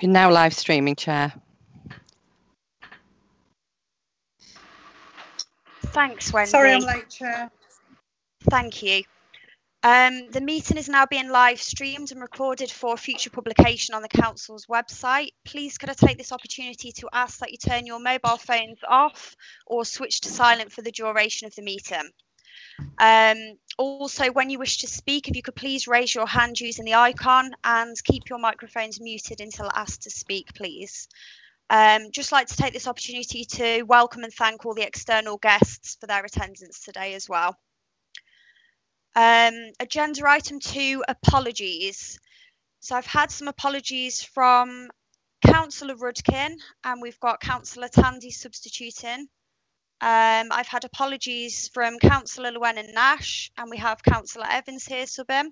You're now live streaming, Chair. Thanks, Wendy. Sorry I'm late, Chair. Thank you. Um, the meeting is now being live streamed and recorded for future publication on the Council's website. Please could I take this opportunity to ask that you turn your mobile phones off or switch to silent for the duration of the meeting. Um, also, when you wish to speak, if you could please raise your hand using the icon and keep your microphones muted until asked to speak, please. Um, just like to take this opportunity to welcome and thank all the external guests for their attendance today as well. Um, agenda item two, apologies. So I've had some apologies from Councillor Rudkin and we've got Councillor Tandy substituting. Um, I've had apologies from Councillor Llewellyn Nash and we have Councillor Evans here subbing.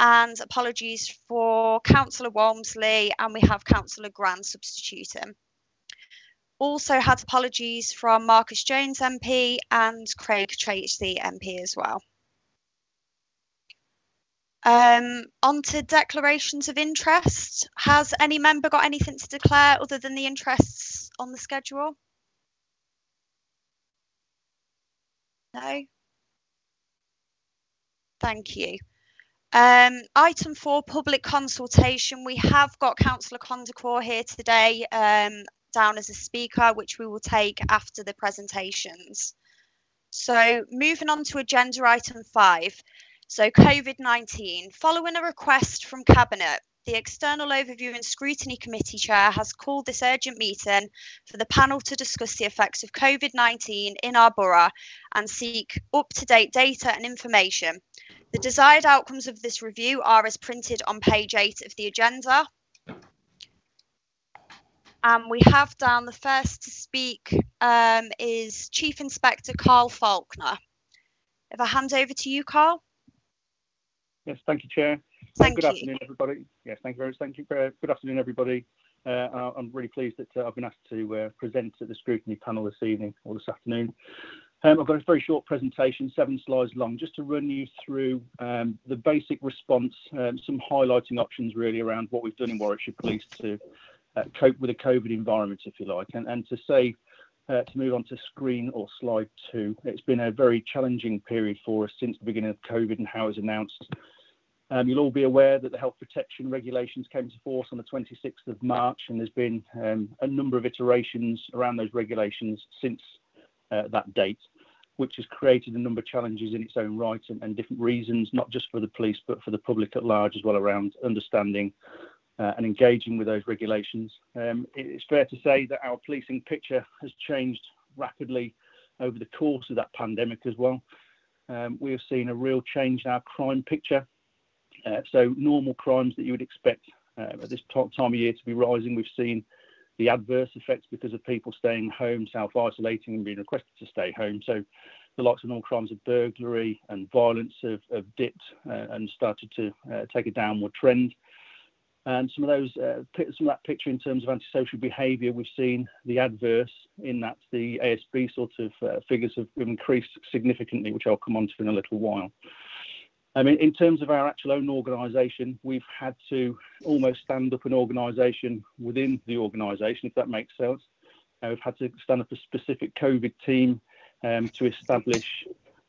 And apologies for Councillor Walmsley and we have Councillor Grant substituting. Also had apologies from Marcus Jones MP and Craig Tracey MP as well. Um, on to declarations of interest. Has any member got anything to declare other than the interests on the schedule? No? Thank you. Um, item four, public consultation. We have got Councillor Kondakor here today um, down as a speaker, which we will take after the presentations. So moving on to agenda item five. So COVID-19, following a request from Cabinet, the External Overview and Scrutiny Committee Chair has called this urgent meeting for the panel to discuss the effects of COVID 19 in our borough and seek up to date data and information. The desired outcomes of this review are as printed on page 8 of the agenda. And we have down the first to speak um, is Chief Inspector Carl Faulkner. If I hand over to you, Carl. Yes, thank you, Chair. Thank good you. afternoon, everybody. Yes, thank you very much. Thank you. Uh, good afternoon, everybody. Uh, I'm really pleased that uh, I've been asked to uh, present at the scrutiny panel this evening or this afternoon. Um, I've got a very short presentation, seven slides long, just to run you through um, the basic response, um, some highlighting options really around what we've done in Warwickshire Police to uh, cope with a COVID environment, if you like, and, and to say uh, to move on to screen or slide two. It's been a very challenging period for us since the beginning of COVID and how it was announced um, you'll all be aware that the health protection regulations came into force on the 26th of March, and there's been um, a number of iterations around those regulations since uh, that date, which has created a number of challenges in its own right and, and, different reasons, not just for the police, but for the public at large as well, around understanding uh, and engaging with those regulations. Um, it's fair to say that our policing picture has changed rapidly over the course of that pandemic as well. Um, we have seen a real change in our crime picture so normal crimes that you would expect uh, at this time of year to be rising. We've seen the adverse effects because of people staying home, self-isolating and being requested to stay home. So the likes of normal crimes of burglary and violence have, have dipped uh, and started to uh, take a downward trend. And some of those, uh, some of that picture in terms of antisocial behaviour, we've seen the adverse in that the ASB sort of uh, figures have increased significantly, which I'll come on to in a little while. I mean, in terms of our actual own organisation, we've had to almost stand up an organisation within the organisation, if that makes sense. Uh, we've had to stand up a specific COVID team um, to establish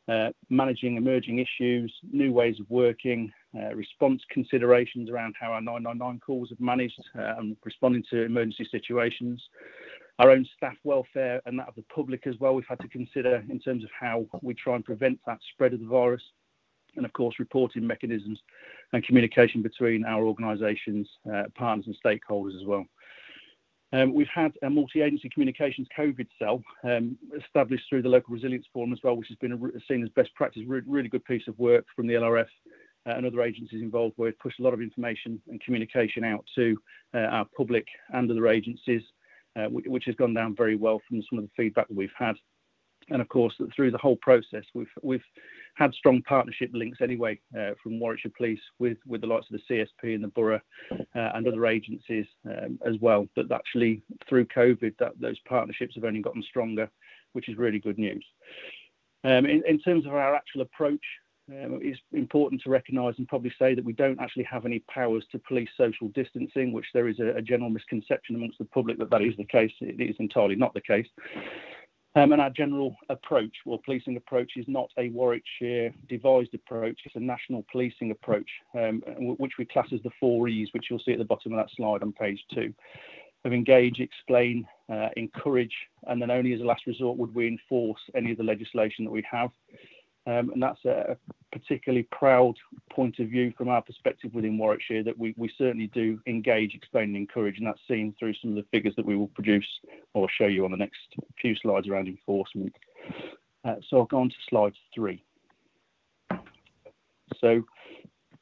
uh, managing emerging issues, new ways of working, uh, response considerations around how our 999 calls have managed uh, and responding to emergency situations. Our own staff welfare and that of the public as well, we've had to consider in terms of how we try and prevent that spread of the virus and of course reporting mechanisms and communication between our organisations, uh, partners and stakeholders as well. Um, we've had a multi-agency communications COVID cell um, established through the local resilience forum as well, which has been a, seen as best practice, re really good piece of work from the LRF uh, and other agencies involved where we've pushed a lot of information and communication out to uh, our public and other agencies, uh, which has gone down very well from some of the feedback that we've had and of course through the whole process we've we've had strong partnership links anyway uh, from Warwickshire Police with with the likes of the CSP and the borough uh, and other agencies um, as well but actually through COVID that those partnerships have only gotten stronger which is really good news um, in, in, terms of our actual approach um, it's important to recognise and probably say that we don't actually have any powers to police social distancing, which there is a, a general misconception amongst the public that that is the case. It is entirely not the case. Um, and our general approach, or policing approach, is not a Warwickshire devised approach. It's a national policing approach, um, which we class as the four E's, which you'll see at the bottom of that slide on page two. Of engage, explain, uh, encourage, and then only as a last resort would we enforce any of the legislation that we have. Um, and that's a particularly proud point of view from our perspective within Warwickshire that we, we certainly do engage, explain, and encourage, and that's seen through some of the figures that we will produce or show you on the next few slides around enforcement. Uh, so I'll go on to slide three. So,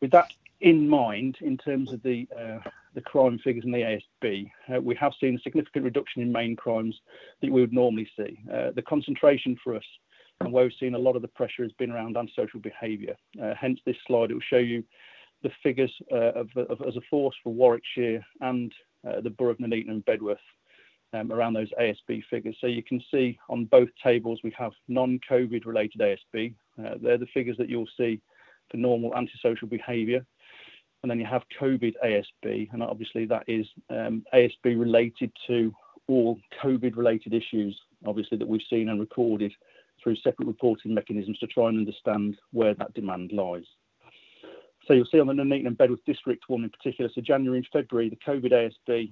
with that in mind, in terms of the uh, the crime figures in the ASB, uh, we have seen a significant reduction in main crimes that we would normally see. Uh, the concentration for us and where we've seen a lot of the pressure has been around antisocial behaviour. Uh, hence, this slide it will show you the figures uh, of, of, as a force for Warwickshire and uh, the Borough of Nuneaton and Bedworth um, around those ASB figures. So you can see on both tables we have non-COVID related ASB. Uh, they're the figures that you'll see for normal antisocial behaviour. And then you have COVID ASB, and obviously that is um, ASB related to all COVID related issues, obviously, that we've seen and recorded through separate reporting mechanisms to try and understand where that demand lies. So you'll see on the Nuneaton and Bedworth District one in particular, so January and February, the COVID ASB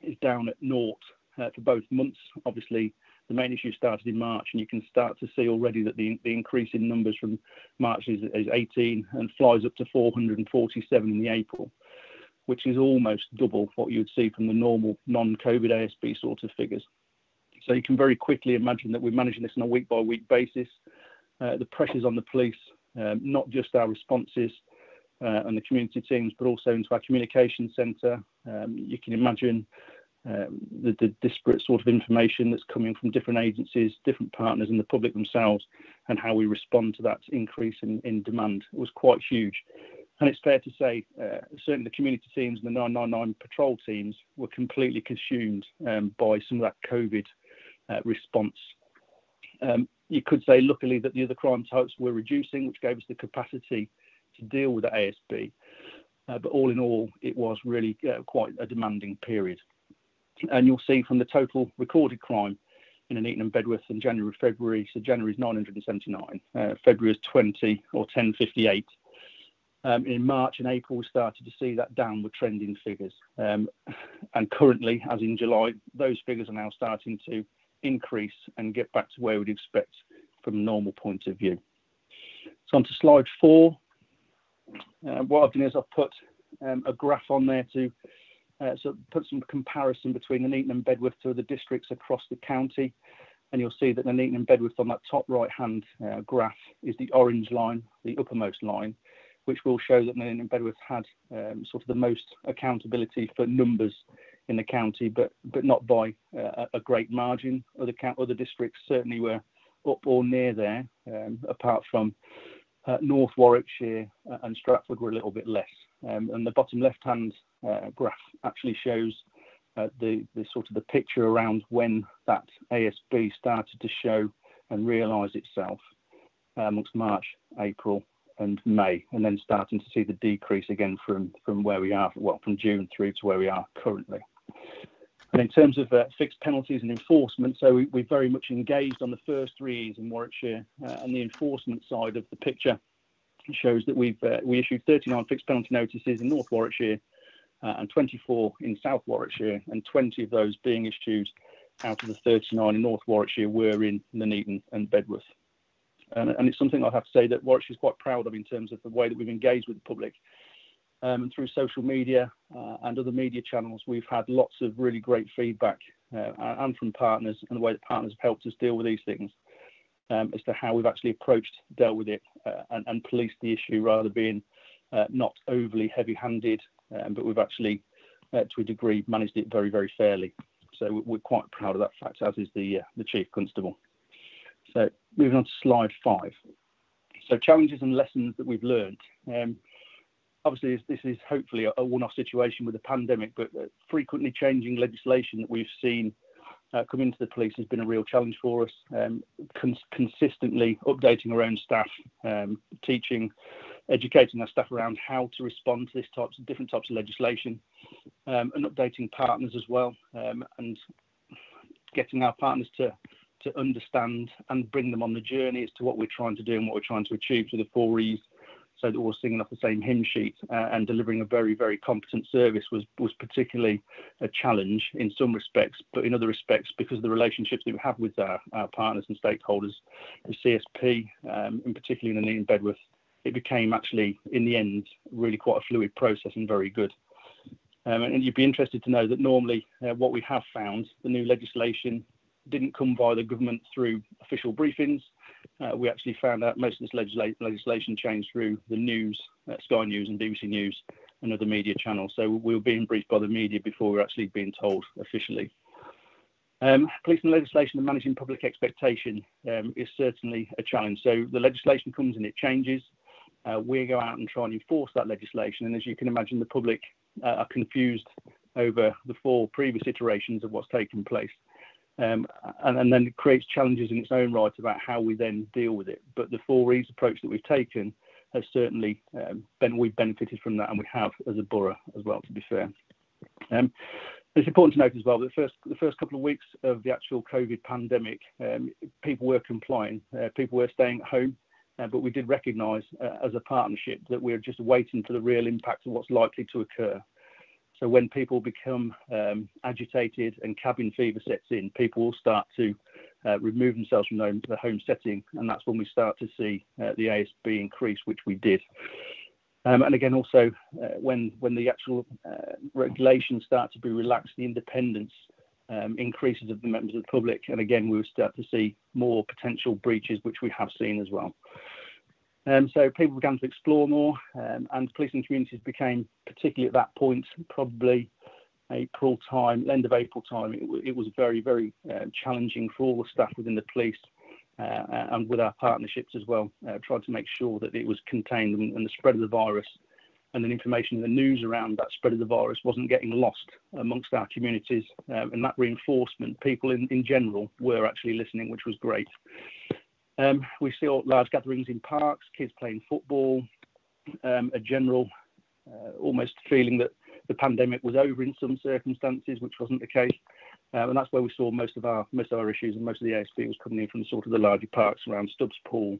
is down at naught uh, for both months. Obviously, the main issue started in March, and you can start to see already that the, the increase in numbers from March is, is 18 and flies up to 447 in the April, which is almost double what you would see from the normal non-COVID ASB sort of figures. So you can very quickly imagine that we're managing this on a week by week basis. Uh, the pressures on the police, um, not just our responses uh, and the community teams, but also into our communication centre. Um, you can imagine um, the, the, disparate sort of information that's coming from different agencies, different partners, and the public themselves, and how we respond to that increase in, in demand it was quite huge. And it's fair to say, uh, certainly the community teams and the 999 patrol teams were completely consumed um, by some of that COVID response. Um, you could say, luckily, that the other crime types were reducing, which gave us the capacity to deal with the ASB. Uh, but all in all, it was really uh, quite a demanding period. And you'll see from the total recorded crime in Nuneaton and Bedworth in January, February, so January is 979, uh, February is 20 or 1058. Um, in March and April, we started to see that downward trend in figures. Um, and currently, as in July, those figures are now starting to increase and get back to where we'd expect from a normal point of view. So on to slide four. Uh, what I've done is I've put um, a graph on there to uh, so put some comparison between the Nuneaton and Bedworth to other districts across the county. And you'll see that the Nuneaton and Bedworth on that top right hand uh, graph is the orange line, the uppermost line, which will show that Nuneaton and Bedworth had um, sort of the most accountability for numbers in the county, but but not by uh, a great margin. Other count, other districts certainly were up or near there, um, apart from uh, North Warwickshire uh, and Stratford were a little bit less. Um, and the bottom left-hand uh, graph actually shows uh, the the sort of the picture around when that ASB started to show and realise itself amongst March, April, and May, and then starting to see the decrease again from from where we are, well, from June through to where we are currently. And in terms of uh, fixed penalties and enforcement, so we, are very much engaged on the first three E's in Warwickshire, uh, and the enforcement side of the picture shows that we've uh, we issued 39 fixed penalty notices in North Warwickshire uh, and 24 in South Warwickshire, and 20 of those being issued out of the 39 in North Warwickshire were in Nuneaton and Bedworth. And, and, it's something I have to say that Warwickshire is quite proud of in terms of the way that we've engaged with the public and through social media uh, and other media channels, we've had lots of really great feedback uh, and from partners and the way that partners have helped us deal with these things um, as to how we've actually approached, dealt with it, uh, and, and, policed the issue rather being not overly heavy-handed, um, but we've actually, to a degree, managed it very, very fairly. So we're quite proud of that fact, as is the the chief constable. So moving on to slide five. So challenges and lessons that we've learned. Um, obviously this is hopefully a, one-off situation with the pandemic, but frequently changing legislation that we've seen uh, coming into the police has been a real challenge for us. Um, cons- consistently updating our own staff, um, teaching, educating our staff around how to respond to this types of different types of legislation, um, and updating partners as well, um, and getting our partners to to understand and bring them on the journey as to what we're trying to do and what we're trying to achieve through the four E's so that we're singing off the same hymn sheet uh, and delivering a very, very competent service was, was particularly a challenge in some respects, but in other respects, because of the relationships that we have with our, our partners and stakeholders, the CSP, um, in particular in, in Bedworth, it became actually, in the end, really quite a fluid process and very good. Um, and you'd be interested to know that normally uh, what we have found, the new legislation didn't come by the government through official briefings. Uh, we actually found out most of this legisla- legislation changed through the news, uh, Sky News and BBC News and other media channels. So we were being briefed by the media before we were actually being told officially. Um, policing legislation and managing public expectation um, is certainly a challenge. So the legislation comes and it changes. Uh, we go out and try and enforce that legislation. And as you can imagine, the public uh, are confused over the four previous iterations of what's taken place um, and, then it creates challenges in its own right about how we then deal with it. But the four E's approach that we've taken has certainly um, been, we've benefited from that, and we have as a borough as well. To be fair, um, it's important to note as well that the first the first couple of weeks of the actual COVID pandemic, um, people were complying, uh, people were staying at home. Uh, but we did recognise uh, as a partnership that we're just waiting for the real impact of what's likely to occur. So when people become um, agitated and cabin fever sets in, people will start to uh, remove themselves from the, the, home setting, and that's when we start to see uh, the ASB increase, which we did. Um, and again, also uh, when when the actual uh, regulations start to be relaxed, the independence um, increases of the members of the public, and again we will start to see more potential breaches, which we have seen as well. Um, so people began to explore more, um, and policing communities became, particularly at that point, probably April time, end of April time, it, it was very, very uh, challenging for all the staff within the police uh, and with our partnerships as well, uh, trying to make sure that it was contained and, and, the spread of the virus and the information in the news around that spread of the virus wasn't getting lost amongst our communities. Um, and that reinforcement, people in, in general were actually listening, which was great. Um, we saw large gatherings in parks, kids playing football, um, a general uh, almost feeling that the pandemic was over in some circumstances, which wasn't the case. Um, and that's where we saw most of our most of our issues and most of the ASB was coming in from sort of the larger parks around Stubbs Pool,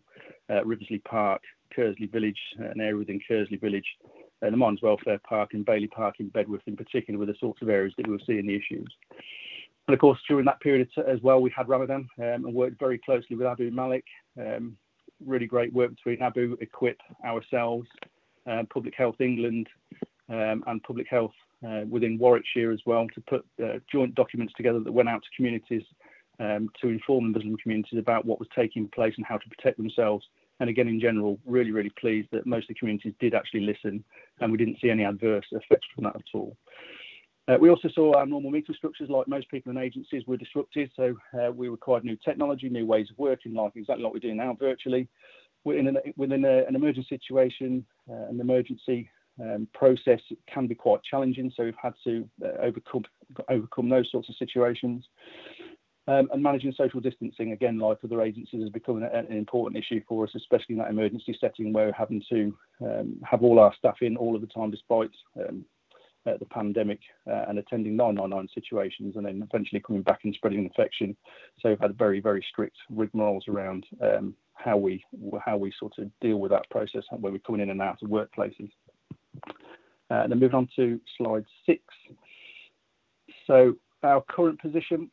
uh, Riversley Park, Keresley Village, an area within Keresley Village, and the Mons Welfare Park and Bailey Park in Bedworth in particular were the sorts of areas that we were seeing the issues. And of course, during that period as well, we had Ramadan um, and worked very closely with Abu Malik. Um, really great work between Abu, Equip, ourselves, uh, Public Health England, um, and Public Health uh, within Warwickshire as well to put uh, joint documents together that went out to communities um, to inform the Muslim communities about what was taking place and how to protect themselves. And again, in general, really, really pleased that most of the communities did actually listen and we didn't see any adverse effects from that at all. Uh, we also saw our normal meeting structures, like most people in agencies, were disrupted. So uh, we required new technology, new ways of working, like exactly like we're doing now virtually. Within an, within a, an emergency situation, uh, an emergency um, process can be quite challenging. So we've had to overcome overcome those sorts of situations. Um, and managing social distancing, again, like other agencies, has become an, an, important issue for us, especially in that emergency setting where we're having to um, have all our staff in all of the time, despite um, uh, the pandemic uh, and attending 999 situations and then eventually coming back and spreading infection. So we've had very, very strict rigmaroles around um, how we how we sort of deal with that process when we're coming in and out of workplaces. Uh, then moving on to slide six. So our current position.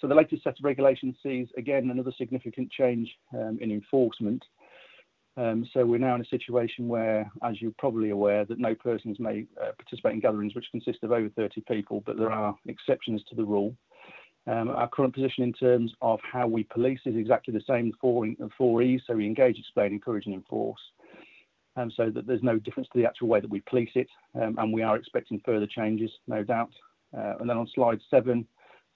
So the latest set of regulations sees again another significant change um, in enforcement. Um, so we're now in a situation where, as you're probably aware, that no persons may uh, participate in gatherings which consist of over 30 people, but there are exceptions to the rule. Um, our current position in terms of how we police is exactly the same four, four E's. So we engage, explain, encourage, and enforce. Um, so that there's no difference to the actual way that we police it, um, and we are expecting further changes, no doubt. Uh, and then on slide seven,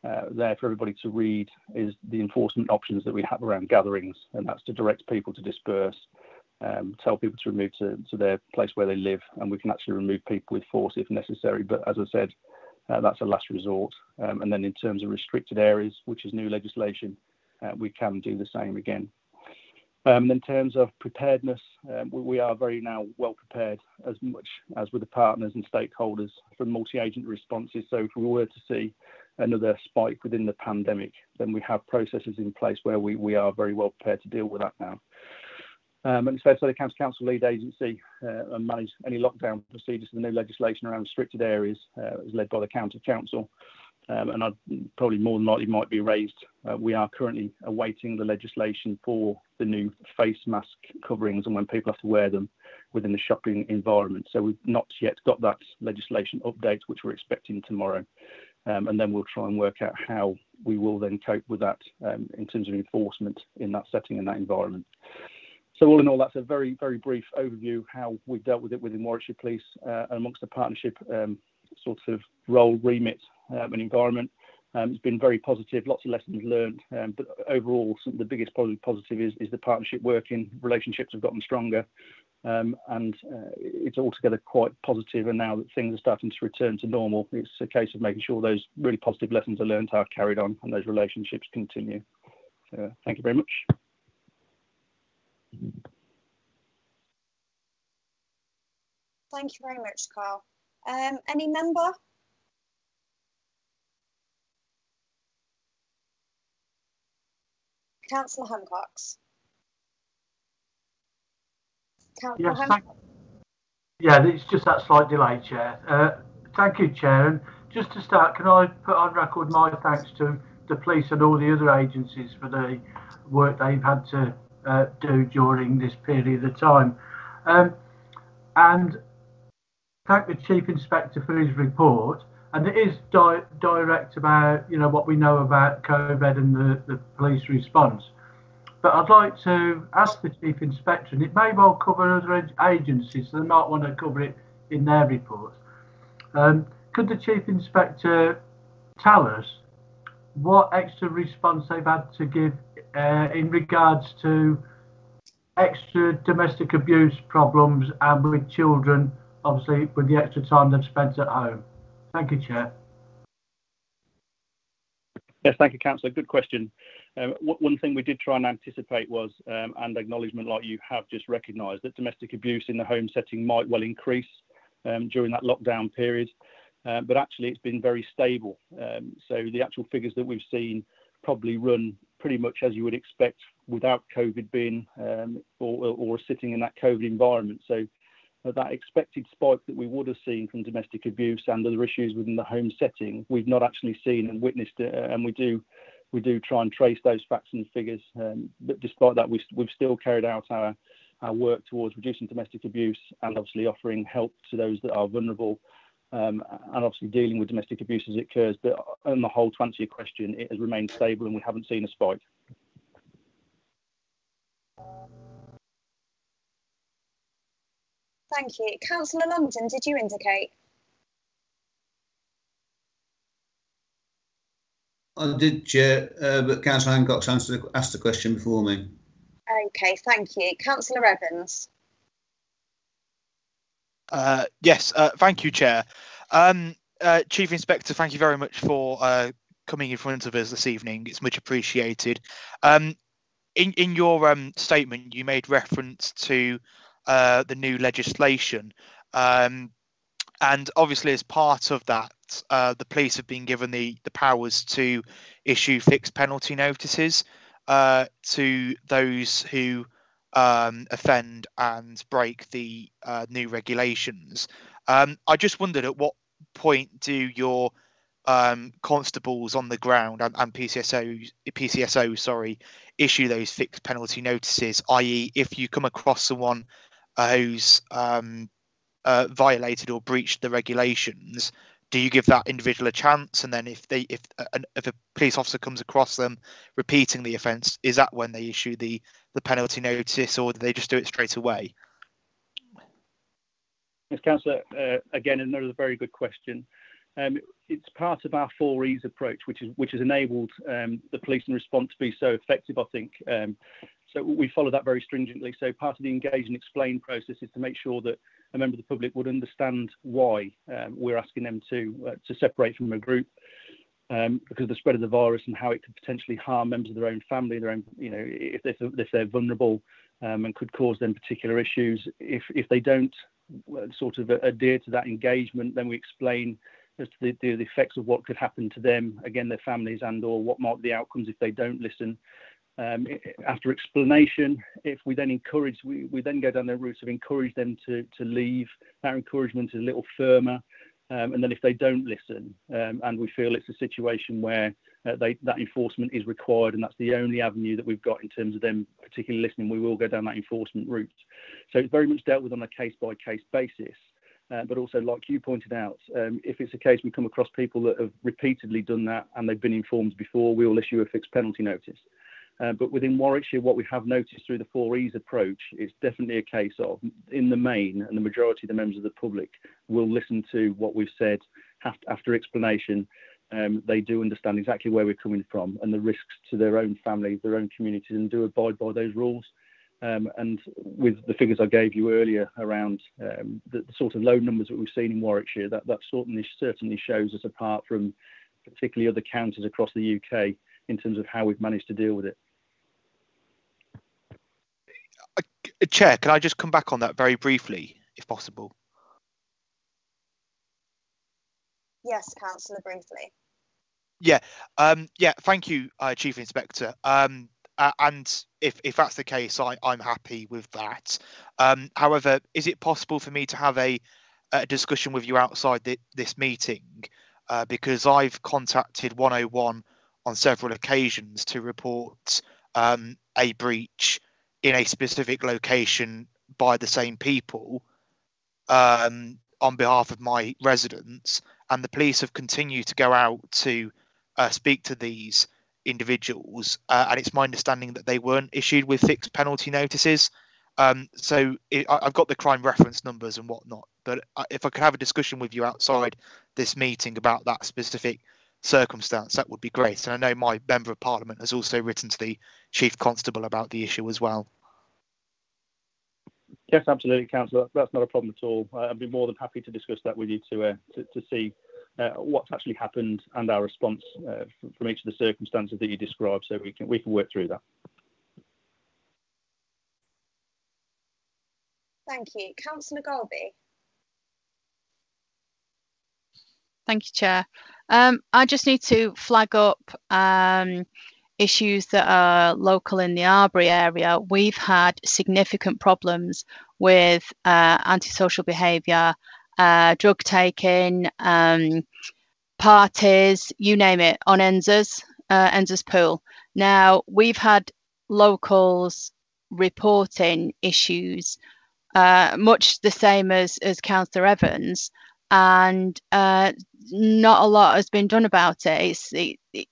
uh, there for everybody to read is the enforcement options that we have around gatherings, and that's to direct people to disperse, um, tell people to remove to, to their place where they live, and we can actually remove people with force if necessary. But as I said, uh, that's a last resort. Um, and then in terms of restricted areas, which is new legislation, uh, we can do the same again. Um, in terms of preparedness, um, we, we, are very now well prepared as much as with the partners and stakeholders for multi-agent responses. So if we were to see another spike within the pandemic, then we have processes in place where we, we are very well prepared to deal with that now. Um, and it's fair to say the County Council lead agency uh, and manage any lockdown procedures the new legislation around restricted areas uh, is led by the County Council. Um, and I'd probably more than likely might be raised. Uh, we are currently awaiting the legislation for the new face mask coverings and when people have to wear them within the shopping environment. So we've not yet got that legislation update, which we're expecting tomorrow. Um, and then we'll try and work out how we will then cope with that um, in terms of enforcement in that setting and that environment. So all in all, that's a very, very brief overview how we've dealt with it within Warwickshire Police uh, amongst the partnership um, sort of role remit um, and environment. Um, it's been very positive, lots of lessons learned. But overall, the biggest positive is, the partnership working. Relationships have gotten stronger, and uh, it's altogether quite positive. And now that things are starting to return to normal, it's a case of making sure those really positive lessons are learned are carried on and those relationships continue. So, thank you very much. Thank you very much, Carl. Um, any member? Councillor Hancox. Councillor yes, Hancox. yeah, it's just that slight delay, Chair. Uh, thank you, Chair. And just to start, can I put on record my thanks to the police and all the other agencies for the work they've had to uh, do during this period of time. Um, and thank the Chief Inspector for his report. And it is di direct about, you know, what we know about COVID and the, the police response. But I'd like to ask the Chief Inspector, and it may well cover other agencies, so they might want to cover it in their report. Um, could the Chief Inspector tell us what extra response they've had to give uh, in regards to extra domestic abuse problems and with children, obviously with the extra time they've spent at home. Thank you, Chair. Yes, thank you, Councillor. Good question. Um, one thing we did try and anticipate was, um, and acknowledgement like you have just recognised, that domestic abuse in the home setting might well increase um, during that lockdown period. Uh, but actually, it's been very stable. Um, so the actual figures that we've seen probably run pretty much as you would expect without COVID being um, or, or, sitting in that COVID environment. So uh, that expected spike that we would have seen from domestic abuse and other issues within the home setting, we've not actually seen and witnessed it, uh, and we do we do try and trace those facts and figures. Um, but despite that, we, we've still carried out our our work towards reducing domestic abuse and obviously offering help to those that are vulnerable and obviously dealing with domestic abuse as it occurs. But on the whole, to answer your question, it has remained stable and we haven't seen a spike. Thank you. Councillor London, did you indicate? I did, Chair, uh, but Councillor Hancock asked the question before me. Okay, thank you. Councillor Evans. Uh, yes, uh, thank you, Chair. Um, uh, Chief Inspector, thank you very much for uh, coming in front of us this evening. It's much appreciated. Um, in in your um, statement, you made reference to uh, the new legislation, um, and obviously, as part of that, the police have been given the the powers to issue fixed penalty notices to those who um, offend and break the uh, new regulations. Um, I just wondered at what point do your um, constables on the ground and, and PCSO, PCSO, sorry, issue those fixed penalty notices? I.e., if you come across someone uh, who's um, uh, violated or breached the regulations, do you give that individual a chance and then if they if if a police officer comes across them repeating the offence is that when they issue the the penalty notice or do they just do it straight away yes councillor uh, again another very good question um, it's part of our four E's approach, which is which has enabled um, the police and response to be so effective. I think um, so. We follow that very stringently. So part of the engage and explain process is to make sure that a member of the public would understand why um, we're asking them to uh, to separate from a group um, because of the spread of the virus and how it could potentially harm members of their own family, their own, you know, if, if, if they're vulnerable um, and could cause them particular issues. If, if they don't uh, sort of adhere to that engagement, then we explain as to the, the, effects of what could happen to them, again, their families and or what might be the outcomes if they don't listen. Um, after explanation, if we then encourage, we, we then go down the route of encourage them to, to leave. That encouragement is a little firmer. Um, and then if they don't listen um, and we feel it's a situation where uh, they, that enforcement is required and that's the only avenue that we've got in terms of them particularly listening, we will go down that enforcement route. So it's very much dealt with on a case by case basis. Uh, but also, like you pointed out, um, if it's a case we come across people that have repeatedly done that and they've been informed before, we will issue a fixed penalty notice. Uh, but within Warwickshire, what we have noticed through the four E's approach, it's definitely a case of, in the main, and the majority of the members of the public will listen to what we've said after explanation. Um, they do understand exactly where we're coming from and the risks to their own families, their own communities, and do abide by those rules. Um, and with the figures I gave you earlier around um, the, the, sort of low numbers that we've seen in Warwickshire, that, that certainly, certainly shows us apart from particularly other counties across the UK in terms of how we've managed to deal with it. Chair, can I just come back on that very briefly, if possible? Yes, Councillor, briefly. Yeah, um, yeah. Thank you, uh, Chief Inspector. Um, uh, and if if that's the case, I I'm happy with that. Um, however, is it possible for me to have a, a discussion with you outside the, this meeting? Uh, because I've contacted 101 on several occasions to report um, a breach in a specific location by the same people um, on behalf of my residents, and the police have continued to go out to uh, speak to these individuals, uh, and it's my understanding that they weren't issued with fixed penalty notices. Um, so it, I, have got the crime reference numbers and whatnot, but uh, if I could have a discussion with you outside this meeting about that specific circumstance, that would be great. And I know my member of parliament has also written to the chief constable about the issue as well. Yes, absolutely, councillor. That's not a problem at all. Uh, I'd be more than happy to discuss that with you to uh, to, to, see uh, what's actually happened and our response uh, from each of the circumstances that you described, so we can we can work through that. Thank you, councillor Golby. Thank you, Chair. Um, I just need to flag up um, issues that are local in the Arbury area. We've had significant problems with uh, antisocial behaviour, uh, drug taking, um, parties, you name it, on Ensor's, uh, Ensor's Pool. Now, we've had locals reporting issues, uh, much the same as, as Councillor Evans, and uh, not a lot has been done about it. It's, it, it,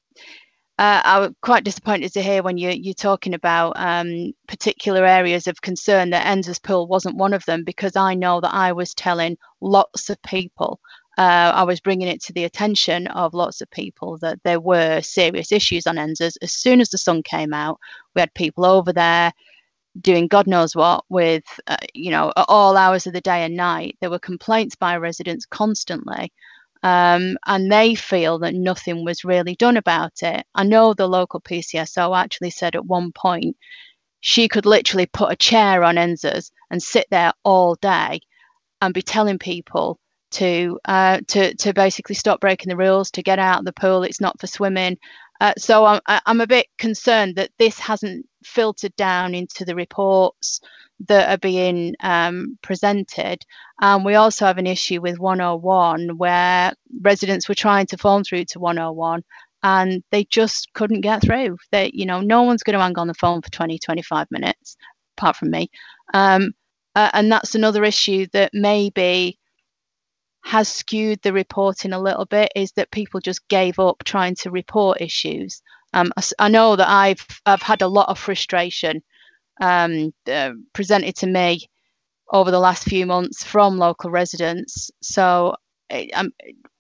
uh, I was quite disappointed to hear when you, you're talking about um, particular areas of concern that Ensor's Pool wasn't one of them because I know that I was telling lots of people, uh, I was bringing it to the attention of lots of people that there were serious issues on Ensor's. As soon as the sun came out, we had people over there doing God knows what with, uh, you know, at all hours of the day and night. There were complaints by residents constantly. Um, and they feel that nothing was really done about it. I know the local PCSO actually said at one point she could literally put a chair on Ensor's and sit there all day and be telling people to uh, to to basically stop breaking the rules, to get out of the pool. It's not for swimming. Uh, so I'm I'm a bit concerned that this hasn't filtered down into the reports that are being um, presented. And we also have an issue with 101 where residents were trying to phone through to 101 and they just couldn't get through. They, you know, no one's going to hang on the phone for 20, 25 minutes, apart from me. Um, uh, and that's another issue that maybe has skewed the reporting a little bit is that people just gave up trying to report issues. Um, I, I, know that I've I've had a lot of frustration um, uh, presented to me over the last few months from local residents. So, eh, um,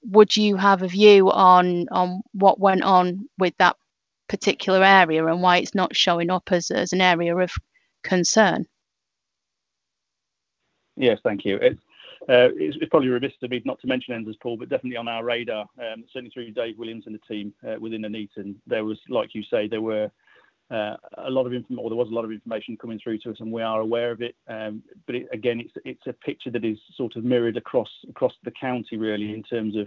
would you have a view on on what went on with that particular area and why it's not showing up as, as an area of concern? Yes, thank you. It's, it's, probably remiss of me not to mention Ensor's Pool, but definitely on our radar. Um, certainly through Dave Williams and the team uh, within Nuneaton, there was, like you say, there were uh, a lot of information, or there was a lot of information coming through to us, and we are aware of it. Um, but it, again, it's it's a picture that is sort of mirrored across across the county, really, in terms of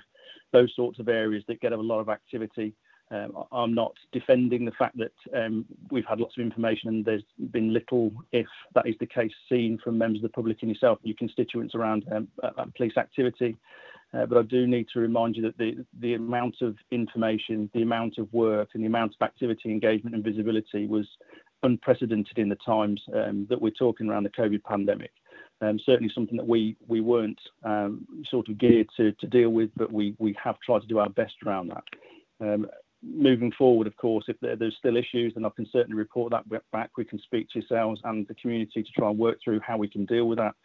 those sorts of areas that get a lot of activity. Um, I'm not defending the fact that um, we've had lots of information and there's been little, if that is the case, seen from members of the public and yourself and your constituents around um, police activity. Uh, but I do need to remind you that the, the amount of information, the amount of work, and the amount of activity, engagement, and visibility was unprecedented in the times um, that we're talking around the COVID pandemic. Um, certainly something that we we weren't um, sort of geared to, to deal with, but we we have tried to do our best around that. Um, moving forward, of course, if there, there's still issues, then I can certainly report that back. We can speak to yourselves and the community to try and work through how we can deal with that.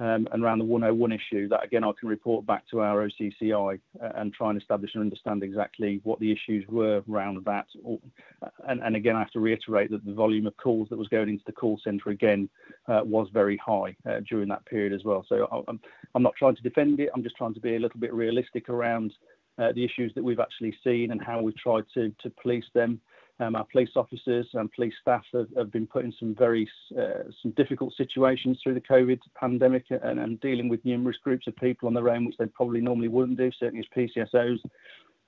Um, and around the 101 issue, that again I can report back to our OCCR uh, and try and establish and understand exactly what the issues were around that. And, and, again, I have to reiterate that the volume of calls that was going into the call centre again uh, was very high uh, during that period as well. So I'm, I'm not trying to defend it. I'm just trying to be a little bit realistic around the issues that we've actually seen and how we've tried to, to police them. Um, our police officers and police staff have, have been put in some very uh, some difficult situations through the COVID pandemic and, and, dealing with numerous groups of people on their own, which they probably normally wouldn't do, certainly as PCSOs.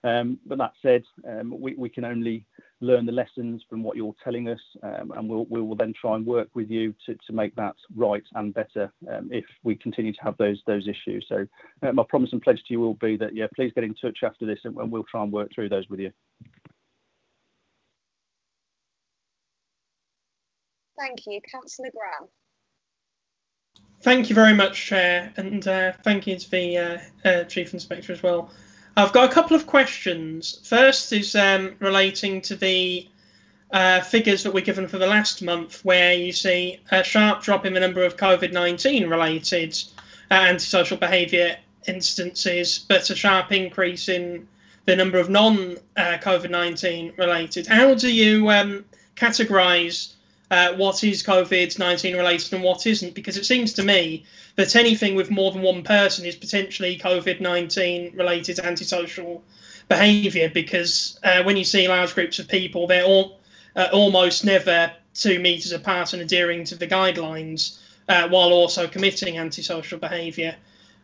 Um, but that said, um, we, we, can only learn the lessons from what you're telling us, um, and we'll, we will then try and work with you to, to make that right and better um, if we continue to have those those issues. So uh, my promise and pledge to you will be that yeah, please get in touch after this, and, and we'll try and work through those with you. Thank you, Councillor Graham. Thank you very much, Chair, and uh, thank you to the uh, uh, Chief Inspector as well. I've got a couple of questions. First is um, relating to the uh, figures that were given for the last month, where you see a sharp drop in the number of COVID 19 related uh, antisocial behaviour instances, but a sharp increase in the number of non uh, COVID 19 related. How do you um, categorise uh, what is COVID 19 related and what isn't, because it seems to me that anything with more than one person is potentially COVID 19 related antisocial behaviour, because uh, when you see large groups of people, they're all uh, almost never two metres apart and adhering to the guidelines uh, while also committing antisocial behaviour.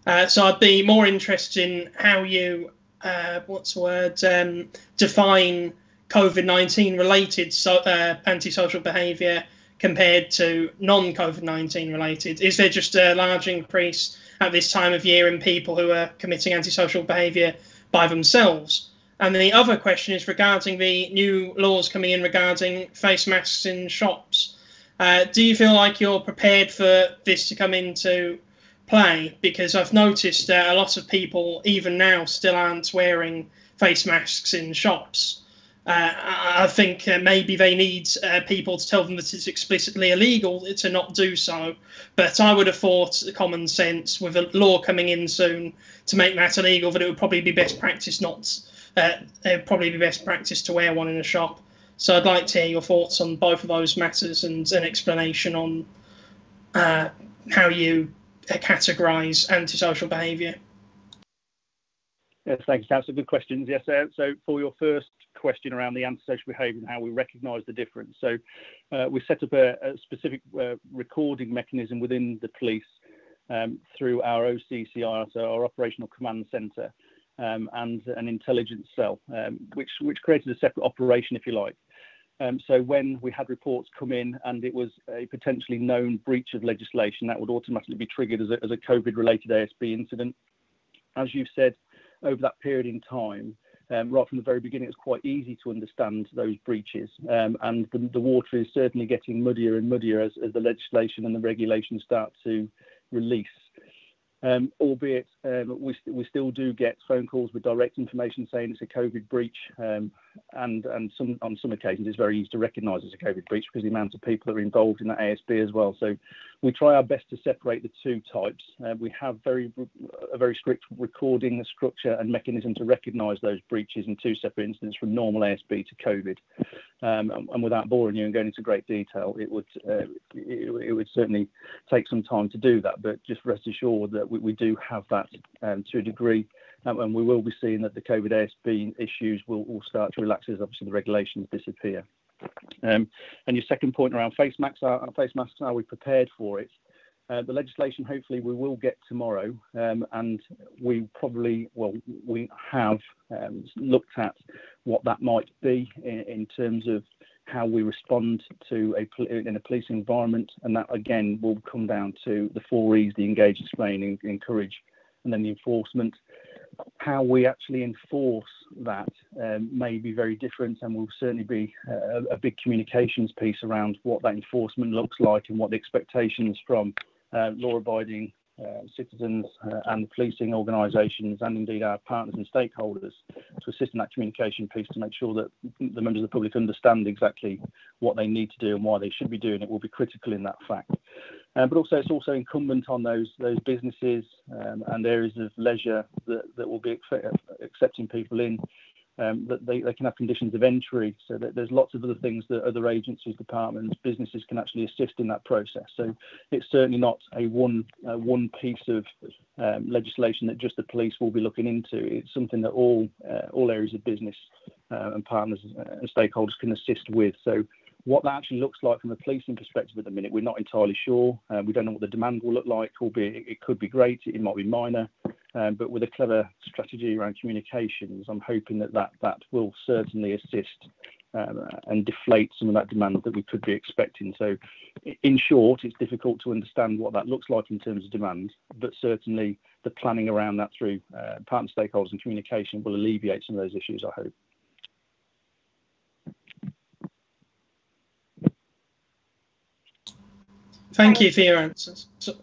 Uh, so I'd be more interested in how you, uh, what's the word, um, define COVID 19 related so, uh, antisocial behaviour compared to non COVID 19 related? Is there just a large increase at this time of year in people who are committing antisocial behaviour by themselves? And the other question is regarding the new laws coming in regarding face masks in shops. Uh, do you feel like you're prepared for this to come into play? Because I've noticed uh, a lot of people, even now, still aren't wearing face masks in shops. Uh, I think uh, maybe they need uh, people to tell them that it's explicitly illegal to not do so. But I would have thought common sense, with a law coming in soon to make that illegal, that it would probably be best practice not. Uh, it would probably be best practice to wear one in a shop. So I'd like to hear your thoughts on both of those matters and an explanation on uh, how you categorise antisocial behaviour. Yes, thanks, Councillor. Good questions. Yes, uh, so for your first question around the antisocial behaviour and how we recognise the difference. So uh, we set up a, specific uh, recording mechanism within the police um, through our OCCR, so our Operational Command Centre, um, and an intelligence cell, um, which, which created a separate operation, if you like. So when we had reports come in and it was a potentially known breach of legislation, that would automatically be triggered as a, as a COVID-related ASB incident. As you've said, over that period in time, um, right from the very beginning, it's quite easy to understand those breaches. Um, and the, the, water is certainly getting muddier and muddier as, as the legislation and the regulations start to release. Um, albeit um, we, we still do get phone calls with direct information saying it's a COVID breach, um, and and some on some occasions it's very easy to recognise as a COVID breach because the amount of people that are involved in that ASB as well. So we try our best to separate the two types. Uh, we have very a very strict recording structure and mechanism to recognise those breaches in two separate incidents from normal ASB to COVID. Um, and, and, without boring you and going into great detail, it would uh, it, it, would certainly take some time to do that. But just rest assured that we, we do have that um, to a degree, and we will be seeing that the COVID ASB issues will, all start to relax as obviously the regulations disappear. Um, and your second point around face masks, are, face masks, are we prepared for it? Uh, the legislation, hopefully, we will get tomorrow, um, and we probably, well, we have um, looked at what that might be in, in, terms of how we respond to a in a police environment, and that again will come down to the four E's: the engage, explain, encourage, and then the enforcement. How we actually enforce that um, may be very different, and will certainly be a, a big communications piece around what that enforcement looks like and what the expectations from uh, law-abiding uh, citizens uh, and policing organisations and indeed our partners and stakeholders to assist in that communication piece to make sure that the members of the public understand exactly what they need to do and why they should be doing it will be critical in that fact. Uh, but also it's also incumbent on those those businesses um, and areas of leisure that, that will be accepting people in um, that they, they can have conditions of entry. So that there's lots of other things that other agencies, departments, businesses can actually assist in that process. So it's certainly not a one uh, one piece of um, legislation that just the police will be looking into. It's something that all uh, all areas of business uh, and partners and stakeholders can assist with. So what that actually looks like from a policing perspective at the minute, we're not entirely sure. Uh, we don't know what the demand will look like, albeit it, could be great, it might be minor. Um, but with a clever strategy around communications, I'm hoping that that, that will certainly assist um, and deflate some of that demand that we could be expecting. So, in short, it's difficult to understand what that looks like in terms of demand, but certainly the planning around that through uh, partner stakeholders and communication will alleviate some of those issues, I hope. Thank you for your answers. So,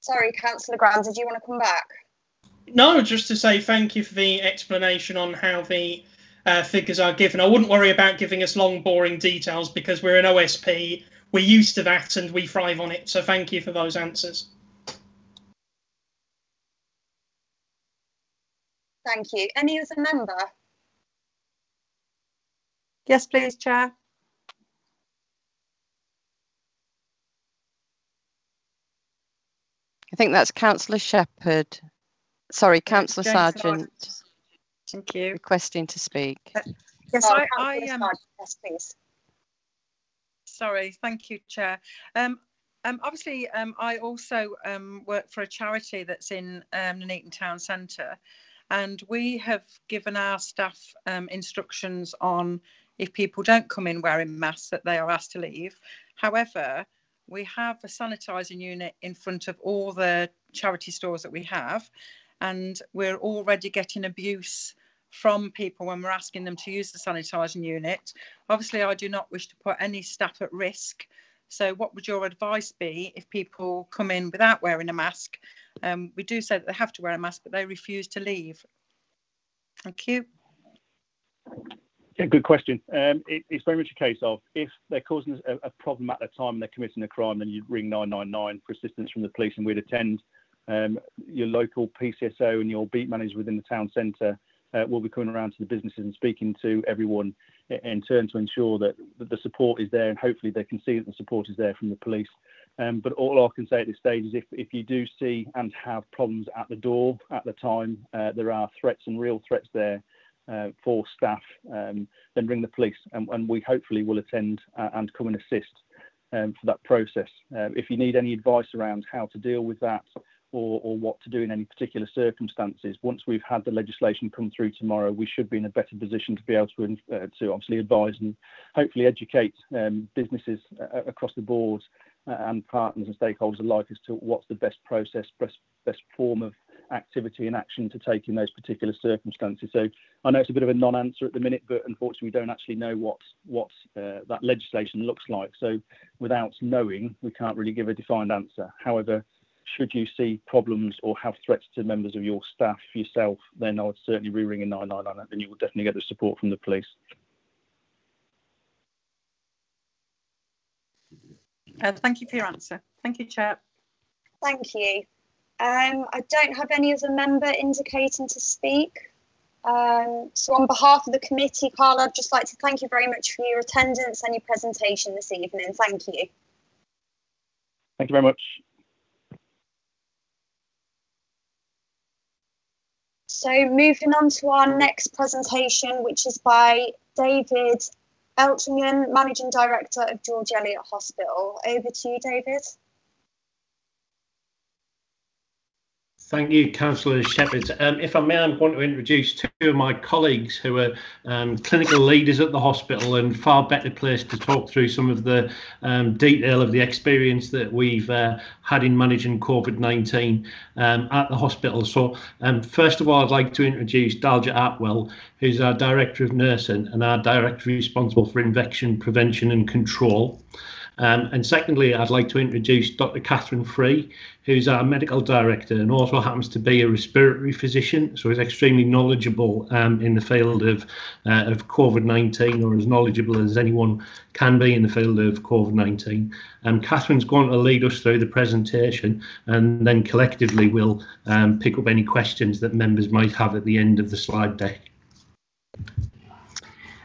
Sorry, Councillor Graham, did you want to come back? No, just to say thank you for the explanation on how the uh, figures are given. I wouldn't worry about giving us long, boring details because we're an OSP. We're used to that and we thrive on it. So thank you for those answers. Thank you. Any other member? Yes, please, Chair. Think that's Councillor Shepherd. Sorry, Councillor Sargent. Thank you. Requesting to speak. Uh, yes, oh, I, I um, yes, please. Sorry, thank you, Chair. Um, um, obviously, um, I also um, work for a charity that's in um, Nuneaton Town Centre, and we have given our staff um, instructions on if people don't come in wearing masks that they are asked to leave. However, we have a sanitising unit in front of all the charity stores that we have, and we're already getting abuse from people when we're asking them to use the sanitising unit. Obviously, I do not wish to put any staff at risk. So, what would your advice be if people come in without wearing a mask? Um, we do say that they have to wear a mask, but they refuse to leave. Thank you. Yeah, good question. Um, it, it's very much a case of if they're causing a, a, problem at the time and they're committing a crime, then you'd ring 999 for assistance from the police and we'd attend. Um, your local PCSO and your beat manager within the town centre uh, will be coming around to the businesses and speaking to everyone in turn to ensure that, that the support is there and hopefully they can see that the support is there from the police. Um, but all I can say at this stage is if, if you do see and have problems at the door at the time, uh, there are threats and real threats there uh, for staff, um, then ring the police and, and, we hopefully will attend uh, and come and assist um, for that process. Uh, if you need any advice around how to deal with that or, or, what to do in any particular circumstances, once we've had the legislation come through tomorrow, we should be in a better position to be able to, uh, to obviously advise and hopefully educate um, businesses uh, across the board uh, and partners and stakeholders alike as to what's the best process, best, best form of activity and action to take in those particular circumstances. So I know it's a bit of a non-answer at the minute, but unfortunately we don't actually know what what uh, that legislation looks like. So without knowing, we can't really give a defined answer. However, should you see problems or have threats to members of your staff yourself, then I would certainly re-ring a 999 and you will definitely get the support from the police. Uh, thank you for your answer. Thank you, Chair. Thank you. Um, I don't have any other member indicating to speak. Um, so on behalf of the committee, Carla, I'd just like to thank you very much for your attendance and your presentation this evening. Thank you. Thank you very much. So moving on to our next presentation, which is by David Eltringham, Managing Director of George Eliot Hospital. Over to you, David. Thank you, Councillor Shepherd. Um, if I may, I want to introduce two of my colleagues who are um, clinical leaders at the hospital and far better placed to talk through some of the um, detail of the experience that we've uh, had in managing COVID-19 um, at the hospital. So um, first of all, I'd like to introduce Daljit Athwal, who's our Director of Nursing and our Director responsible for infection prevention and control. Um, and secondly, I'd like to introduce Dr. Catherine Free, who's our medical director and also happens to be a respiratory physician, so is extremely knowledgeable um, in the field of uh, of COVID-19, or as knowledgeable as anyone can be in the field of COVID-19. Um, Catherine's going to lead us through the presentation, and then collectively we'll um, pick up any questions that members might have at the end of the slide deck.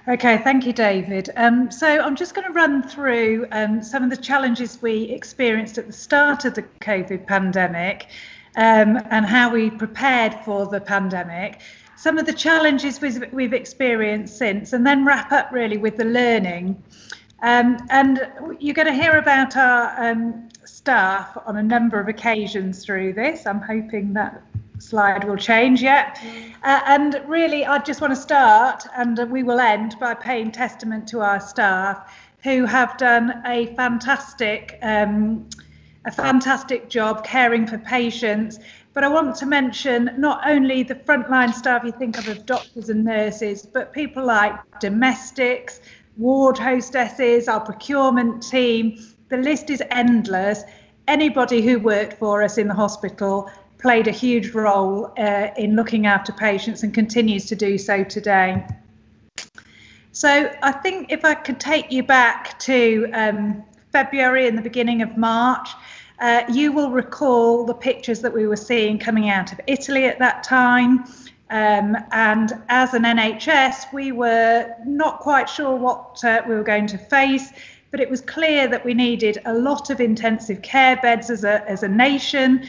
Okay, thank you, David. Um, so I'm just going to run through um, some of the challenges we experienced at the start of the COVID pandemic um, and how we prepared for the pandemic, some of the challenges we've, we've experienced since, and then wrap up really with the learning. Um, and you're going to hear about our um, staff on a number of occasions through this. I'm hoping that slide will change yet. Uh, and really, I just want to start, and we will end by paying testament to our staff who have done a fantastic, um, a fantastic job caring for patients. But I want to mention not only the frontline staff you think of of doctors and nurses, but people like domestics, ward hostesses, our procurement team. The list is endless. Anybody who worked for us in the hospital played a huge role uh, in looking after patients and continues to do so today. So I think if I could take you back to um, February and the beginning of March, uh, you will recall the pictures that we were seeing coming out of Italy at that time. Um, and as an NHS, we were not quite sure what uh, we were going to face, but it was clear that we needed a lot of intensive care beds as a, as a nation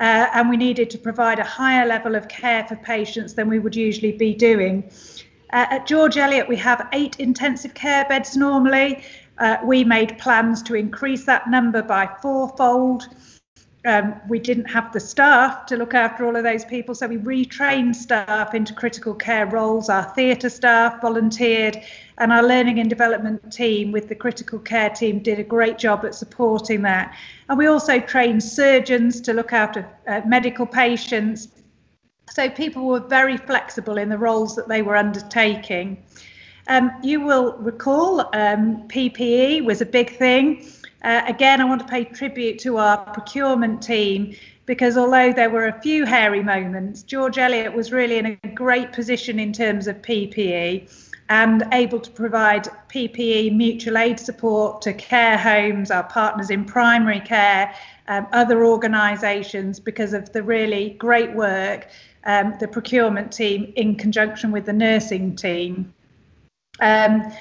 uh, and we needed to provide a higher level of care for patients than we would usually be doing. Uh, at George Eliot, we have eight intensive care beds normally. Uh, we made plans to increase that number by fourfold. Um, we didn't have the staff to look after all of those people, so we retrained staff into critical care roles. Our theatre staff volunteered, and our learning and development team with the critical care team did a great job at supporting that. And we also trained surgeons to look after uh, medical patients. So people were very flexible in the roles that they were undertaking. Um, you will recall um, PPE was a big thing. Uh, again, I want to pay tribute to our procurement team because although there were a few hairy moments, George Eliot was really in a great position in terms of PPE and able to provide PPE mutual aid support to care homes, our partners in primary care, um, other organisations because of the really great work um, the procurement team in conjunction with the nursing team. Um,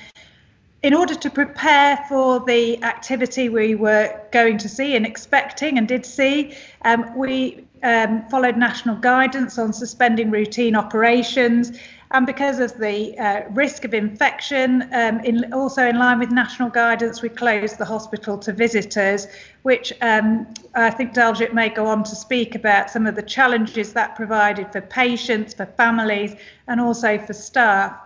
in order to prepare for the activity we were going to see and expecting and did see, um, we um, followed national guidance on suspending routine operations and because of the uh, risk of infection, um, in, also in line with national guidance, we closed the hospital to visitors, which um, I think Daljit may go on to speak about some of the challenges that provided for patients, for families, and also for staff.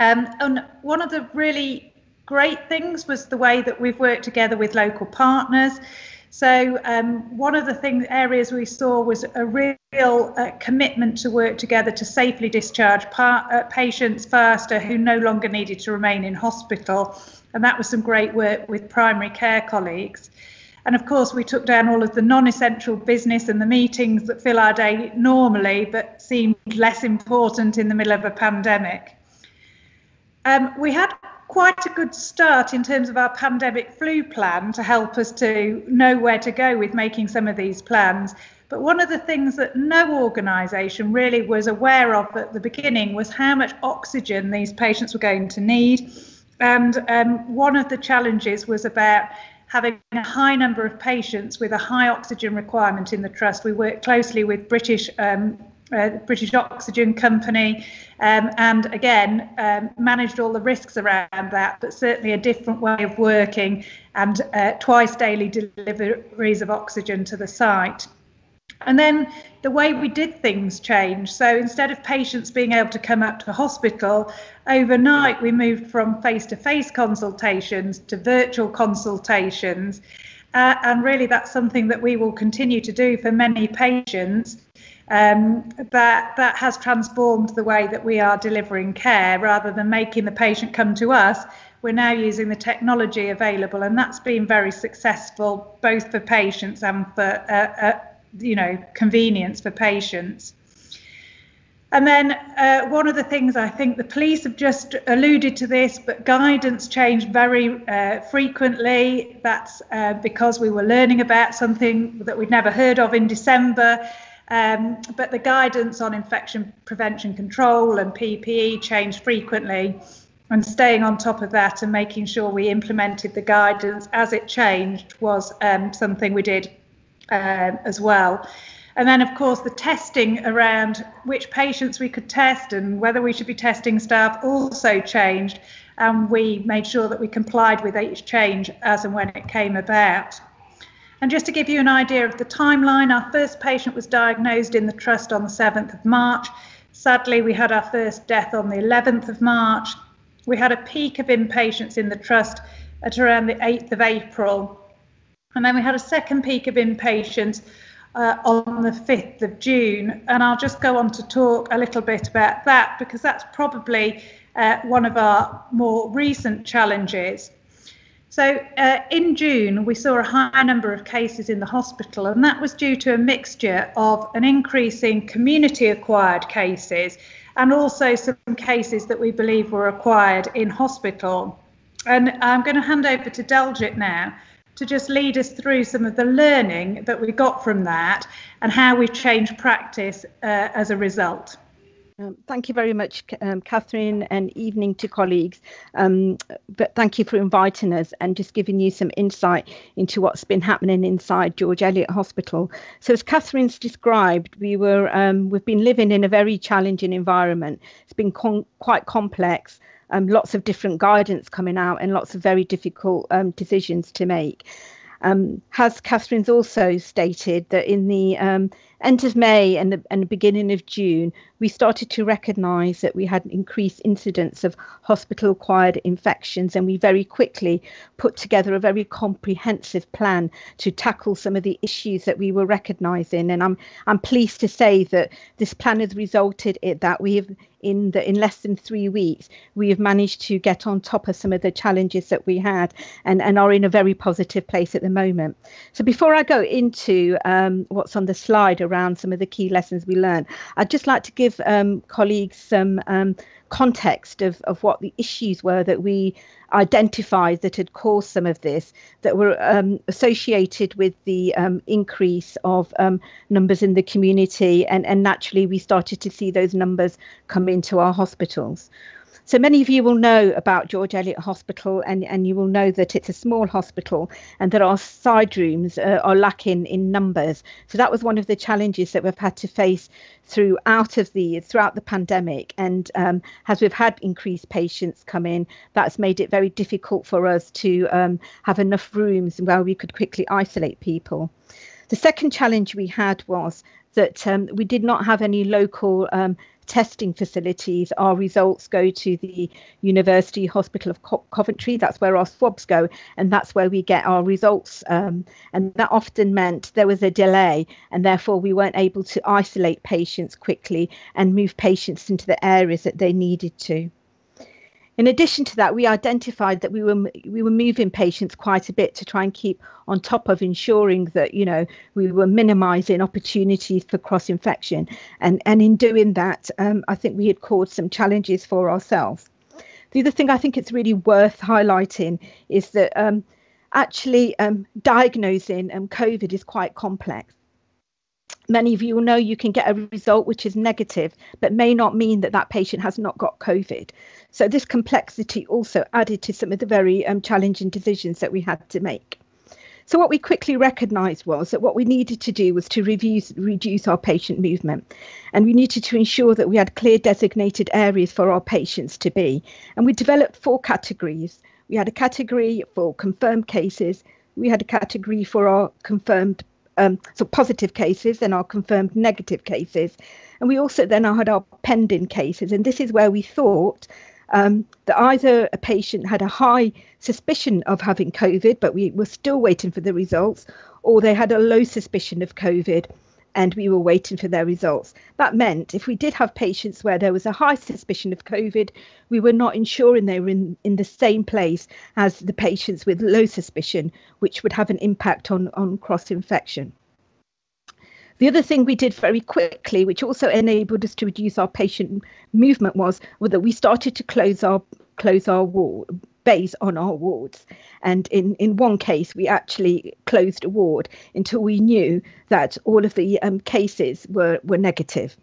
Um, and one of the really great things was the way that we've worked together with local partners. So um, one of the thing areas we saw was a real uh, commitment to work together to safely discharge uh, patients faster who no longer needed to remain in hospital, and that was some great work with primary care colleagues. And of course, we took down all of the non-essential business and the meetings that fill our day normally, but seemed less important in the middle of a pandemic. Um, we had quite a good start in terms of our pandemic flu plan to help us to know where to go with making some of these plans. But one of the things that no organisation really was aware of at the beginning was how much oxygen these patients were going to need. And um, one of the challenges was about having a high number of patients with a high oxygen requirement in the trust. We work closely with British um, uh, British Oxygen Company, um, and again um, managed all the risks around that, but certainly a different way of working and uh, twice daily deliveries of oxygen to the site. And then the way we did things changed. So instead of patients being able to come up to the hospital, overnight we moved from face to face consultations to virtual consultations. Uh, and really, that's something that we will continue to do for many patients. Um, that has transformed the way that we are delivering care rather than making the patient come to us we're now using the technology available and that's been very successful both for patients and for uh, uh, you know convenience for patients and then uh, one of the things I think the police have just alluded to this, but guidance changed very uh, frequently. That's uh, because we were learning about something that we'd never heard of in December. Um, but the guidance on infection prevention control and PPE changed frequently. And staying on top of that and making sure we implemented the guidance as it changed was um, something we did uh, as well. And then, of course, the testing around which patients we could test and whether we should be testing staff also changed. And we made sure that we complied with each change as and when it came about. And just to give you an idea of the timeline, our first patient was diagnosed in the trust on the 7th of March. Sadly, we had our first death on the 11th of March. We had a peak of inpatients in the trust at around the 8th of April. And then we had a second peak of inpatients uh, on the 5th of June. And I'll just go on to talk a little bit about that because that's probably uh, one of our more recent challenges. So uh, in June, we saw a high number of cases in the hospital, and that was due to a mixture of an increase in community acquired cases and also some cases that we believe were acquired in hospital. And I'm going to hand over to Daljit now to just lead us through some of the learning that we got from that and how we've changed practice uh, as a result. Um, thank you very much, um, Catherine, and evening to colleagues. Um, but thank you for inviting us and just giving you some insight into what's been happening inside George Eliot Hospital. So, as Catherine's described, we were um, we've been living in a very challenging environment. It's been con- quite complex. Um, lots of different guidance coming out and lots of very difficult um, decisions to make. Um, has Catherine's also stated that in the um, end of May and the, and the beginning of June, we started to recognise that we had increased incidence of hospital acquired infections, and we very quickly put together a very comprehensive plan to tackle some of the issues that we were recognising. And I'm I'm pleased to say that this plan has resulted in that we have in the in less than three weeks we have managed to get on top of some of the challenges that we had and and are in a very positive place at the moment so before i go into um, what's on the slide around some of the key lessons we learned i'd just like to give um, colleagues some um, context of, of what the issues were that we identified that had caused some of this, that were um, associated with the um, increase of um, numbers in the community. And, and naturally, we started to see those numbers come into our hospitals. So many of you will know about George Eliot Hospital, and, and you will know that it's a small hospital and that our side rooms uh, are lacking in numbers. So that was one of the challenges that we've had to face throughout of the throughout the pandemic. And um, as we've had increased patients come in, that's made it very difficult for us to um, have enough rooms where we could quickly isolate people. The second challenge we had was that um, we did not have any local um, testing facilities, our results go to the University Hospital of Co- Coventry. That's where our swabs go, and that's where we get our results. Um, and that often meant there was a delay, and therefore we weren't able to isolate patients quickly and move patients into the areas that they needed to. In addition to that, we identified that we were we were moving patients quite a bit to try and keep on top of ensuring that you know we were minimising opportunities for cross infection, and and in doing that, um, I think we had caused some challenges for ourselves. The other thing I think it's really worth highlighting is that um, actually um, diagnosing um, COVID is quite complex Many of you will know you can get a result which is negative, but may not mean that that patient has not got COVID. So this complexity also added to some of the very um, challenging decisions that we had to make. So what we quickly recognised was that what we needed to do was to reduce our patient movement, and we needed to ensure that we had clear designated areas for our patients to be. And we developed four categories. We had a category for confirmed cases. We had a category for our confirmed um, so positive cases and our confirmed negative cases. And we also then had our pending cases. And this is where we thought um, that either a patient had a high suspicion of having COVID, but we were still waiting for the results, or they had a low suspicion of COVID and we were waiting for their results. That meant if we did have patients where there was a high suspicion of COVID, we were not ensuring they were in, in the same place as the patients with low suspicion, which would have an impact on, on cross infection. The other thing we did very quickly, which also enabled us to reduce our patient movement, was, was that we started to close our close our wall bays on our wards. And in, in one case, we actually closed a ward until we knew that all of the um, cases were, were negative.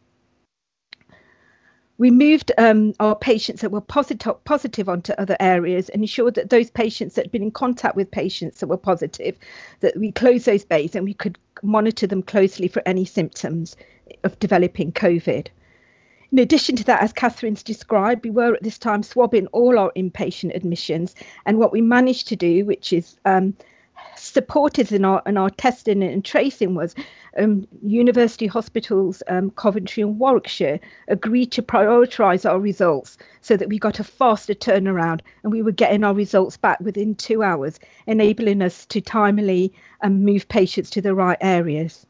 We moved um, our patients that were positive, positive onto other areas and ensured that those patients that had been in contact with patients that were positive, that we closed those bays and we could monitor them closely for any symptoms of developing COVID. In addition to that, as Catherine's described, we were at this time swabbing all our inpatient admissions. And what we managed to do, which is um, supported in our in our testing and tracing, was um, university hospitals, um, Coventry and Warwickshire, agreed to prioritise our results so that we got a faster turnaround and we were getting our results back within two hours, enabling us to timely um, move patients to the right areas.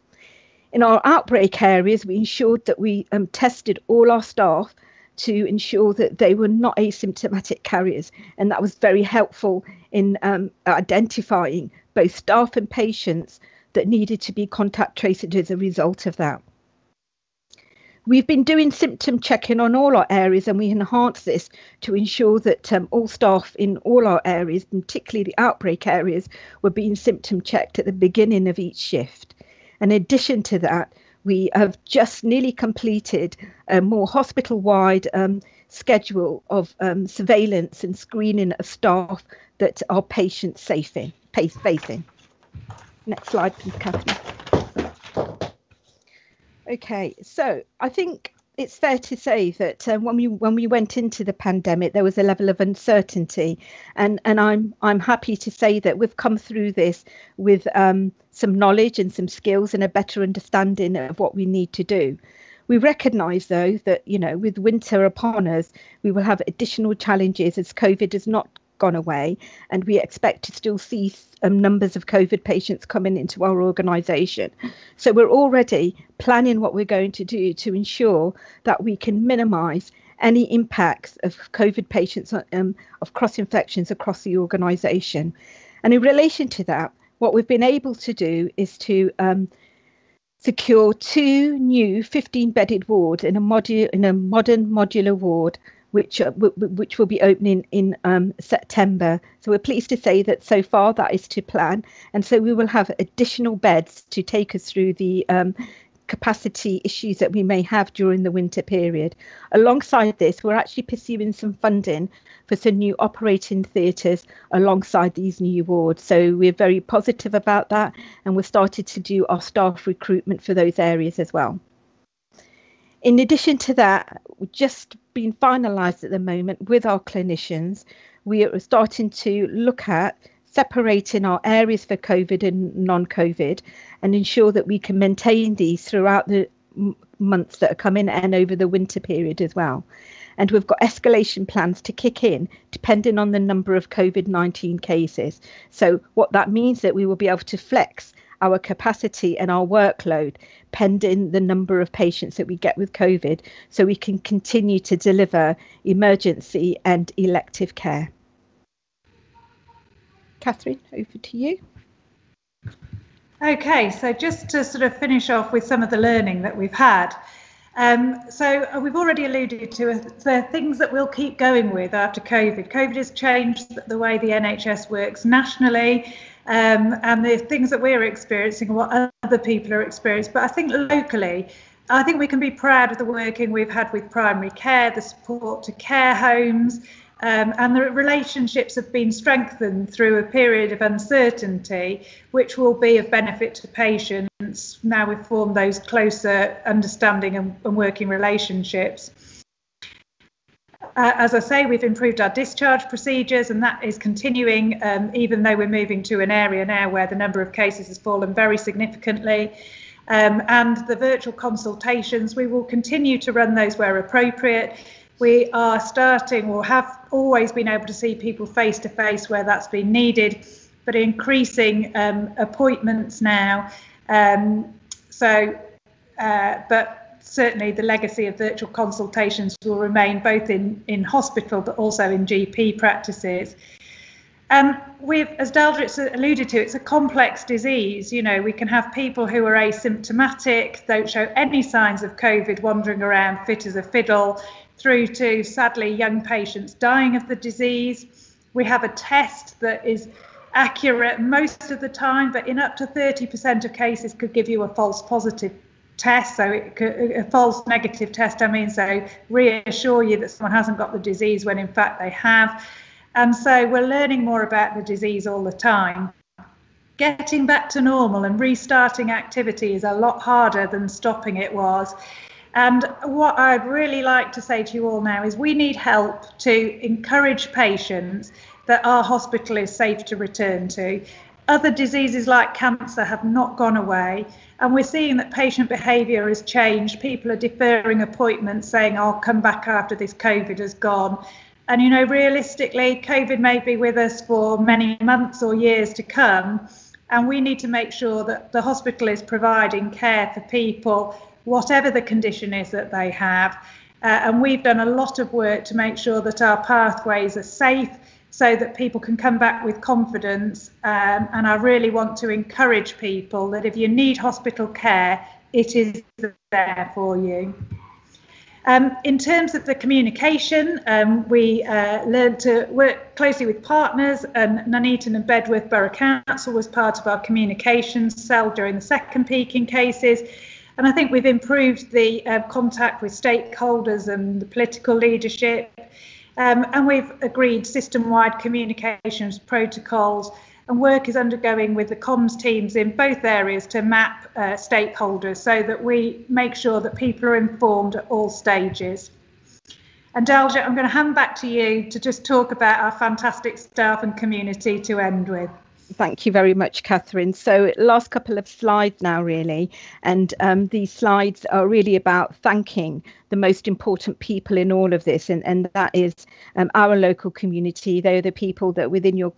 In our outbreak areas, we ensured that we um, tested all our staff to ensure that they were not asymptomatic carriers, and that was very helpful in um, identifying both staff and patients that needed to be contact traced as a result of that. We've been doing symptom checking on all our areas and we enhance this to ensure that um, all staff in all our areas, particularly the outbreak areas, were being symptom checked at the beginning of each shift. In addition to that, we have just nearly completed a more hospital wide um, schedule of um, surveillance and screening of staff that are patient safe in, facing. Next slide, please, Catherine. Okay, so I think it's fair to say that uh, when we when we went into the pandemic, there was a level of uncertainty, and and I'm I'm happy to say that we've come through this with um, some knowledge and some skills and a better understanding of what we need to do. We recognise though that you know with winter upon us, we will have additional challenges as COVID has not gone away, and we expect to still see um, numbers of COVID patients coming into our organisation. So we're already planning what we're going to do to ensure that we can minimise any impacts of COVID patients um, of cross infections across the organisation. And in relation to that, what we've been able to do is to um, secure two new 15 bedded wards in a, modu- in a modern modular ward which uh, w- which will be opening in um, September. So we're pleased to say that so far that is to plan, and so we will have additional beds to take us through the um, capacity issues that we may have during the winter period. Alongside this, we're actually pursuing some funding for some new operating theatres alongside these new wards. So we're very positive about that, and we've started to do our staff recruitment for those areas as well. In addition to that, we've just being finalised at the moment with our clinicians, we are starting to look at separating our areas for COVID and non COVID and ensure that we can maintain these throughout the months that are coming and over the winter period as well. And we've got escalation plans to kick in depending on the number of COVID 19 cases. So, what that means is that we will be able to flex our capacity and our workload pending the number of patients that we get with COVID so we can continue to deliver emergency and elective care. Catherine, over to you. Okay, so just to sort of finish off with some of the learning that we've had. Um, so uh, we've already alluded to uh, the things that we'll keep going with after COVID. COVID has changed the way the NHS works nationally um, and the things that we're experiencing and what other people are experiencing. But I think locally, I think we can be proud of the working we've had with primary care, the support to care homes, um, and the relationships have been strengthened through a period of uncertainty, which will be of benefit to patients. Now we've formed those closer understanding and, and working relationships. Uh, as I say, we've improved our discharge procedures, and that is continuing, um, even though we're moving to an area now where the number of cases has fallen very significantly. Um, and the virtual consultations, we will continue to run those where appropriate. We are starting or have always been able to see people face to face where that's been needed, but increasing um, appointments now. Um, so, uh, but certainly the legacy of virtual consultations will remain both in, in hospital but also in GP practices. Um, We've, as Daljit alluded to, it's a complex disease. You know, we can have people who are asymptomatic, don't show any signs of COVID, wandering around fit as a fiddle, through to sadly young patients dying of the disease. We have a test that is accurate most of the time, but in up to 30% of cases could give you a false positive test. So it a false negative test, I mean, so reassure you that someone hasn't got the disease when in fact they have. And so we're learning more about the disease all the time. Getting back to normal and restarting activity is a lot harder than stopping it was. And what I'd really like to say to you all now is we need help to encourage patients that our hospital is safe to return to. Other diseases like cancer have not gone away, and we're seeing that patient behaviour has changed. People are deferring appointments, saying, I'll come back after this COVID has gone. And, you know, realistically, COVID may be with us for many months or years to come. And we need to make sure that the hospital is providing care for people, whatever the condition is that they have. Uh, and we've done a lot of work to make sure that our pathways are safe so that people can come back with confidence. Um, and I really want to encourage people that if you need hospital care, it is there for you. Um, in terms of the communication, um, we uh, learned to work closely with partners, and Nuneaton and Bedworth Borough Council was part of our communications cell during the second peak in cases. And I think we've improved the uh, contact with stakeholders and the political leadership. Um, and we've agreed system wide communications protocols and work is undergoing with the comms teams in both areas to map uh, stakeholders so that we make sure that people are informed at all stages. And Daljit, I'm going to hand back to you to just talk about our fantastic staff and community to end with. Thank you very much, Catherine. So, last couple of slides now, really. And um, these slides are really about thanking the most important people in all of this, and, and that is um, our local community. They're the people that within your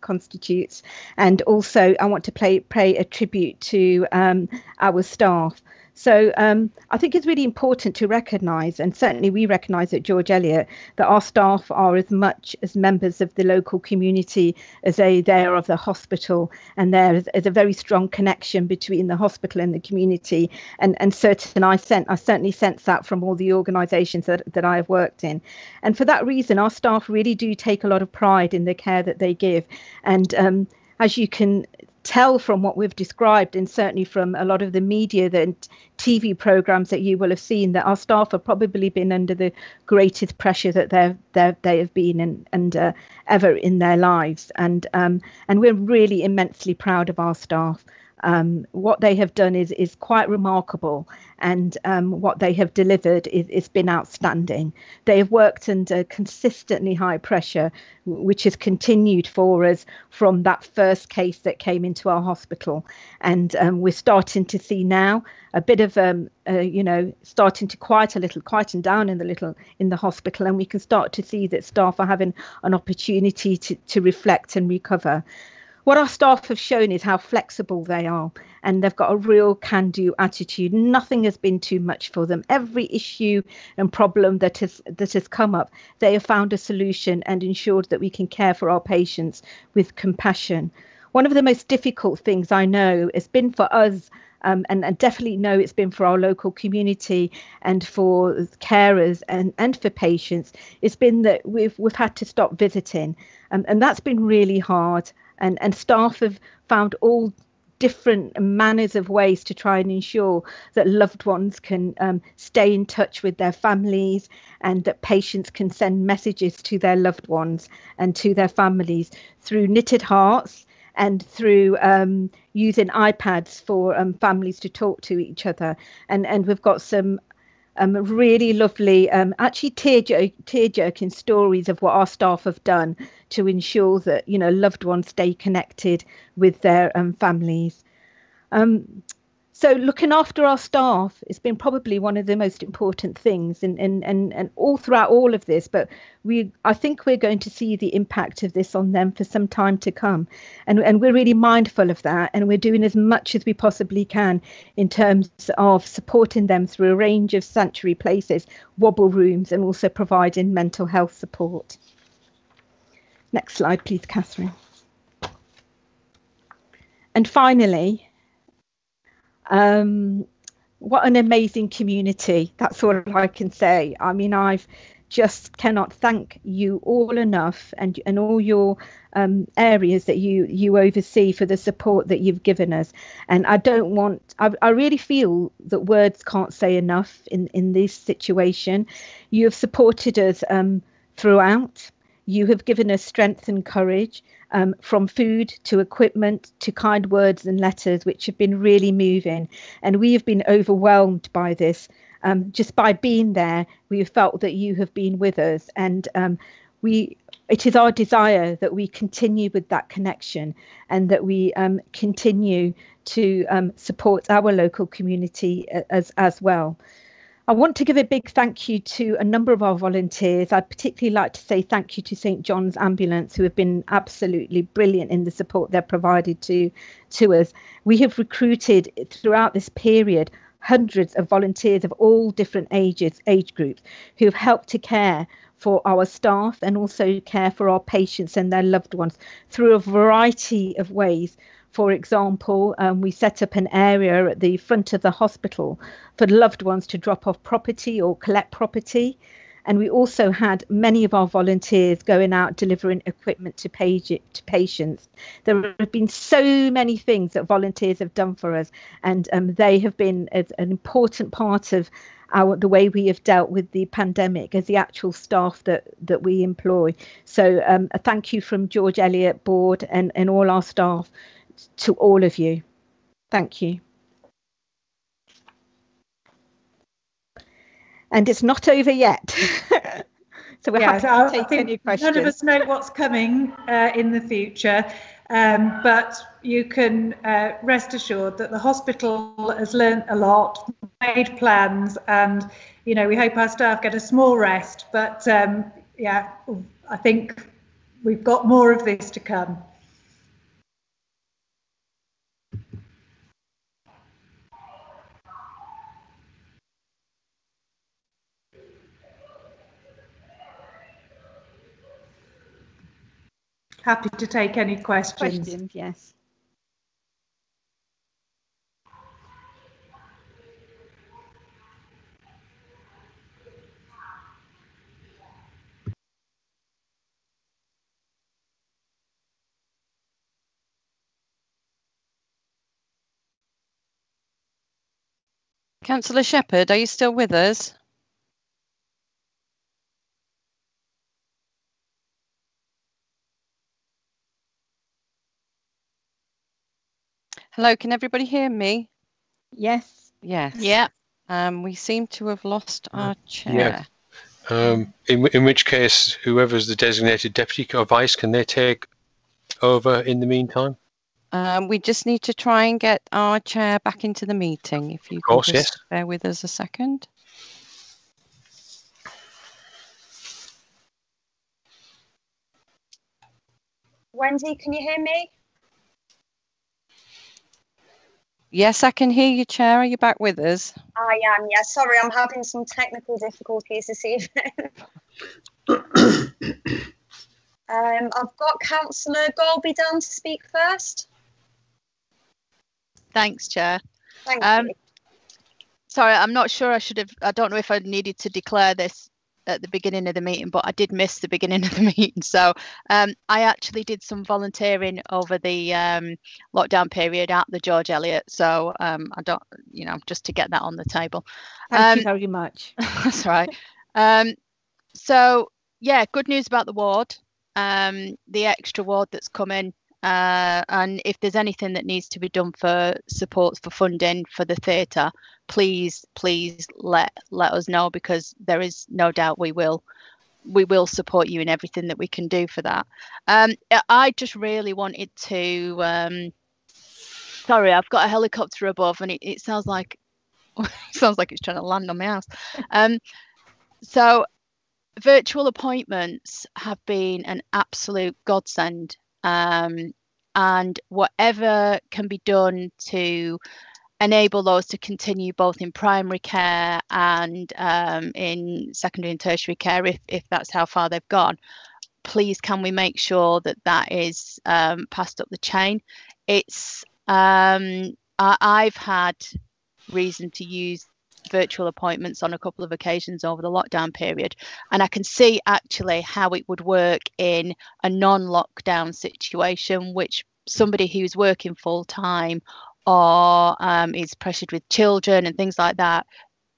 constitutes. And also, I want to play, pay a tribute to um, our staff. So um, I think it's really important to recognise, and certainly we recognise at George Eliot, that our staff are as much as members of the local community as they, they are of the hospital, and there is, is, a very strong connection between the hospital and the community. And and certain I sent I certainly sense that from all the organisations that, that I have worked in, and for that reason, our staff really do take a lot of pride in the care that they give, and um, as you can tell from what we've described and certainly from a lot of the media and TV programs that you will have seen that our staff have probably been under the greatest pressure that they've, they've they have been in, under ever in their lives. And um, and we're really immensely proud of our staff um, what they have done is is quite remarkable, and um, what they have delivered is, is been outstanding. They have worked under consistently high pressure, which has continued for us from that first case that came into our hospital, and um, we're starting to see now a bit of um, uh, you know starting to quiet a little, quieten down in the little in the hospital, and we can start to see that staff are having an opportunity to to reflect and recover what our staff have shown is how flexible they are and they've got a real can do attitude nothing has been too much for them every issue and problem that has that has come up they have found a solution and ensured that we can care for our patients with compassion one of the most difficult things i know has been for us um, and, and, definitely know it's been for our local community and for carers and, and for patients. It's been that we've we've had to stop visiting, um, and that's been really hard. And and staff have found all different manners of ways to try and ensure that loved ones can um, stay in touch with their families and that patients can send messages to their loved ones and to their families through knitted hearts and through um, using iPads for um, families to talk to each other. And and we've got some um, really lovely, um, actually tear jerking stories of what our staff have done to ensure that you know loved ones stay connected with their um, families. Um, so looking after our staff has been probably one of the most important things and, and, and, and all throughout all of this but we i think we're going to see the impact of this on them for some time to come. And, and we're really mindful of that and we're doing as much as we possibly can in terms of supporting them through a range of sanctuary places wobble rooms and also providing mental health support. Next slide please catherine. And finally um, what an amazing community. That's all I can say. I mean, I've just cannot thank you all enough and and all your um, areas that you you oversee for the support that you've given us and i don't want I, I really feel that words can't say enough in in this situation you have supported us um, throughout you have given us strength and courage um, from food to equipment to kind words and letters, which have been really moving. And we have been overwhelmed by this. Um, just by being there, we have felt that you have been with us, and um, we. It is our desire that we continue with that connection and that we um, continue to um, support our local community as as well. I want to give a big thank you to a number of our volunteers. I'd particularly like to say thank you to St John's Ambulance, who have been absolutely brilliant in the support they've provided to, to us. We have recruited throughout this period hundreds of volunteers of all different ages, age groups, who have helped to care for our staff and also care for our patients and their loved ones through a variety of ways for example, um, we set up an area at the front of the hospital for loved ones to drop off property or collect property. And we also had many of our volunteers going out delivering equipment to, page, to patients. There have been so many things that volunteers have done for us, and um, they have been an important part of our, the way we have dealt with the pandemic as the actual staff that, that we employ. So, um, a thank you from George Eliot Board and, and all our staff to all of you. Thank you. And it's not over yet. so we're happy to take any questions. None of us know what's coming uh, in the future, um, but you can uh, rest assured that the hospital has learnt a lot, made plans, and you know we hope our staff get a small rest. But um, yeah, I think we've got more of this to come. Happy to take any questions. Questions, yes. Councillor Shepherd, are you still with us? Hello, can everybody hear me? Yes. Yes. Yeah. Um, we seem to have lost our chair. Yeah. Um, in, in which case, whoever's the designated deputy or vice, can they take over in the meantime? Um, we just need to try and get our chair back into the meeting. If you Of course, can just yes. bear with us a second. Wendy, can you hear me? Yes, I can hear you, Chair. Are you back with us? I am, yeah. Sorry, I'm having some technical difficulties this evening. um, I've got Councillor Golby down to speak first. Thanks, Chair. Thank Um, you. Sorry, I'm not sure I should have, I don't know if I needed to declare this at the beginning of the meeting, but I did miss the beginning of the meeting. So um, I actually did some volunteering over the um, lockdown period at the George Eliot. So um, I don't, you know, just to get that on the table. Thank you very much. that's right. Um, so yeah, good news about the ward. Um, the extra ward that's coming uh, and if there's anything that needs to be done for supports for funding for the theatre, please, please let let us know because there is no doubt we will we will support you in everything that we can do for that. Um, I just really wanted to. Um, sorry, I've got a helicopter above, and it, it sounds like it sounds like it's trying to land on my house. Um, so virtual appointments have been an absolute godsend um, and whatever can be done to enable those to continue both in primary care and um, in secondary and tertiary care if, if that's how far they've gone please can we make sure that that is um, passed up the chain it's um, I, i've had reason to use virtual appointments on a couple of occasions over the lockdown period. And I can see actually how it would work in a non lockdown situation, which somebody who's working full time or um, is pressured with children and things like that,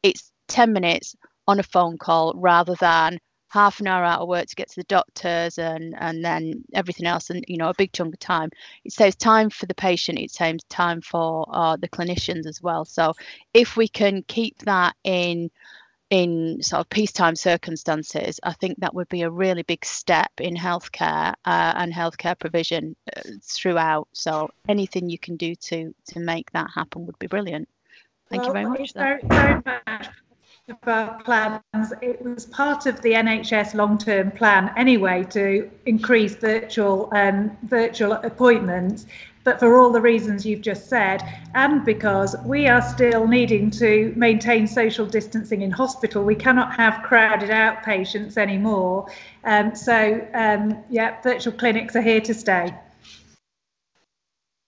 it's 10 minutes on a phone call rather than half an hour out of work to get to the doctors and and then everything else and you know a big chunk of time. It saves time for the patient it saves time for uh, the clinicians as well. So if we can keep that in in sort of peacetime circumstances, I think that would be a really big step in healthcare uh, and healthcare provision uh, throughout. So anything you can do to to make that happen would be brilliant. Thank well, you very much. Very, very much of our plans. It was part of the NHS long-term plan anyway to increase virtual um, virtual appointments, but for all the reasons you've just said, and because we are still needing to maintain social distancing in hospital, we cannot have crowded out patients anymore. Um, so um, yeah, virtual clinics are here to stay.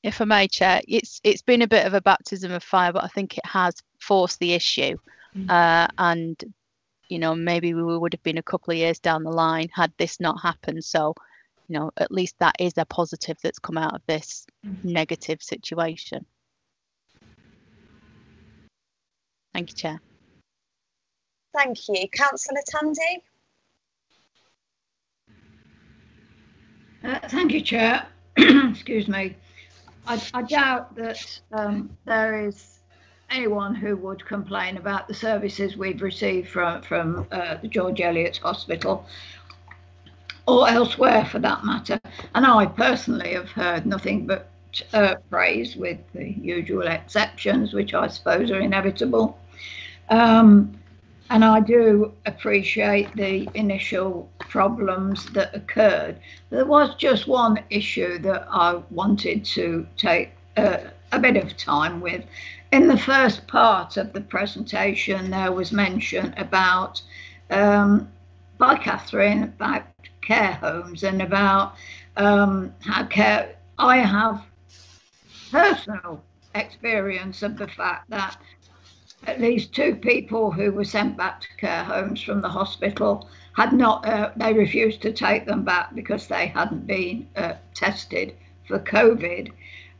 If I may, Chair, it's it's been a bit of a baptism of fire, but I think it has forced the issue Mm. Uh, and you know maybe we would have been a couple of years down the line had this not happened so you know at least that is a positive that's come out of this mm. negative situation. Thank you chair. Thank you. Councillor tandy? Uh, thank you chair. Excuse me. I, I doubt that um, there is anyone who would complain about the services we've received from, from uh, the George Eliot Hospital or elsewhere for that matter. And I personally have heard nothing but uh, praise with the usual exceptions, which I suppose are inevitable. Um, and I do appreciate the initial problems that occurred. There was just one issue that I wanted to take uh, a bit of time with, in the first part of the presentation, there was mention about, um, by Catherine, about care homes and about um, how care. I have personal experience of the fact that at least two people who were sent back to care homes from the hospital had not, uh, they refused to take them back because they hadn't been uh, tested for COVID.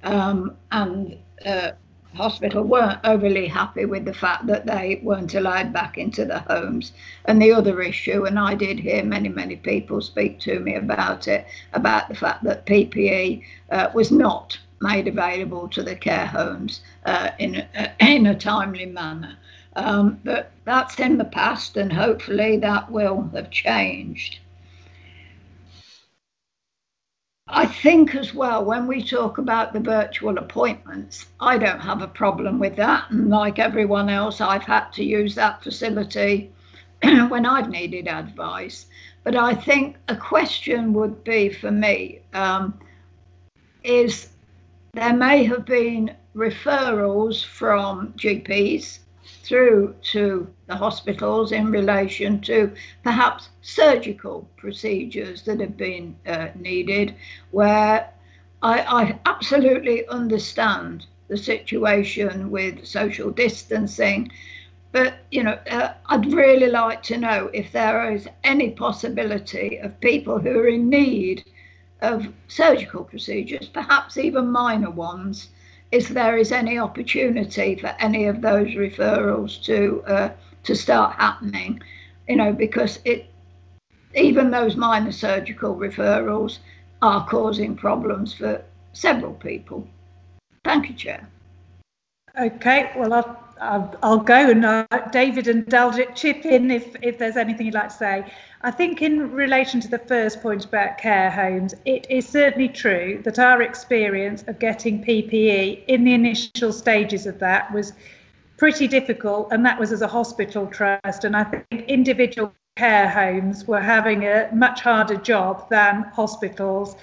Um, and uh, hospital weren't overly happy with the fact that they weren't allowed back into the homes. And the other issue, and I did hear many, many people speak to me about it, about the fact that PPE uh, was not made available to the care homes uh, in, uh, in a timely manner. Um, but that's in the past, and hopefully that will have changed. I think as well, when we talk about the virtual appointments, I don't have a problem with that. And like everyone else, I've had to use that facility when I've needed advice. But I think a question would be for me um, is there may have been referrals from GPs through to the hospitals in relation to perhaps surgical procedures that have been uh, needed, where I, I absolutely understand the situation with social distancing, But, you know, uh, I'd really like to know if there is any possibility of people who are in need of surgical procedures, perhaps even minor ones, if there is any opportunity for any of those referrals to uh, to start happening, you know, because it even those minor surgical referrals are causing problems for several people. Thank you, Chair. Okay, well, I'll, I'll, I'll go and uh, David and Daljit chip in if, if there's anything you'd like to say. I think in relation to the first point about care homes, it is certainly true that our experience of getting PPE in the initial stages of that was pretty difficult, and that was as a hospital trust. And I think individual care homes were having a much harder job than hospitals.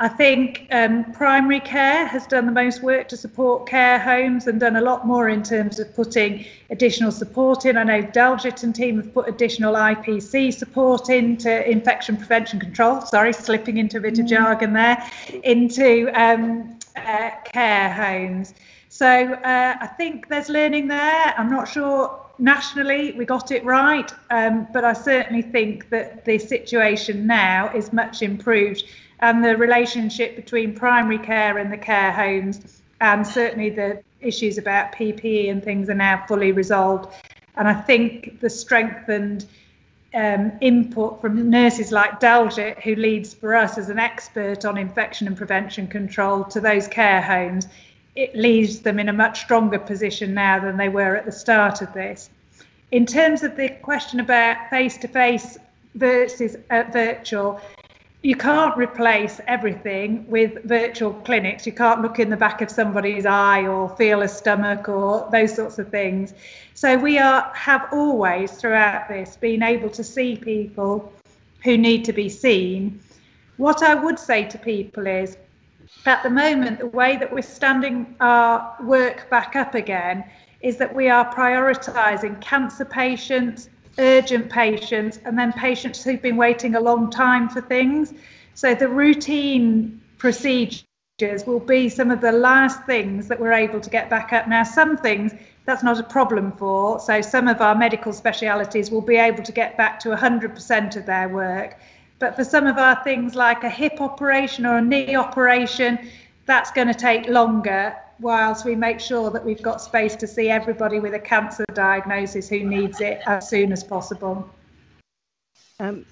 I think um, primary care has done the most work to support care homes and done a lot more in terms of putting additional support in. I know Daljit and team have put additional IPC support into infection prevention control. Sorry, slipping into a bit of mm. jargon there, into um, uh, care homes. So uh, I think there's learning there. I'm not sure nationally we got it right, um, but I certainly think that the situation now is much improved and the relationship between primary care and the care homes, and certainly the issues about PPE and things are now fully resolved. And I think the strengthened um, input from nurses like Daljit, who leads for us as an expert on infection and prevention control, to those care homes, it leaves them in a much stronger position now than they were at the start of this. In terms of the question about face to face versus uh, virtual, you can't replace everything with virtual clinics. You can't look in the back of somebody's eye or feel a stomach or those sorts of things. So we are have always throughout this been able to see people who need to be seen. What I would say to people is at the moment, the way that we're standing our work back up again is that we are prioritising cancer patients, urgent patients, and then patients who've been waiting a long time for things. So the routine procedures will be some of the last things that we're able to get back up. Now, some things that's not a problem for. So some of our medical specialities will be able to get back to 100% of their work. But for some of our things like a hip operation or a knee operation, that's going to take longer whilst we make sure that we've got space to see everybody with a cancer diagnosis who needs it as soon as possible. Um,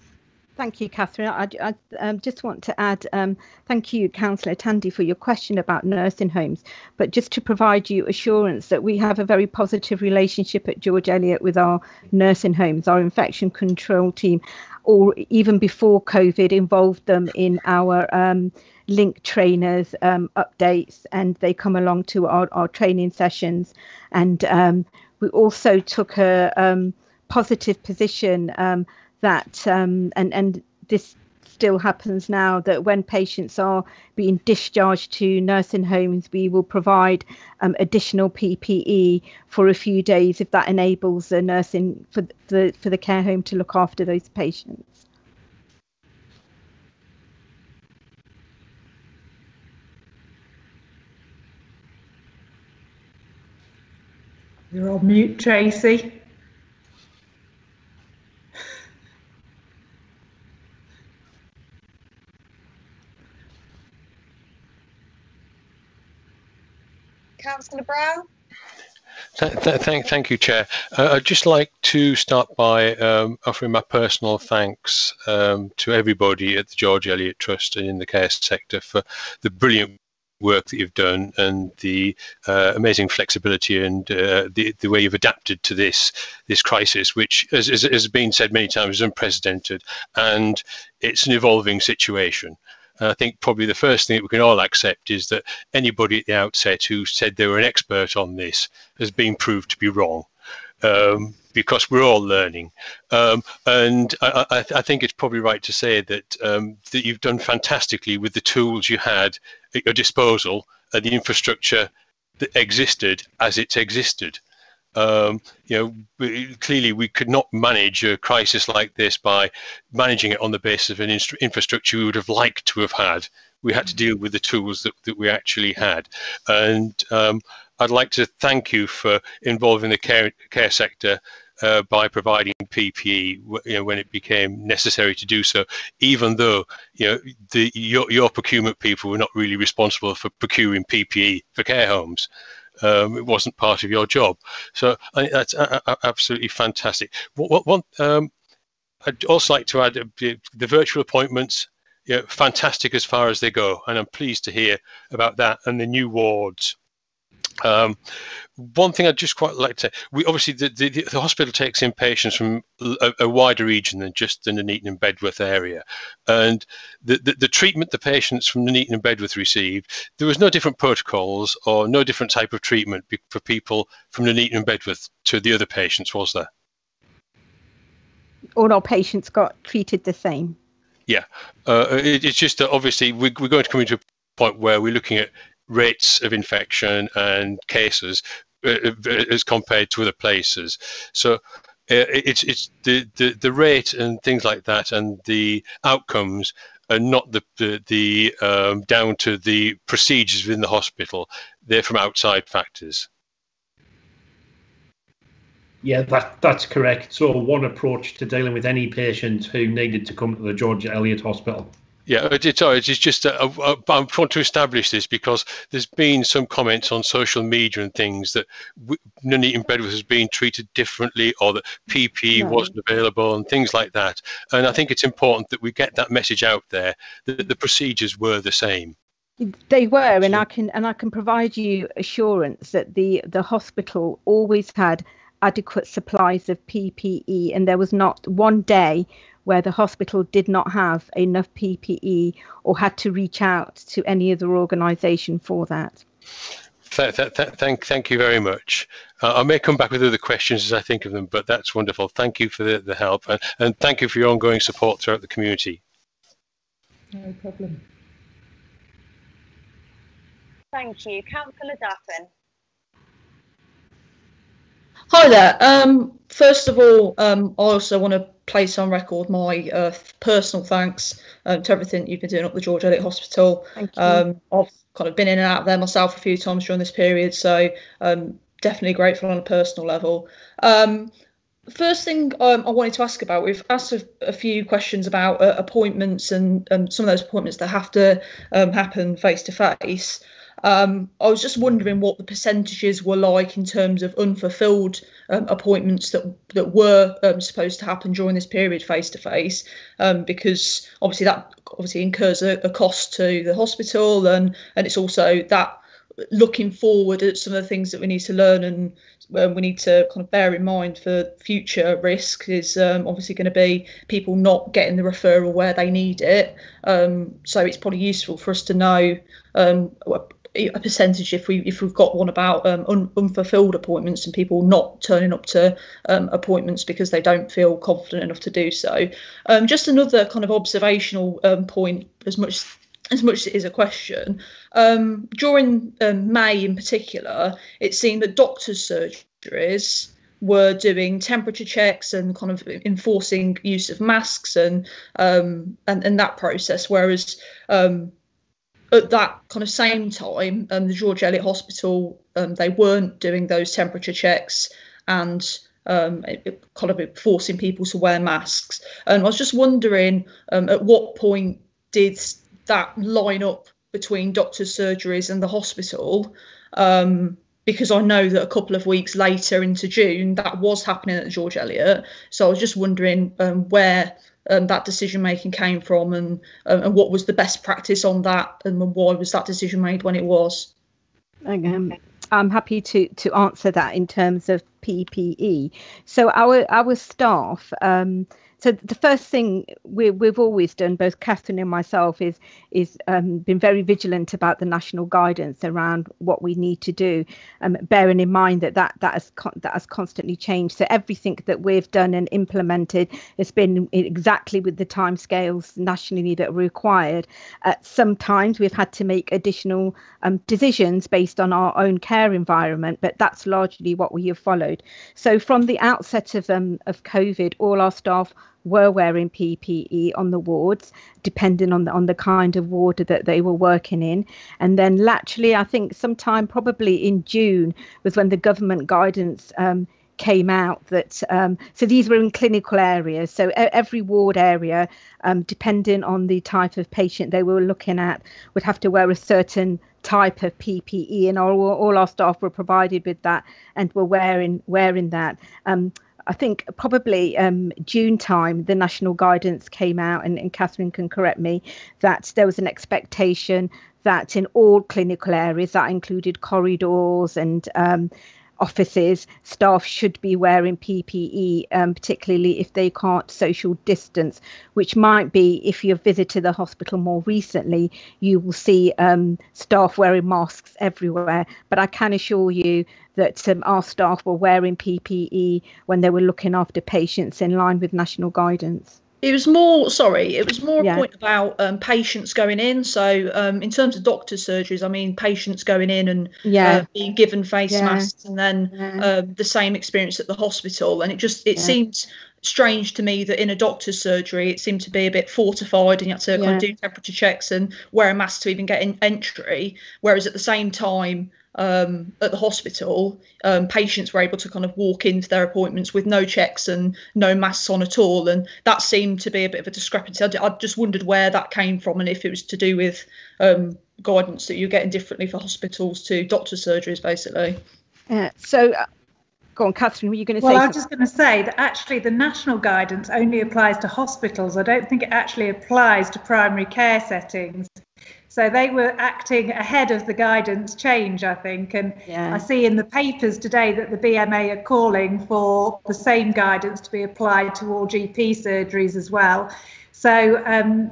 thank you, Catherine. I, I um, just want to add, um, thank you, Councillor Tandy, for your question about nursing homes. But just to provide you assurance that we have a very positive relationship at George Eliot with our nursing homes, our infection control team, or even before COVID, involved them in our um, link trainers um, updates and they come along to our, our training sessions and um, we also took a um, positive position um, that um, and and this still happens now that when patients are being discharged to nursing homes, we will provide um, additional PPE for a few days if that enables the nursing for the for the care home to look after those patients. You're on mute, Tracy. Councillor Brown? Th th thank, thank you, Chair. Uh, I'd just like to start by um, offering my personal thanks um, to everybody at the George Eliot Trust and in the care sector for the brilliant work that you've done and the uh, amazing flexibility and uh, the, the way you've adapted to this this crisis, which, as, as, has been said many times, is unprecedented and it's an evolving situation. And I think probably the first thing that we can all accept is that anybody at the outset who said they were an expert on this has been proved to be wrong. Um, because we're all learning. Um, and I, I, I, think it's probably right to say that um, that you've done fantastically with the tools you had at your disposal and the infrastructure that existed as it's existed. Um, you know, clearly we could not manage a crisis like this by managing it on the basis of an infrastructure we would have liked to have had. We had to deal with the tools that, that we actually had. And um, I'd like to thank you for involving the care, care sector uh, by providing PPE you know, when it became necessary to do so, even though you know the your, your procurement people were not really responsible for procuring PPE for care homes. Um, it wasn't part of your job, so I that's a, a, absolutely fantastic. What, what um, I'd also like to add uh, the virtual appointments. Yeah, fantastic as far as they go, and I'm pleased to hear about that and the new wards. Um, one thing I'd just quite like to say, we obviously the, the, the hospital takes in patients from a, a, wider region than just the Nuneaton and Bedworth area, and the, the, the treatment the patients from the Nuneaton and Bedworth received, there was no different protocols or no different type of treatment for people from the Nuneaton and Bedworth to the other patients, was there? All our patients got treated the same. Yeah, uh, it, it's just that obviously we, we're going to come into a point where we're looking at rates of infection and cases uh, uh, as compared to other places. So uh, it's it's the, the the rate and things like that and the outcomes are not the the, the um, down to the procedures within the hospital. They're from outside factors. Yeah, that that's correct. So one approach to dealing with any patient who needed to come to the George Eliot Hospital. Yeah, it's, it's just uh, uh, I want to establish this because there's been some comments on social media and things that Nuneaton Bedworth has been treated differently or that PP no. wasn't available and things like that. And I think it's important that we get that message out there that the procedures were the same. They were, and I can and I can provide you assurance that the the hospital always had adequate supplies of PPE, and there was not one day where the hospital did not have enough PPE or had to reach out to any other organisation for that. Th- th- th- thank, thank you very much. Uh, I may come back with other questions as I think of them, but that's wonderful. Thank you for the, the help and, and thank you for your ongoing support throughout the community. No problem. Thank you. Councillor Duffin. Hi there. Um, first of all, um, I also want to place on record my uh, personal thanks um, to everything you've been doing at the George Eliot Hospital. Um, I've kind of been in and out there myself a few times during this period, so um, definitely grateful on a personal level. Um, first thing um, I wanted to ask about, we've asked a, a few questions about uh, appointments and um, some of those appointments that have to um, happen face to face. Um, I was just wondering what the percentages were like in terms of unfulfilled um, appointments that that were um, supposed to happen during this period face to face, because obviously that obviously incurs a, a, cost to the hospital, and and it's also that looking forward at some of the things that we need to learn and um, we need to kind of bear in mind for future risk is um, obviously going to be people not getting the referral where they need it. Um, so it's probably useful for us to know um, a percentage if we if we've got one about um, un, unfulfilled appointments and people not turning up to um, appointments because they don't feel confident enough to do so. Um, just another kind of observational um, point, as much as much as it is a question. Um, during um, May in particular, it seemed that doctors' surgeries were doing temperature checks and kind of enforcing use of masks and and and that process, whereas at that kind of same time, um, the George Eliot Hospital, um, they weren't doing those temperature checks and um, it, kind of forcing people to wear masks. And I was just wondering um, at what point did that line up between doctors' surgeries and the hospital? Um, because I know that a couple of weeks later into June, that was happening at George Eliot. So I was just wondering um, where um, that decision making came from and um, and what was the best practice on that and why was that decision made when it was? I'm happy to to answer that in terms of ppe so our our staff um, so the first thing we, we've always done, both Catherine and myself, is is um, been very vigilant about the national guidance around what we need to do, um, bearing in mind that that that has con- that has constantly changed. So everything that we've done and implemented has been exactly with the timescales nationally that are required. Uh, sometimes we've had to make additional um, decisions based on our own care environment, but that's largely what we have followed. So from the outset of um, of COVID, all our staff were wearing PPE on the wards, depending on the on the kind of ward that they were working in. And then laterally, I think sometime probably in June was when the government guidance um, came out that um, so these were in clinical areas so every ward area um, depending on the type of patient they were looking at would have to wear a certain type of ppe and all, all our staff were provided with that and were wearing wearing that um, I think probably um, June time, the national guidance came out, and, and Catherine can correct me, that there was an expectation that in all clinical areas, that included corridors and um, offices, staff should be wearing PPE, um, particularly if they can't social distance, which might be if you've visited the hospital more recently, you will see um, staff wearing masks everywhere. But I can assure you that um, our staff were wearing PPE when they were looking after patients in line with national guidance. It was more, sorry, it was more yeah. a point about um, patients going in. So, um, in terms of doctor surgeries, I mean, patients going in and yeah. uh, being given face yeah. masks, and then uh, the same experience at the hospital. And it just it seemed strange to me that in a doctor's surgery, it seemed to be a bit fortified, and you had to kind of do temperature checks and wear a mask to even get in entry. Whereas at the same time, um, at the hospital, um, patients were able to kind of walk into their appointments with no checks and no masks on at all. And that seemed to be a bit of a discrepancy. I, I just wondered where that came from and if it was to do with um, guidance that you're getting differently for hospitals to doctor surgeries, basically. Yeah. So, uh, go on, Catherine, were you going to well, say? Well, I was just going to say that actually the national guidance only applies to hospitals. I don't think it actually applies to primary care settings. So they were acting ahead of the guidance change, I think. And yeah. I see in the papers today that the BMA are calling for the same guidance to be applied to all GP surgeries as well. So um,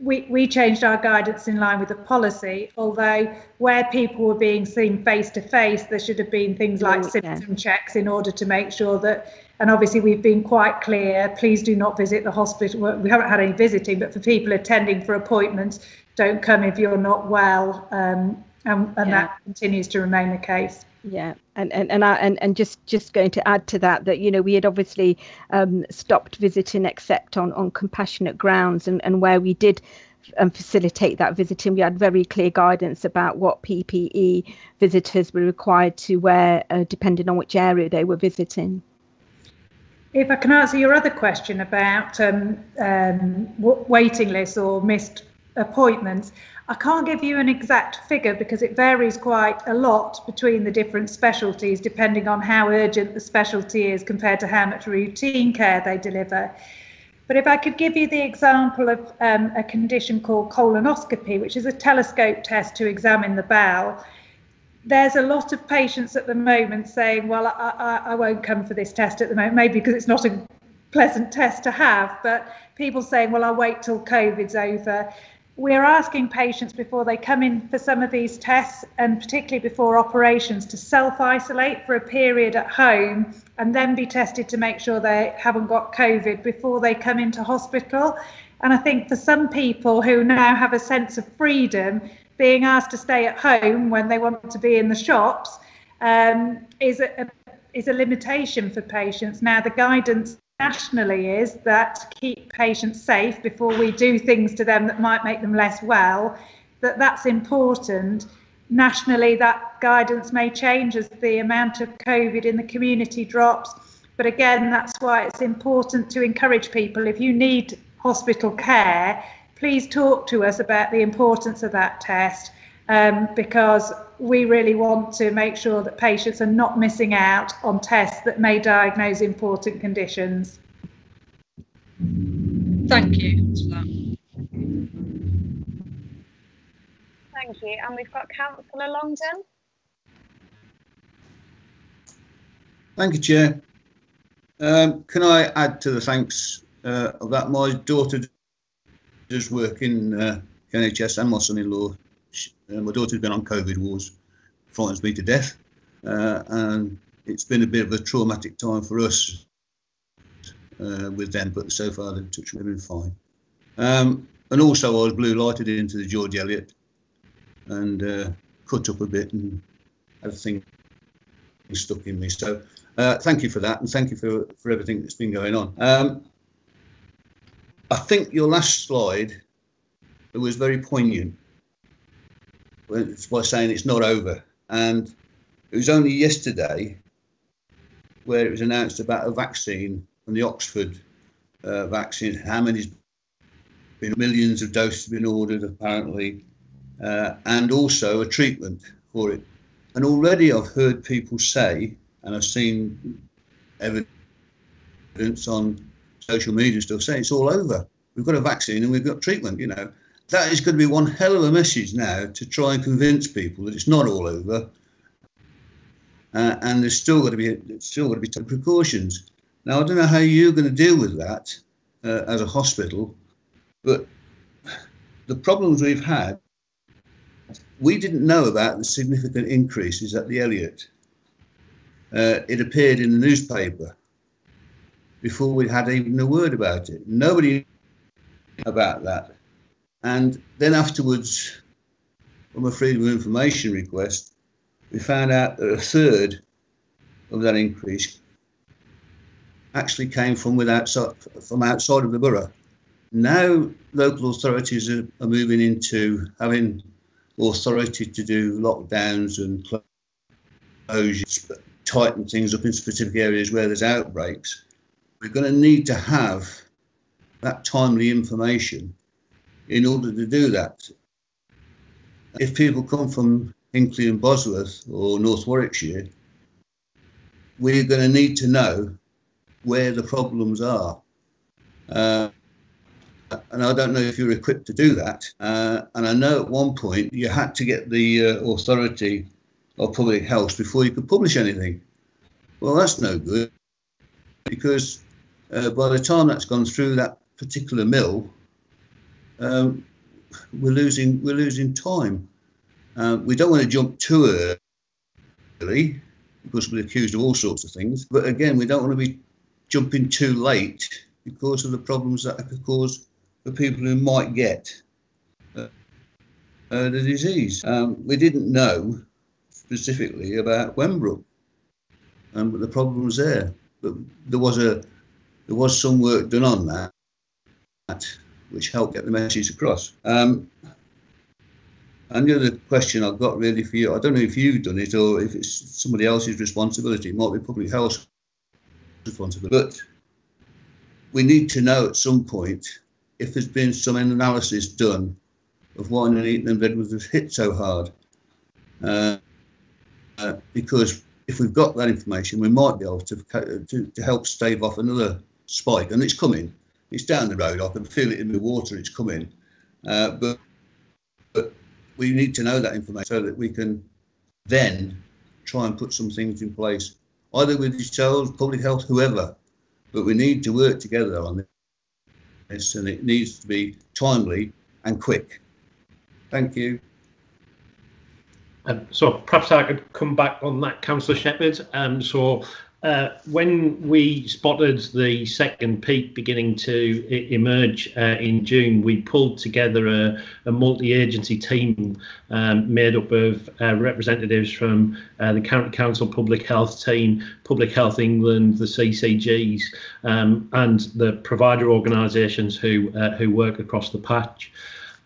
we, we changed our guidance in line with the policy, although where people were being seen face to face, there should have been things like oh, symptom yeah. checks in order to make sure that and obviously we've been quite clear please do not visit the hospital we haven't had any visiting but for people attending for appointments don't come if you're not well, um, and, and yeah. that continues to remain the case. Yeah, and and and, I, and and just just going to add to that that you know we had obviously um, stopped visiting except on on compassionate grounds, and and where we did um, facilitate that visiting. We had very clear guidance about what PPE visitors were required to wear, uh, depending on which area they were visiting. If I can answer your other question about um, um, waiting lists or missed appointments. I can't give you an exact figure because it varies quite a lot between the different specialties depending on how urgent the specialty is compared to how much routine care they deliver. But if I could give you the example of um, a condition called colonoscopy, which is a telescope test to examine the bowel, there's a lot of patients at the moment saying, well, I, I, I won't come for this test at the moment, maybe because it's not a pleasant test to have, but people saying, well, I'll wait till COVID's over we're asking patients before they come in for some of these tests and particularly before operations to self isolate for a period at home and then be tested to make sure they haven't got COVID before they come into hospital. And I think for some people who now have a sense of freedom, being asked to stay at home when they want to be in the shops um, is a, is a limitation for patients. Now, the guidance nationally is that keep patients safe before we do things to them that might make them less well, that that's important. Nationally, that guidance may change as the amount of COVID in the community drops. But again, that's why it's important to encourage people if you need hospital care, please talk to us about the importance of that test um, because we really want to make sure that patients are not missing out on tests that may diagnose important conditions. Thank you for that. Thank you. And we've got Councillor Longden. Thank you, Chair. Um, can I add to the thanks uh, of that? My daughter does work in uh, NHS and my son-in-law uh, my daughter's been on COVID wars, frightens me to death, uh, and it's been a bit of a traumatic time for us uh, with them, but so far they've touched me been fine. Um, and also, I was blue lighted into the George Eliot and uh, cut up a bit and everything stuck in me. So, uh, thank you for that, and thank you for, for everything that's been going on. Um, I think your last slide was very poignant by saying it's not over. And it was only yesterday where it was announced about a vaccine and the Oxford uh, vaccine, how many's been millions of doses have been ordered apparently, uh, and also a treatment for it. And already I've heard people say, and I've seen evidence on social media still saying it's all over. We've got a vaccine and we've got treatment, you know that is going to be one hell of a message now to try and convince people that it's not all over. Uh, and there's still got to be still got to be precautions. Now I don't know how you're going to deal with that uh, as a hospital, but the problems we've had, we didn't know about the significant increases at the Eliot. Uh, it appeared in the newspaper before we had even a word about it. Nobody about that. And then afterwards, from a freedom of information request, we found out that a third of that increase actually came from without from outside of the borough. Now local authorities are, are moving into having authority to do lockdowns and closures, tighten things up in specific areas where there's outbreaks. We're going to need to have that timely information in order to do that. If people come from Hinckley and Bosworth or North Warwickshire, we're going to need to know where the problems are. Uh, and I don't know if you're equipped to do that. Uh, and I know at one point you had to get the uh, authority of public health before you could publish anything. Well, that's no good because uh, by the time that's gone through that particular mill, um, we're losing we're losing time. Uh, we don't want to jump too early because we're accused of all sorts of things. But again, we don't want to be jumping too late because of the problems that could cause for people who might get uh, uh, the disease. Um, we didn't know specifically about Wembrook and um, the problems there, but there was a there was some work done on that which help get the message across. Um, and the other question I've got really for you, I don't know if you've done it or if it's somebody else's responsibility. It might be public health responsibility. But we need to know at some point if there's been some analysis done of why and Bedworth was hit so hard. Uh, uh, because if we've got that information, we might be able to, to, to help stave off another spike, and it's coming it's down the road. I can feel it in the water. It's coming, uh, but but we need to know that information so that we can then try and put some things in place, either with yourselves, public health, whoever. But we need to work together on this, and it needs to be timely and quick. Thank you. Um, so perhaps I could come back on that, Councillor Shepherd. Um, so uh, when we spotted the second peak beginning to emerge uh, in June, we pulled together a, a multi-agency team um, made up of uh, representatives from uh, the County Council Public Health team, Public Health England, the CCGs, um, and the provider organisations who uh, who work across the patch.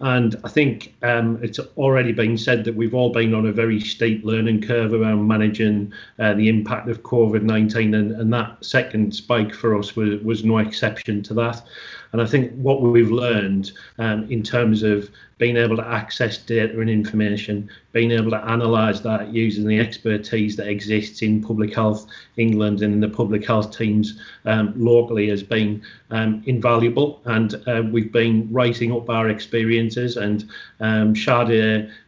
And I think um, it's already been said that we've all been on a very steep learning curve around managing uh, the impact of COVID 19, and, and that second spike for us was, was no exception to that. And I think what we've learned um, in terms of being able to access data and information, being able to analyse that using the expertise that exists in Public Health England and in the public health teams um, locally has been um, invaluable. And uh, we've been writing up our experiences, and um,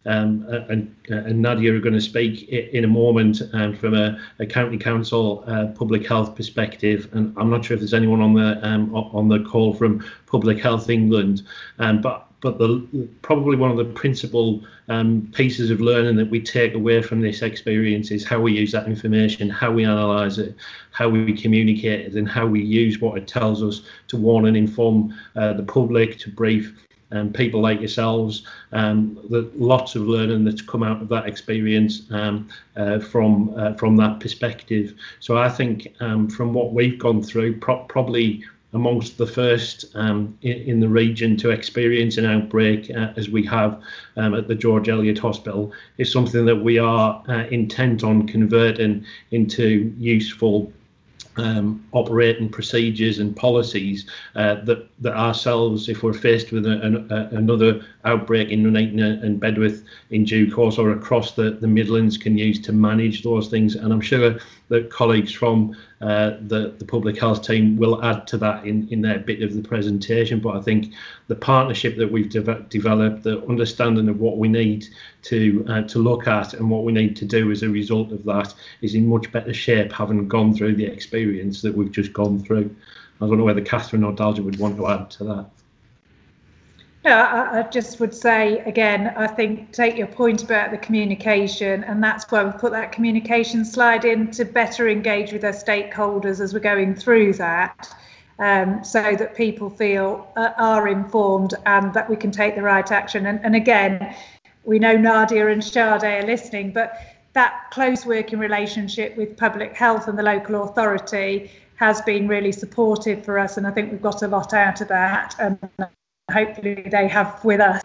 um, and, and, Nadia are going to speak in a moment um, from a, a, county council uh, public health perspective. And I'm not sure if there's anyone on the um, on the call from Public Health England, but but the probably one of the principal um, pieces of learning that we take away from this experience is how we use that information, how we analyse it, how we communicate it, and how we use what it tells us to warn and inform uh, the public, to brief um, people like yourselves. Um, the, lots of learning that's come out of that experience um, uh, from uh, from that perspective. So I think um, from what we've gone through, pro- probably amongst the first um, in, in, the region to experience an outbreak uh, as we have um, at the George Eliot Hospital is something that we are uh, intent on converting into useful um, operating procedures and policies uh, that that ourselves, if we're faced with a, a, another outbreak in Nuneaton and Bedworth in due course or across the, the Midlands, can use to manage those things. And I'm sure that colleagues from uh, the, the public health team will add to that in, in their bit of the presentation. But I think the partnership that we've de developed, the understanding of what we need to uh, to look at and what we need to do as a result of that is in much better shape, having gone through the experience that we've just gone through. I don't know whether Catherine or Daljit would want to add to that. I, I, just would say again, I think take your point about the communication, and that's why we've put that communication slide in to better engage with our stakeholders as we're going through that, um, so that people feel uh, are informed and that we can take the right action. And, and again, we know Nadia and Sade are listening, but that close working relationship with public health and the local authority has been really supportive for us, and I think we've got a lot out of that. And hopefully they have with us.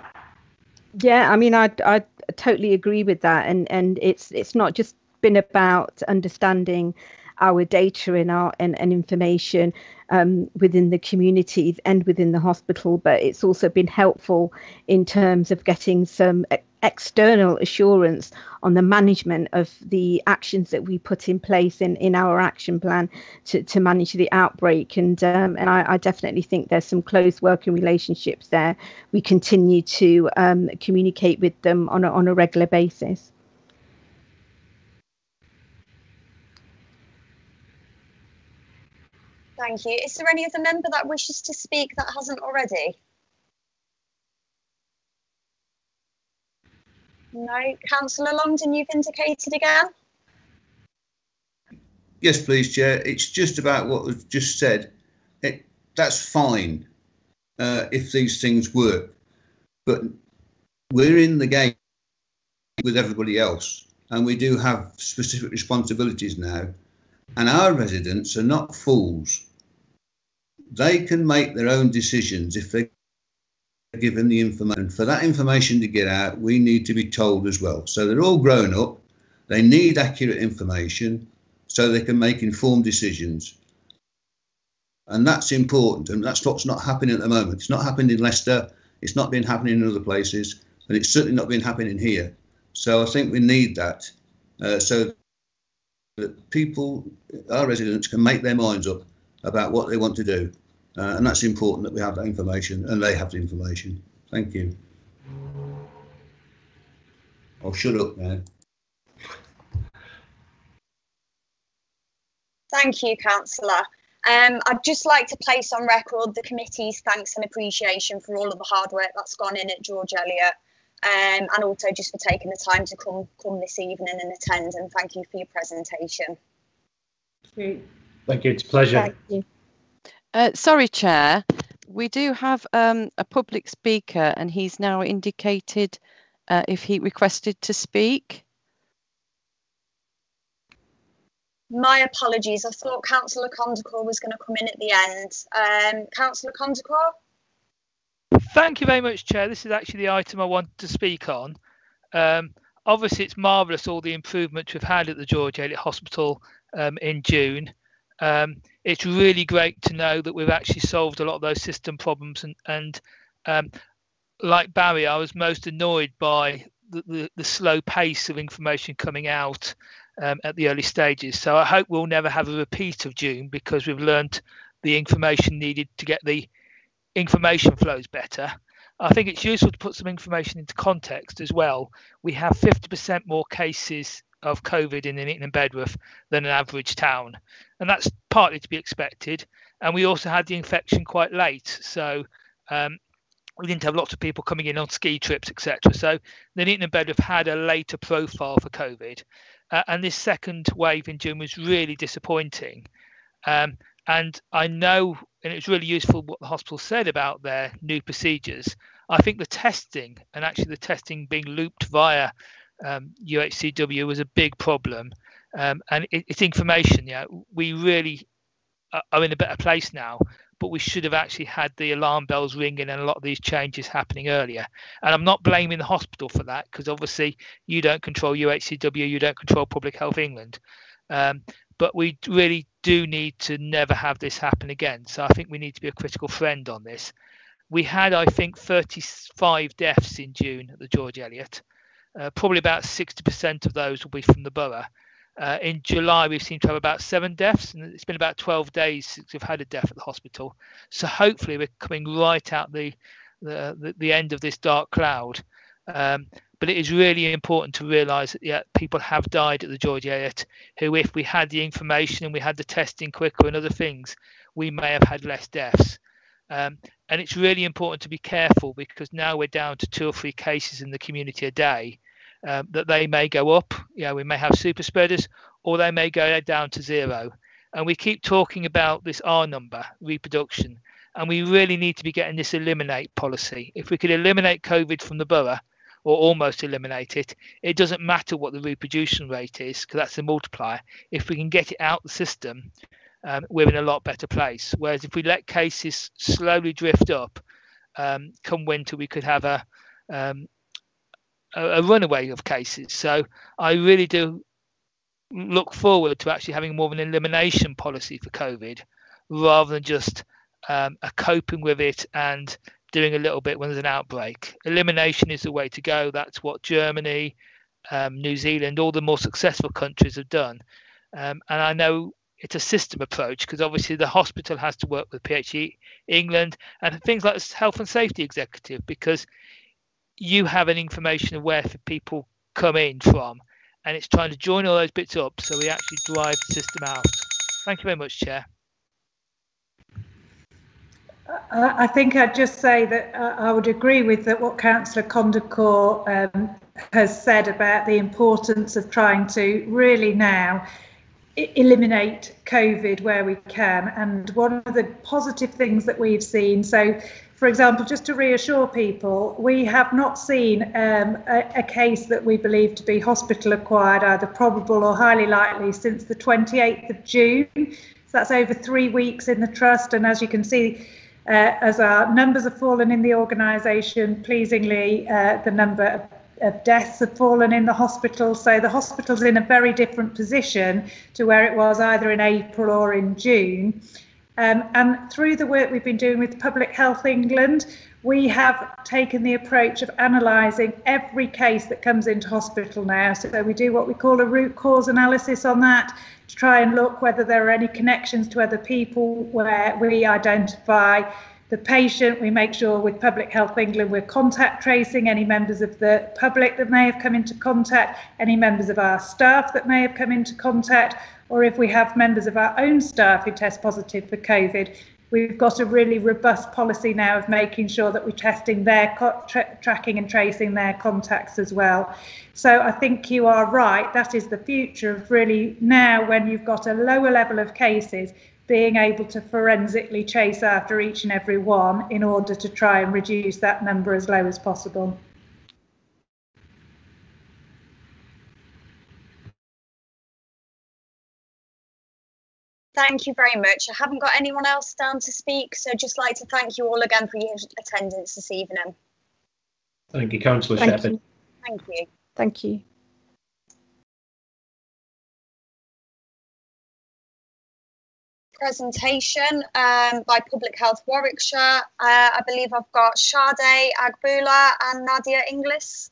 Yeah, I mean, I I totally agree with that, and and it's it's not just been about understanding our data and our and, and information um, within the communities and within the hospital, but it's also been helpful in terms of getting some external assurance on the management of the actions that we put in place in, in our action plan to, to manage the outbreak. And um, and I, I, definitely think there's some close working relationships there. We continue to um, communicate with them on a, on a regular basis. Thank you. Is there any other member that wishes to speak that hasn't already? No. Councillor Longden, you've indicated again? Yes, please, Chair. It's just about what was just said. It, that's fine uh, if these things work, but we're in the game with everybody else, and we do have specific responsibilities now. And our residents are not fools. They can make their own decisions if they given the information. For that information to get out, we need to be told as well. So they're all grown up. They need accurate information so they can make informed decisions. And that's important. And that's what's not happening at the moment. It's not happening in Leicester. It's not been happening in other places. And it's certainly not been happening here. So I think we need that uh, so that people, our residents, can make their minds up about what they want to do. Uh, and that's important that we have that information and they have the information. Thank you. I'll shut up now. Thank you, Councillor. Um, I'd just like to place on record the committee's thanks and appreciation for all of the hard work that's gone in at George Eliot, um, and also just for taking the time to come come this evening and attend. And thank you for your presentation. Thank you. It's a pleasure. Thank you. Uh, sorry, Chair. We do have um, a public speaker, and he's now indicated uh, if he requested to speak. My apologies. I thought Councillor Kondakor was going to come in at the end. Um, Councillor Kondakor? Thank you very much, Chair. This is actually the item I wanted to speak on. Um, obviously, it's marvellous all the improvements we've had at the George Eliot Hospital um, in June. Um, it's really great to know that we've actually solved a lot of those system problems. And, and um, like Barry, I was most annoyed by the, the, the slow pace of information coming out um, at the early stages. So I hope we'll never have a repeat of June because we've learned the information needed to get the information flows better. I think it's useful to put some information into context as well. We have 50% more cases of COVID in Nuneaton and Bedworth than an average town, and that's partly to be expected. And we also had the infection quite late, so um, we didn't have lots of people coming in on ski trips, etc. So Nuneaton and Bedworth had a later profile for COVID, uh, and this second wave in June was really disappointing. Um, and I know, and it was really useful what the hospital said about their new procedures. I think the testing and actually the testing being looped via um, UHCW was a big problem. Um, and it, it's information. Yeah, we really are in a better place now. but we should have actually had the alarm bells ringing and a lot of these changes happening earlier. And I'm not blaming the hospital for that because obviously you don't control UHCW, you don't control Public Health England. Um, but we really do need to never have this happen again. So I think we need to be a critical friend on this. We had, I think, 35 deaths in June at the George Eliot. Uh, probably about 60% of those will be from the borough. Uh, in July, we seem to have about seven deaths, and it's been about 12 days since we've had a death at the hospital. So hopefully, we're coming right out the the, the, end of this dark cloud. Um, but it is really important to realise that yeah, people have died at the George Eliot, who, if we had the information and we had the testing quicker and other things, we may have had less deaths. Um, and it's really important to be careful because now we're down to two or three cases in the community a day. Um, that they may go up. You know, we may have super spreaders, or they may go down to zero. And we keep talking about this R number, reproduction, and we really need to be getting this eliminate policy. If we could eliminate COVID from the borough, or almost eliminate it, it doesn't matter what the reproduction rate is because that's the multiplier. If we can get it out the system, um, we're in a lot better place. Whereas if we let cases slowly drift up, um, come winter we could have a, um, a, a runaway of cases. So I really do look forward to actually having more of an elimination policy for COVID rather than just um, a coping with it and doing a little bit when there's an outbreak. Elimination is the way to go. That's what Germany, um, New Zealand, all the more successful countries have done. Um, and I know it's a system approach because obviously the hospital has to work with PHE England and things like health and safety executive because you have an information of where people come in from and it's trying to join all those bits up so we actually drive the system out. Thank you very much, Chair. I think I'd just say that uh, I would agree with that what Councillor Kondakor um, has said about the importance of trying to really now eliminate COVID where we can. And one of the positive things that we've seen, so for example, just to reassure people, we have not seen um, a, a, case that we believe to be hospital acquired, either probable or highly likely, since the 28th of June. So that's over three weeks in the trust. And as you can see, uh, as our numbers have fallen in the organisation, pleasingly, uh, the number of, of, deaths have fallen in the hospital. So the hospital's in a very different position to where it was either in April or in June. Um, and through the work we've been doing with Public Health England, we have taken the approach of analysing every case that comes into hospital now. So we do what we call a root cause analysis on that to try and look whether there are any connections to other people where we identify the patient. We make sure with Public Health England we're contact tracing any members of the public that may have come into contact, any members of our staff that may have come into contact, or if we have members of our own staff who test positive for COVID, we've got a really robust policy now of making sure that we're testing their tra tracking and tracing their contacts as well. So I think you are right. That is the future of really now when you've got a lower level of cases, being able to forensically chase after each and every one in order to try and reduce that number as low as possible. Thank you very much. I haven't got anyone else down to speak, so just like to thank you all again for your attendance this evening. Thank you, Councillor Shepherd. Thank you. Thank you. Presentation um, by Public Health Warwickshire. Uh, I believe I've got Sade Agboola and Nadia Inglis.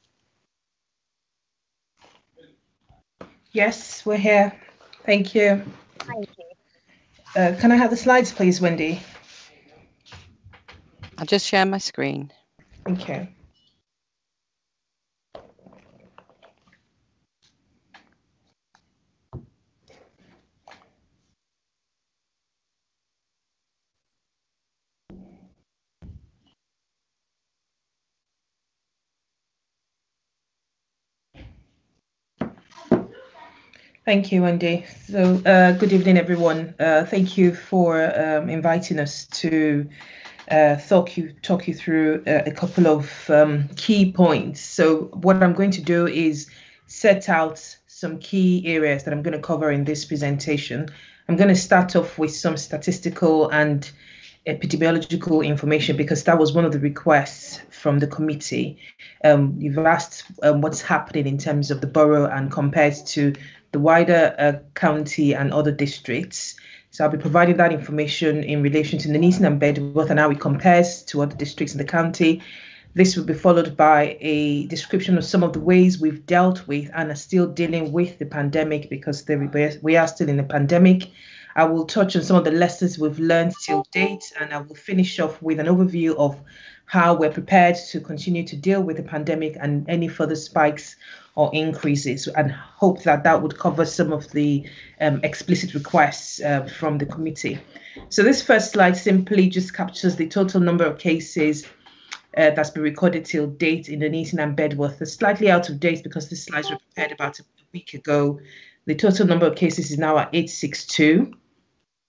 Yes, we're here. Thank you. Thank you. Uh, can I have the slides, please, Wendy? I'll just share my screen. Thank Thank you, Wendy. So, uh, good evening, everyone. Uh, thank you for um, inviting us to uh, talk you talk you through uh, a couple of um, key points. So, what I'm going to do is set out some key areas that I'm going to cover in this presentation. I'm going to start off with some statistical and epidemiological information because that was one of the requests from the committee. Um, you've asked um, what's happening in terms of the borough and compared to the wider uh, county and other districts. So I'll be providing that information in relation to Nuneaton and Bedworth and how it compares to other districts in the county. This will be followed by a description of some of the ways we've dealt with and are still dealing with the pandemic because we are still in a pandemic. I will touch on some of the lessons we've learned till date, and I will finish off with an overview of how we're prepared to continue to deal with the pandemic and any further spikes or increases, and hope that that would cover some of the um, explicit requests uh, from the committee. So this first slide simply just captures the total number of cases uh, that's been recorded till date in Nuneaton and Bedworth. Slightly out of date because the slides were prepared about a week ago. The total number of cases is now at 862,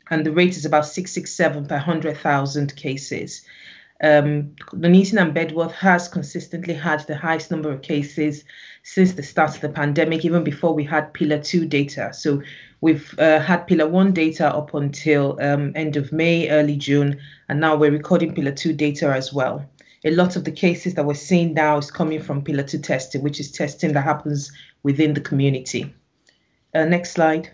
and the rate is about 667 per 100,000 cases. Um, and Bedworth has consistently had the highest number of cases since the start of the pandemic, even before we had Pillar 2 data. So we've uh, had Pillar 1 data up until um, end of May, early June, and now we're recording Pillar 2 data as well a lot of the cases that we're seeing now is coming from pillar two testing, which is testing that happens within the community. Uh, next slide.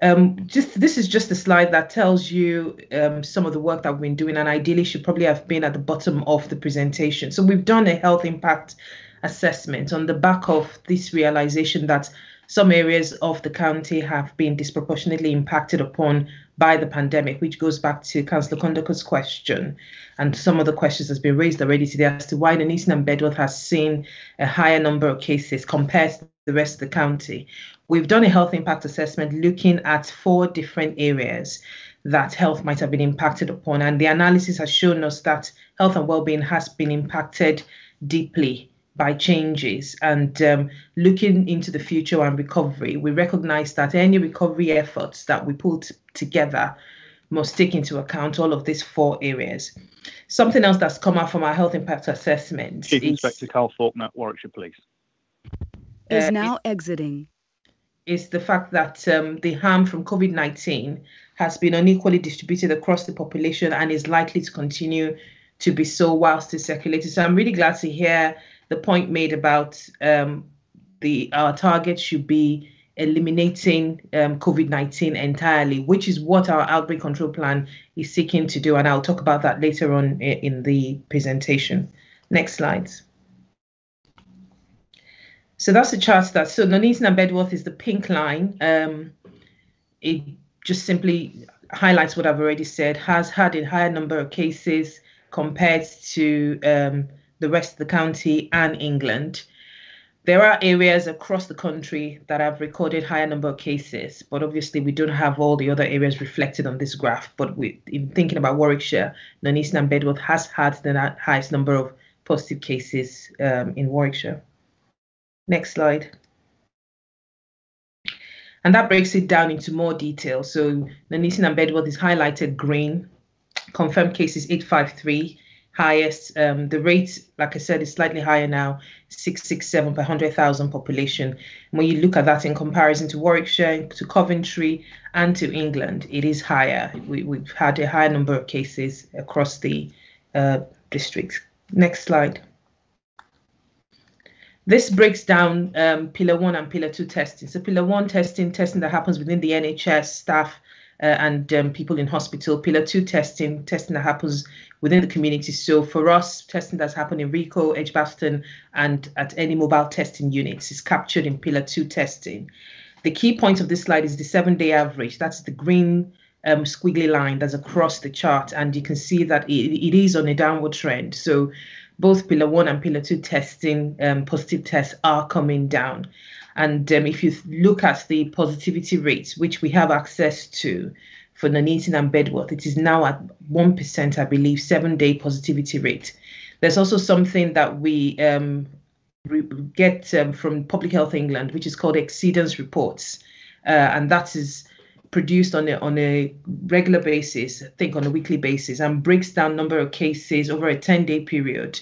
Um, just this is just a slide that tells you um, some of the work that we've been doing, and ideally should probably have been at the bottom of the presentation. So we've done a health impact assessment on the back of this realization that some areas of the county have been disproportionately impacted upon by the pandemic, which goes back to Councillor Kondakor's question and some of the questions that's been raised already today as to why the Nuneaton and Bedworth has seen a higher number of cases compared to the rest of the county. We've done a health impact assessment looking at four different areas that health might have been impacted upon, and the analysis has shown us that health and well-being has been impacted deeply by changes and um, looking into the future and recovery, we recognize that any recovery efforts that we put together must take into account all of these four areas. Something else that's come out from our health impact assessment Chief is, Inspector Carl Faulkner, Warwickshire Police. Is uh, now exiting. Is the fact that um, the harm from COVID 19 has been unequally distributed across the population and is likely to continue to be so whilst it's circulating. So I'm really glad to hear the point made about um, the our target should be eliminating um, COVID 19 entirely, which is what our outbreak control plan is seeking to do. And I'll talk about that later on in the presentation. Next slides. So that's the chart that, so and Bedworth is the pink line. Um, it just simply highlights what I've already said, has had a higher number of cases compared to um, the rest of the county and England. There are areas across the country that have recorded higher number of cases, but obviously we don't have all the other areas reflected on this graph. But we, in thinking about Warwickshire, Nuneaton and Bedworth has had the highest number of positive cases um, in Warwickshire. Next slide. And that breaks it down into more detail. So Nuneaton and Bedworth is highlighted green, confirmed cases 853, highest. Um, the rate, like I said, is slightly higher now, 667 per 100,000 population. When you look at that in comparison to Warwickshire, to Coventry, and to England, it is higher. We, have had a higher number of cases across the uh, districts. Next slide. This breaks down um, pillar one and pillar two testing. So pillar one testing, testing that happens within the NHS staff uh, and um, people in hospital. Pillar two testing, testing that happens within the community. So for us, testing that's happened in Ricoh, Edgbaston, and at any mobile testing units is captured in pillar two testing. The key point of this slide is the seven day average. That's the green um, squiggly line that's across the chart. And you can see that it, it is on a downward trend. So both pillar one and pillar two testing um, positive tests are coming down. And um, if you look at the positivity rates, which we have access to for Nuneaton and Bedworth, it is now at 1%, I believe, seven day positivity rate. There's also something that we um, get um, from Public Health England, which is called exceedance reports. Uh, and that is produced on a, on a regular basis, I think on a weekly basis, and breaks down number of cases over a 10 day period,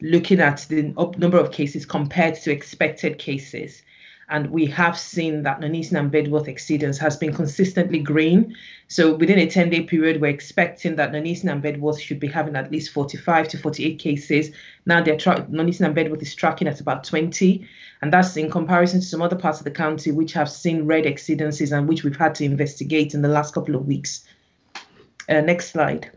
looking at the number of cases compared to expected cases. And we have seen that Nuneaton and Bedworth exceedance has been consistently green. So within a 10-day period, we're expecting that Nuneaton and Bedworth should be having at least 45 to 48 cases. Now they're tra- Nuneaton and Bedworth is tracking at about 20, and that's in comparison to some other parts of the county which have seen red exceedances and which we've had to investigate in the last couple of weeks. Uh, next slide.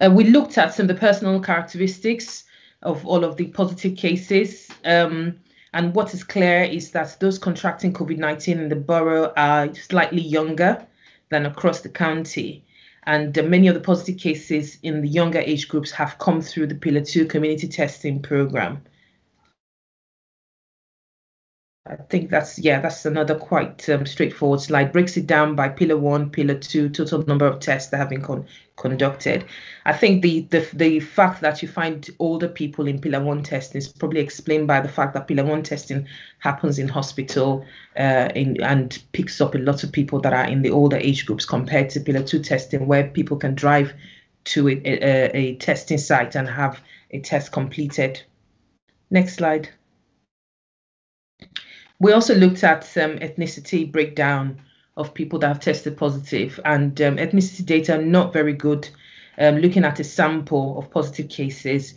Uh, we looked at some of the personal characteristics of all of the positive cases. Um, and what is clear is that those contracting COVID 19 in the borough are slightly younger than across the county. And uh, many of the positive cases in the younger age groups have come through the Pillar 2 community testing program. I think that's yeah, that's another quite um, straightforward slide. Breaks it down by pillar one, pillar two, total number of tests that have been con- conducted. I think the, the the fact that you find older people in pillar one testing is probably explained by the fact that pillar one testing happens in hospital uh, in, and picks up a lot of people that are in the older age groups compared to pillar two testing, where people can drive to a, a, a testing site and have a test completed. Next slide. We also looked at some ethnicity breakdown of people that have tested positive, and um, ethnicity data not very good. Um, looking at a sample of positive cases,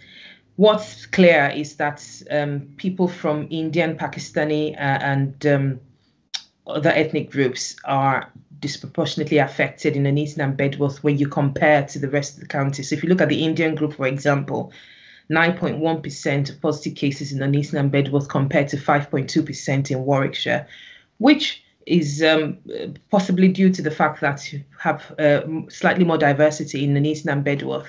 what's clear is that um, people from Indian, Pakistani, uh, and um, other ethnic groups are disproportionately affected in Nuneaton and Bedworth when you compare to the rest of the county. So if you look at the Indian group, for example, 9.1% of positive cases in Nuneaton and Bedworth compared to 5.2% in Warwickshire, which is um, possibly due to the fact that you have uh, slightly more diversity in Nuneaton and Bedworth,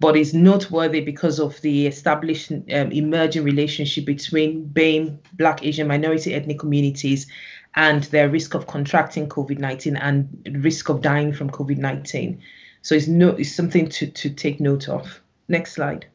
but is noteworthy because of the established um, emerging relationship between BAME, Black Asian minority ethnic communities, and their risk of contracting COVID-19 and risk of dying from COVID-19. So it's no, it's something to, to take note of. Next slide.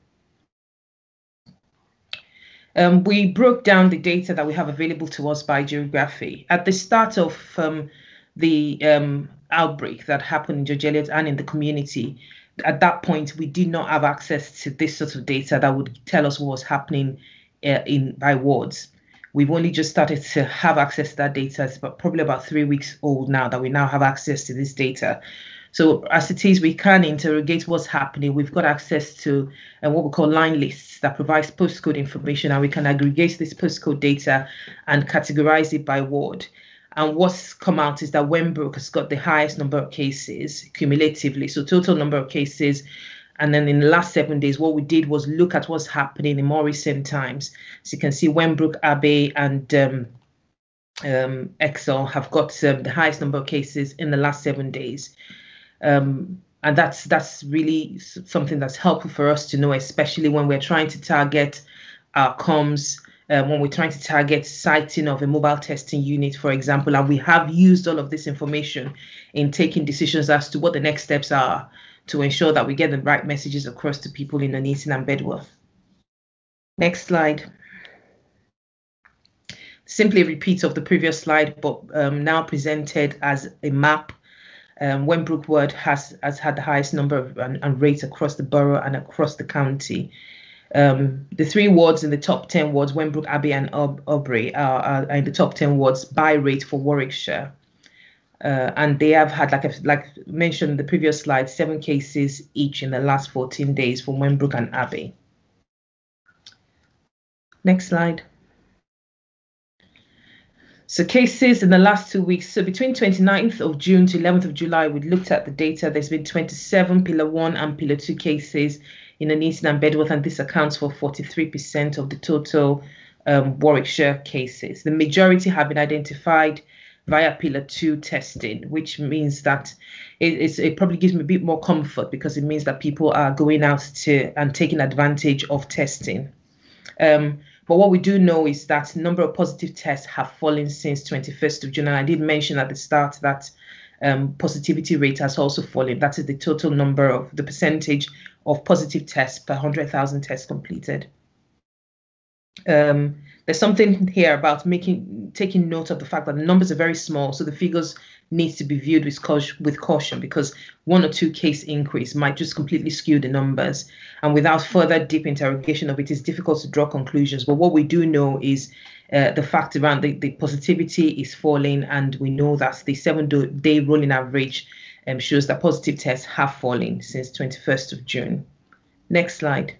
Um, we broke down the data that we have available to us by geography. At the start of um, the um, outbreak that happened in George and in the community, at that point, we did not have access to this sort of data that would tell us what was happening uh, in by wards. We've only just started to have access to that data. It's about, probably about three weeks old now that we now have access to this data. So as it is, we can interrogate what's happening. We've got access to uh, what we call line lists that provides postcode information, and we can aggregate this postcode data and categorize it by ward. And what's come out is that Wembrook has got the highest number of cases cumulatively. So total number of cases. And then in the last seven days, what we did was look at what's happening in more recent times. So you can see Wembrook, Abbey, and um, um, Exhall have got um, the highest number of cases in the last seven days. Um, and that's that's really something that's helpful for us to know, especially when we're trying to target our comms, uh, when we're trying to target siting of a mobile testing unit, for example, and we have used all of this information in taking decisions as to what the next steps are to ensure that we get the right messages across to people in Nuneaton and Bedworth. Next slide. Simply a repeat of the previous slide, but um, now presented as a map um, Wembrook Ward has has had the highest number of and, and rates across the borough and across the county. Um, the three wards in the top 10 wards, Wembrook, Abbey, and Arbury, are, are, in the top 10 wards by rate for Warwickshire. Uh, and they have had, like I like mentioned in the previous slide, seven cases each in the last 14 days from Wembrook and Abbey. Next slide. So cases in the last two weeks, so between 29th of June to 11th of July, we looked at the data. There's been 27 Pillar 1 and Pillar 2 cases in Nuneaton and Bedworth, and this accounts for 43% of the total um, Warwickshire cases. The majority have been identified via Pillar 2 testing, which means that it, it probably gives me a bit more comfort because it means that people are going out to and taking advantage of testing. Um, but what we do know is that number of positive tests have fallen since 21st of June. And I did mention at the start that um, positivity rate has also fallen. That is the total number of the percentage of positive tests per 100,000 tests completed. Um, there's something here about making taking note of the fact that the numbers are very small, so the figures needs to be viewed with caution, with caution because one or two case increase might just completely skew the numbers. And without further deep interrogation of it, it's difficult to draw conclusions. But what we do know is uh, the fact around the, the positivity is falling, and we know that the seven-day rolling average um, shows that positive tests have fallen since 21st of June. Next slide.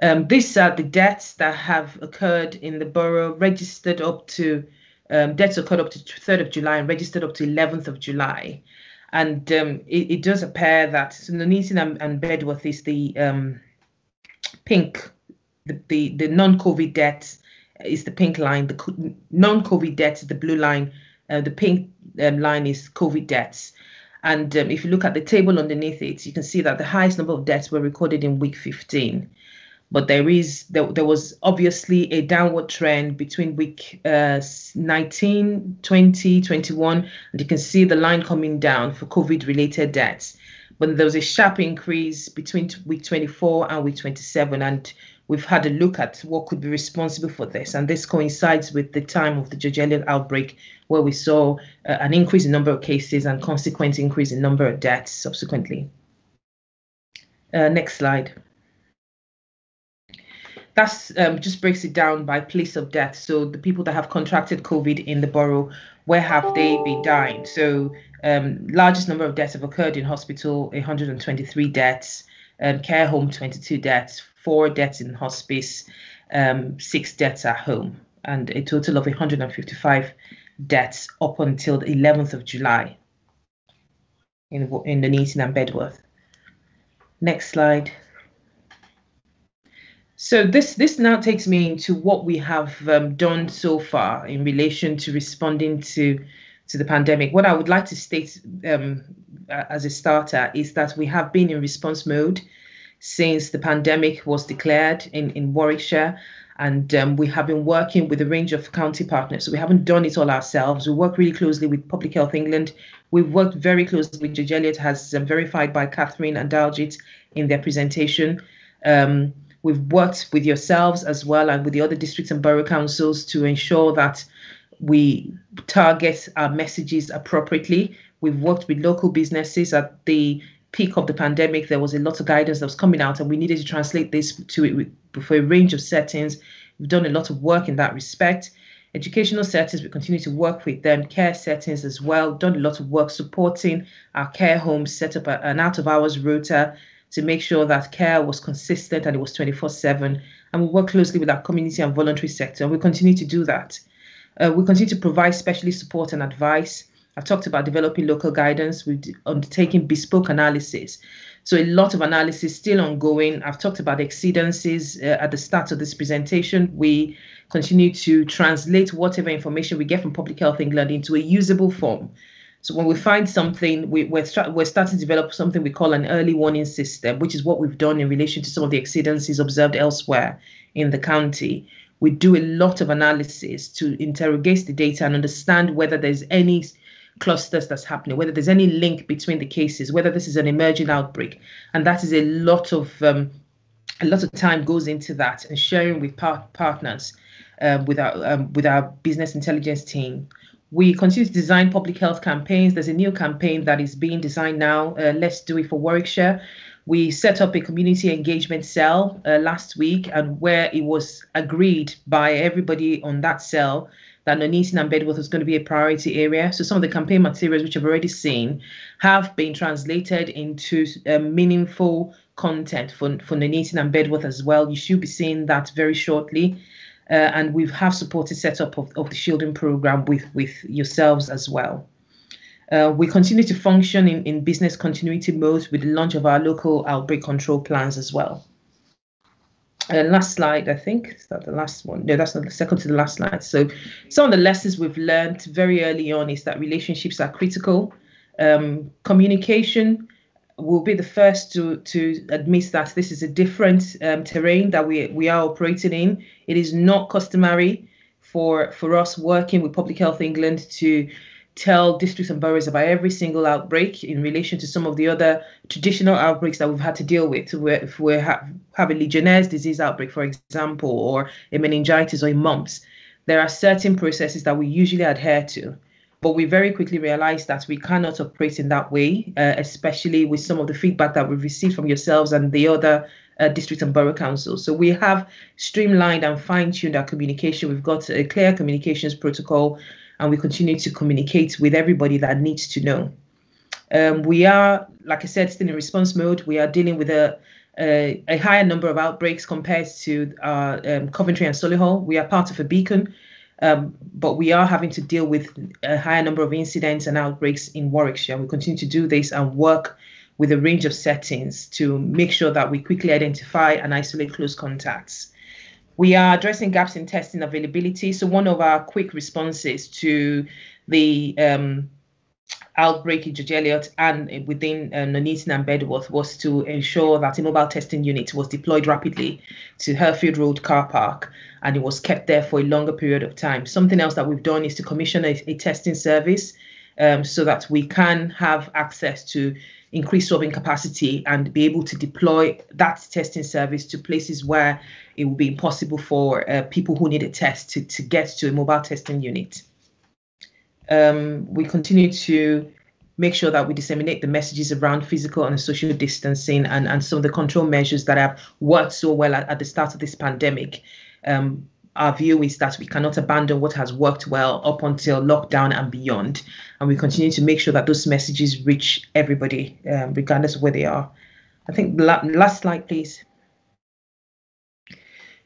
Um, these are the deaths that have occurred in the borough, registered up to um, deaths occurred up to 3rd of July and registered up to 11th of July. And um, it, it, does appear that Nuneaton and, and Bedworth is the um, pink, the, the, the non-COVID deaths is the pink line, the non-COVID deaths is the blue line, uh, the pink um, line is COVID deaths. And um, if you look at the table underneath it, you can see that the highest number of deaths were recorded in week 15 but there is there, there was obviously a downward trend between week uh, 19 20 21 and you can see the line coming down for covid related deaths. But there was a sharp increase between week 24 and week 27 and we've had a look at what could be responsible for this. And this coincides with the time of the George Eliot outbreak where we saw uh, an increase in number of cases and consequent increase in number of deaths subsequently. Uh, next slide that's um, just breaks it down by place of death. So the people that have contracted COVID in the borough, where have they been dying? So um, largest number of deaths have occurred in hospital, 123 deaths, um, care home, 22 deaths, four deaths in hospice, um, six deaths at home, and a total of 155 deaths up until the 11th of July in, in Nuneaton and Bedworth. Next slide. So this this now takes me into what we have um, done so far in relation to responding to to the pandemic. What I would like to state um, as a starter is that we have been in response mode since the pandemic was declared in, in Warwickshire. And um, we have been working with a range of county partners. So we haven't done it all ourselves. We work really closely with Public Health England. We've worked very closely with George Eliot, has um, verified by Catherine and Daljit in their presentation. Um, We've worked with yourselves as well and with the other districts and borough councils to ensure that we target our messages appropriately. We've worked with local businesses at the peak of the pandemic. There was a lot of guidance that was coming out, and we needed to translate this to it for a range of settings. We've done a lot of work in that respect. Educational settings, we continue to work with them. Care settings as well, done a lot of work supporting our care homes, set up an out of hours rota to make sure that care was consistent and it was 24 7. And we work closely with our community and voluntary sector, and we continue to do that. Uh, we continue to provide specialist support and advice. I've talked about developing local guidance, we've undertaking bespoke analysis. So, a lot of analysis still ongoing. I've talked about exceedances uh, at the start of this presentation. We continue to translate whatever information we get from Public Health England into a usable form so when we find something, we, we're, we're starting to develop something we call an early warning system, which is what we've done in relation to some of the exceedances observed elsewhere in the county. We do a lot of analysis to interrogate the data and understand whether there's any clusters that's happening, whether there's any link between the cases, whether this is an emerging outbreak, and that is a lot of um, a lot of time goes into that and sharing with par- partners, um, with our um, with our business intelligence team. We continue to design public health campaigns. There's a new campaign that is being designed now. Uh, Let's do it for Warwickshire. We set up a community engagement cell uh, last week, and where it was agreed by everybody on that cell that Nuneaton and Bedworth was going to be a priority area. So some of the campaign materials, which I've already seen, have been translated into uh, meaningful content for, for Nuneaton and Bedworth as well. You should be seeing that very shortly uh, and we have supported setup of, of the shielding program with with yourselves as well. Uh, we continue to function in, in business continuity mode with the launch of our local outbreak control plans as well. Uh, last slide, I think. Is that the last one? No, that's not the second to the last slide. So, some of the lessons we've learned very early on is that relationships are critical. Um, communication will be the first to to admit that this is a different um, terrain that we we are operating in. It is not customary for for us working with Public Health England to tell districts and boroughs about every single outbreak in relation to some of the other traditional outbreaks that we've had to deal with. Where if we have, have a Legionnaire's disease outbreak, for example, or a meningitis or a mumps, there are certain processes that we usually adhere to but we very quickly realized that we cannot operate in that way, uh, especially with some of the feedback that we've received from yourselves and the other uh, district and borough councils. So we have streamlined and fine-tuned our communication. We've got a clear communications protocol, and we continue to communicate with everybody that needs to know. Um, we are, like I said, still in response mode. We are dealing with a a, a higher number of outbreaks compared to uh, um, Coventry and Solihull. We are part of a beacon, um, but we are having to deal with a higher number of incidents and outbreaks in Warwickshire. We continue to do this and work with a range of settings to make sure that we quickly identify and isolate close contacts. We are addressing gaps in testing availability. So one of our quick responses to the um, outbreak in George Eliot and within uh, Nuneaton and Bedworth was to ensure that a mobile testing unit was deployed rapidly to Harefield Road car park and it was kept there for a longer period of time. Something else that we've done is to commission a, a testing service um, so that we can have access to increased swabbing capacity and be able to deploy that testing service to places where it will be impossible for uh, people who need a test to, to get to a mobile testing unit. Um, we continue to make sure that we disseminate the messages around physical and social distancing and, and some of the control measures that have worked so well at, at the start of this pandemic. Um, our view is that we cannot abandon what has worked well up until lockdown and beyond. And we continue to make sure that those messages reach everybody, um, regardless of where they are. I think la last slide, please.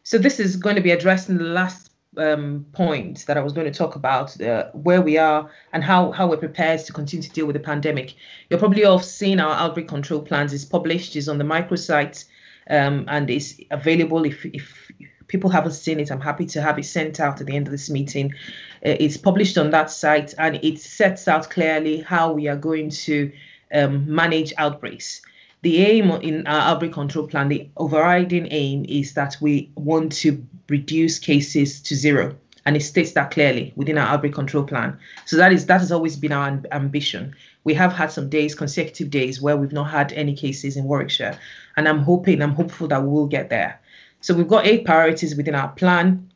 So this is going to be addressing the last um, point that I was going to talk about, uh, where we are and how, how we're prepared to continue to deal with the pandemic. You're probably all seen our outbreak control plans. It's published, it's on the microsite, um, and it's available if, if people haven't seen it, I'm happy to have it sent out at the end of this meeting. Uh, it's published on that site and it sets out clearly how we are going to um, manage outbreaks. The aim in our outbreak control plan, the overriding aim is that we want to reduce cases to zero. And it states that clearly within our outbreak control plan. So that is that has always been our ambition. We have had some days, consecutive days, where we've not had any cases in Warwickshire, and I'm hoping, I'm hopeful that we will get there. So we've got eight priorities within our plan.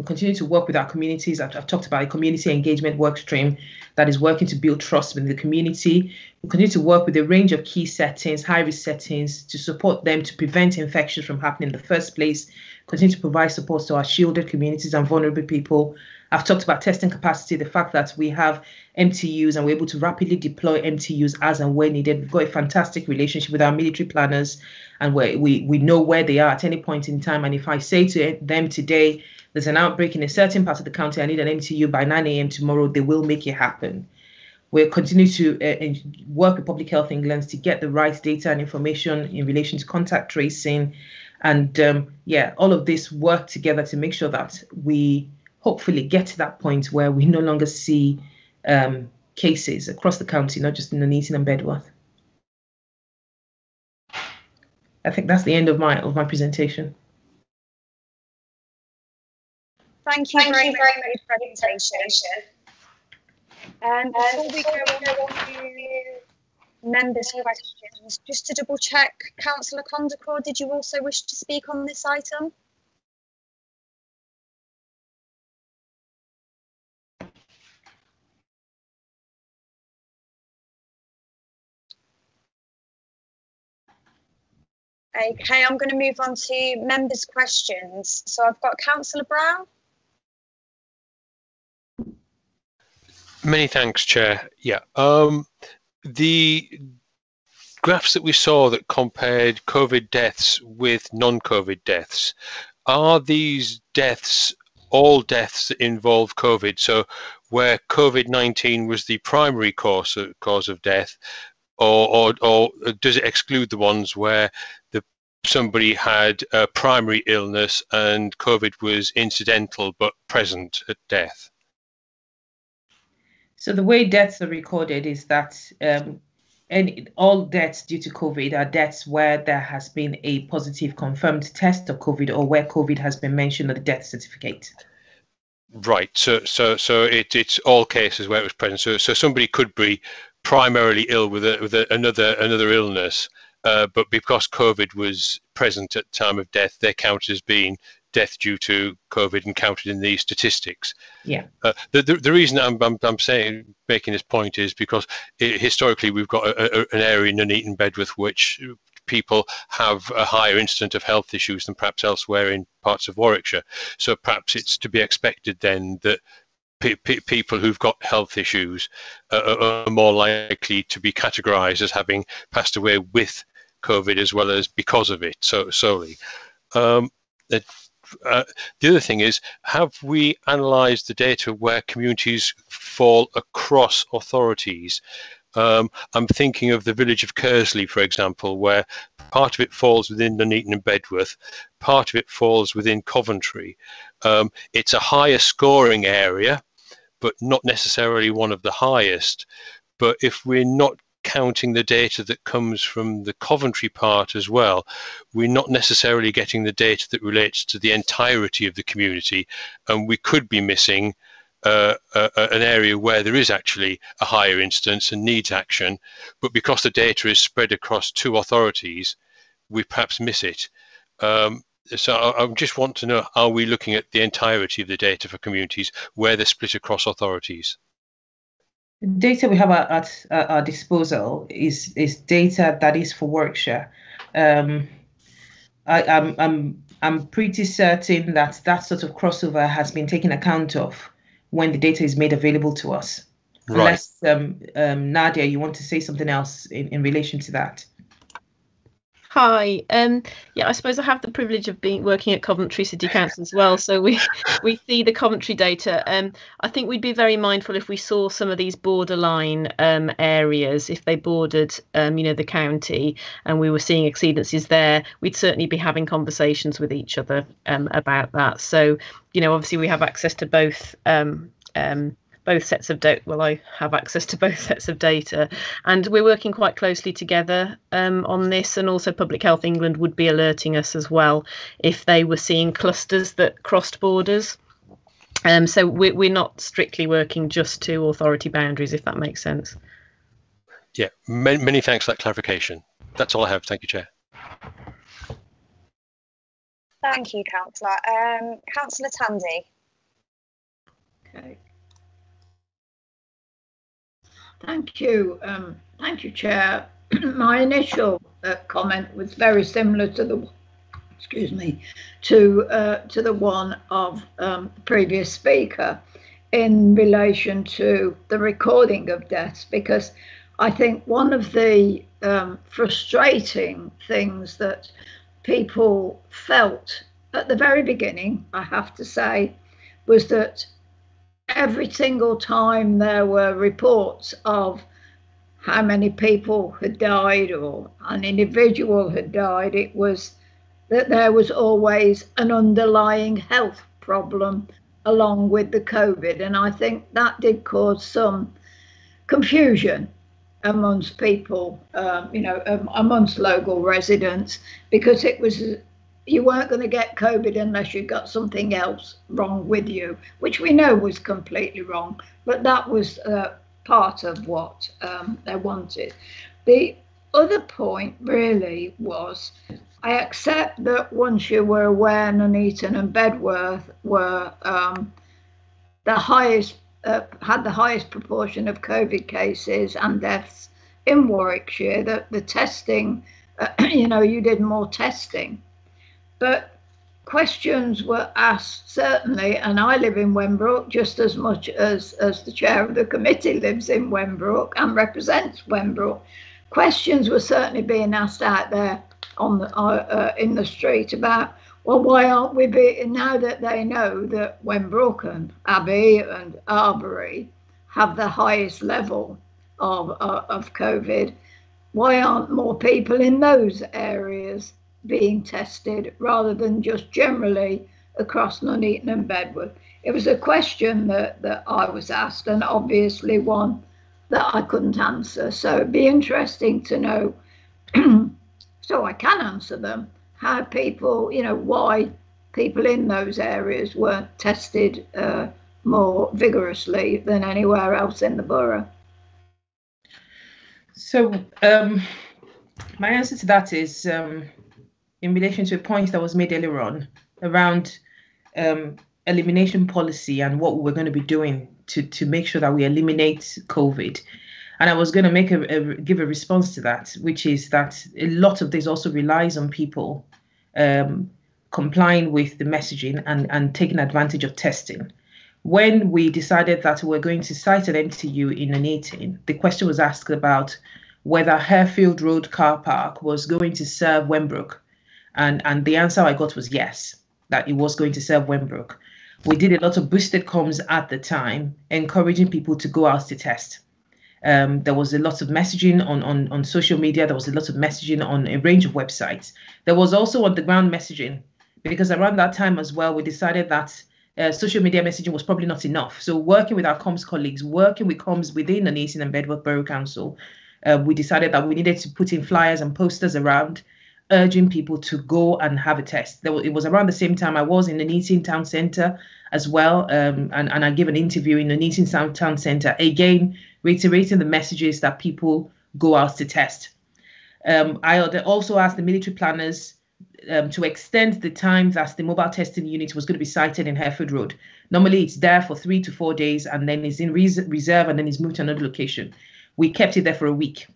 We continue to work with our communities. I've, I've, talked about a community engagement work stream that is working to build trust within the community. We continue to work with a range of key settings, high risk settings, to support them to prevent infections from happening in the first place. Continue to provide support to our shielded communities and vulnerable people. I've talked about testing capacity, the fact that we have MTUs and we're able to rapidly deploy MTUs as and when needed. We've got a fantastic relationship with our military planners and we, we know where they are at any point in time. And if I say to them today, there's an outbreak in a certain part of the county, I need an MTU by 9 a.m. tomorrow, they will make it happen. We'll continue to uh, work with Public Health England to get the right data and information in relation to contact tracing. And um, yeah, all of this work together to make sure that we hopefully get to that point where we no longer see um, cases across the county, not just in Nuneaton and Bedworth. I think that's the end of my of my presentation. Thank you, Thank very, you very much for the presentation. Um, before we go on to members' questions, just to double check, Councillor Kondakor, did you also wish to speak on this item? Okay, I'm going to move on to members' questions. So I've got Councillor Brown. Many thanks, Chair. Yeah, um, the graphs that we saw that compared COVID deaths with non-COVID deaths, are these deaths all deaths that involve COVID? So where COVID-19 was the primary cause of, cause of death, or, or, or does it exclude the ones where the somebody had a primary illness and COVID was incidental but present at death? So the way deaths are recorded is that um, any, all deaths due to COVID are deaths where there has been a positive confirmed test of COVID or where COVID has been mentioned on the death certificate. Right. So so so it, it's all cases where it was present. So so somebody could be primarily ill with a, with a, another another illness, uh, but because COVID was present at time of death, they're counted as being death due to COVID encountered in these statistics. Yeah. Uh, the, the, the reason I'm, I'm, I'm saying making this point is because it, historically we've got a, a, an area in Nuneaton Bedworth which people have a higher incidence of health issues than perhaps elsewhere in parts of Warwickshire. So perhaps it's to be expected then that pe pe people who've got health issues uh, are more likely to be categorised as having passed away with COVID as well as because of it so solely. Um, it, uh, the other thing is, have we analysed the data where communities fall across authorities? Um, I'm thinking of the village of Keresley, for example, where part of it falls within Nuneaton and Bedworth, part of it falls within Coventry. Um, it's a higher scoring area, but not necessarily one of the highest. But if we're not counting the data that comes from the Coventry part as well, we're not necessarily getting the data that relates to the entirety of the community, and we could be missing uh, uh, an area where there is actually a higher instance and needs action, but because the data is spread across two authorities, we perhaps miss it. Um, so I, I, just want to know, are we looking at the entirety of the data for communities where they're split across authorities? Data we have at, at our disposal is is data that is for Warwickshire. Um, I, I'm I'm I'm pretty certain that that sort of crossover has been taken account of when the data is made available to us. Right. Unless um, um, Nadia, you want to say something else in, in relation to that? Hi. Um, yeah, I suppose I have the privilege of being working at Coventry City Council as well. So we we see the Coventry data. Um, I think we'd be very mindful if we saw some of these borderline um, areas, if they bordered, um, you know, the county, and we were seeing exceedances there. We'd certainly be having conversations with each other um, about that. So, you know, obviously we have access to both. Um, um, both sets of data. Well, I have access to both sets of data, and we're working quite closely together um, on this. And also, Public Health England would be alerting us as well if they were seeing clusters that crossed borders. Um, so we're, we're not strictly working just to authority boundaries, if that makes sense. Yeah, many, many thanks for that clarification. That's all I have. Thank you, Chair. Thank you, Councillor. Um, Councillor Tandy. Okay. Thank you. Um, thank you, Chair. My initial uh, comment was very similar to the, excuse me, to uh, to the one of um, the previous speaker in relation to the recording of deaths, because I think one of the um, frustrating things that people felt at the very beginning, I have to say, was that every single time there were reports of how many people had died or an individual had died, it was that there was always an underlying health problem along with the COVID. And I think that did cause some confusion amongst people, um, you know, um, amongst local residents, because it was you weren't going to get COVID unless you got something else wrong with you, which we know was completely wrong. But that was uh, part of what um, they wanted. The other point really was I accept that once you were aware Nuneaton and Bedworth were um, the highest, uh, had the highest proportion of COVID cases and deaths in Warwickshire, that the testing, uh, you know, you did more testing but questions were asked certainly, and I live in Wembrook just as much as, as the chair of the committee lives in Wembrook and represents Wembrook. Questions were certainly being asked out there on the uh, uh, in the street about well, why aren't we now that they know that Wembrook and Abbey and Arbury have the highest level of, uh, of COVID? Why aren't more people in those areas being tested rather than just generally across Nuneaton and Bedworth? It was a question that, that I was asked, and obviously one that I couldn't answer. So it'd be interesting to know, so I can answer them, how people, you know, why people in those areas weren't tested uh, more vigorously than anywhere else in the borough. So um, my answer to that is um, in relation to a point that was made earlier on, around um, elimination policy and what we're going to be doing to to make sure that we eliminate COVID. And I was going to make a, a give a response to that, which is that a lot of this also relies on people um, complying with the messaging and, and taking advantage of testing. When we decided that we we're going to site an MTU in Nuneaton, the question was asked about whether Harefield Road car park was going to serve Wembrook. And, and the answer I got was yes, that it was going to serve Wembrook. We did a lot of boosted comms at the time, encouraging people to go out to test. Um, there was a lot of messaging on, on, on social media. There was a lot of messaging on a range of websites. There was also on the ground messaging, because around that time as well, we decided that uh, social media messaging was probably not enough. So working with our comms colleagues, working with comms within the Nuneaton and Bedworth Borough Council, uh, we decided that we needed to put in flyers and posters around urging people to go and have a test. It was around the same time I was in the Nuneaton Town Centre as well, um, and, and I gave an interview in the Nuneaton Town Centre, again, reiterating the messages that people go out to test. Um, I also asked the military planners um, to extend the time that the mobile testing unit was going to be sited in Harefield Road. Normally, it's there for three to four days, and then it's in res- reserve, and then it's moved to another location. We kept it there for a week,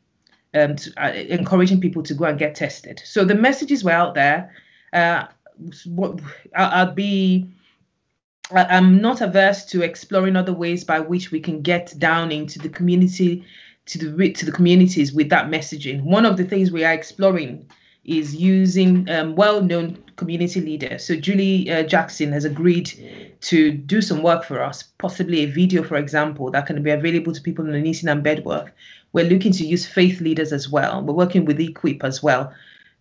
um, to, uh, encouraging people to go and get tested. So the messages were out there. Uh, what, I'll be. I'm not averse to exploring other ways by which we can get down into the community, to the to the communities with that messaging. One of the things we are exploring is using um, well-known community leaders. So Julie uh, Jackson has agreed to do some work for us, possibly a video, for example, that can be available to people in the Nuneaton and Bedworth. We're looking to use faith leaders as well. We're working with Equip as well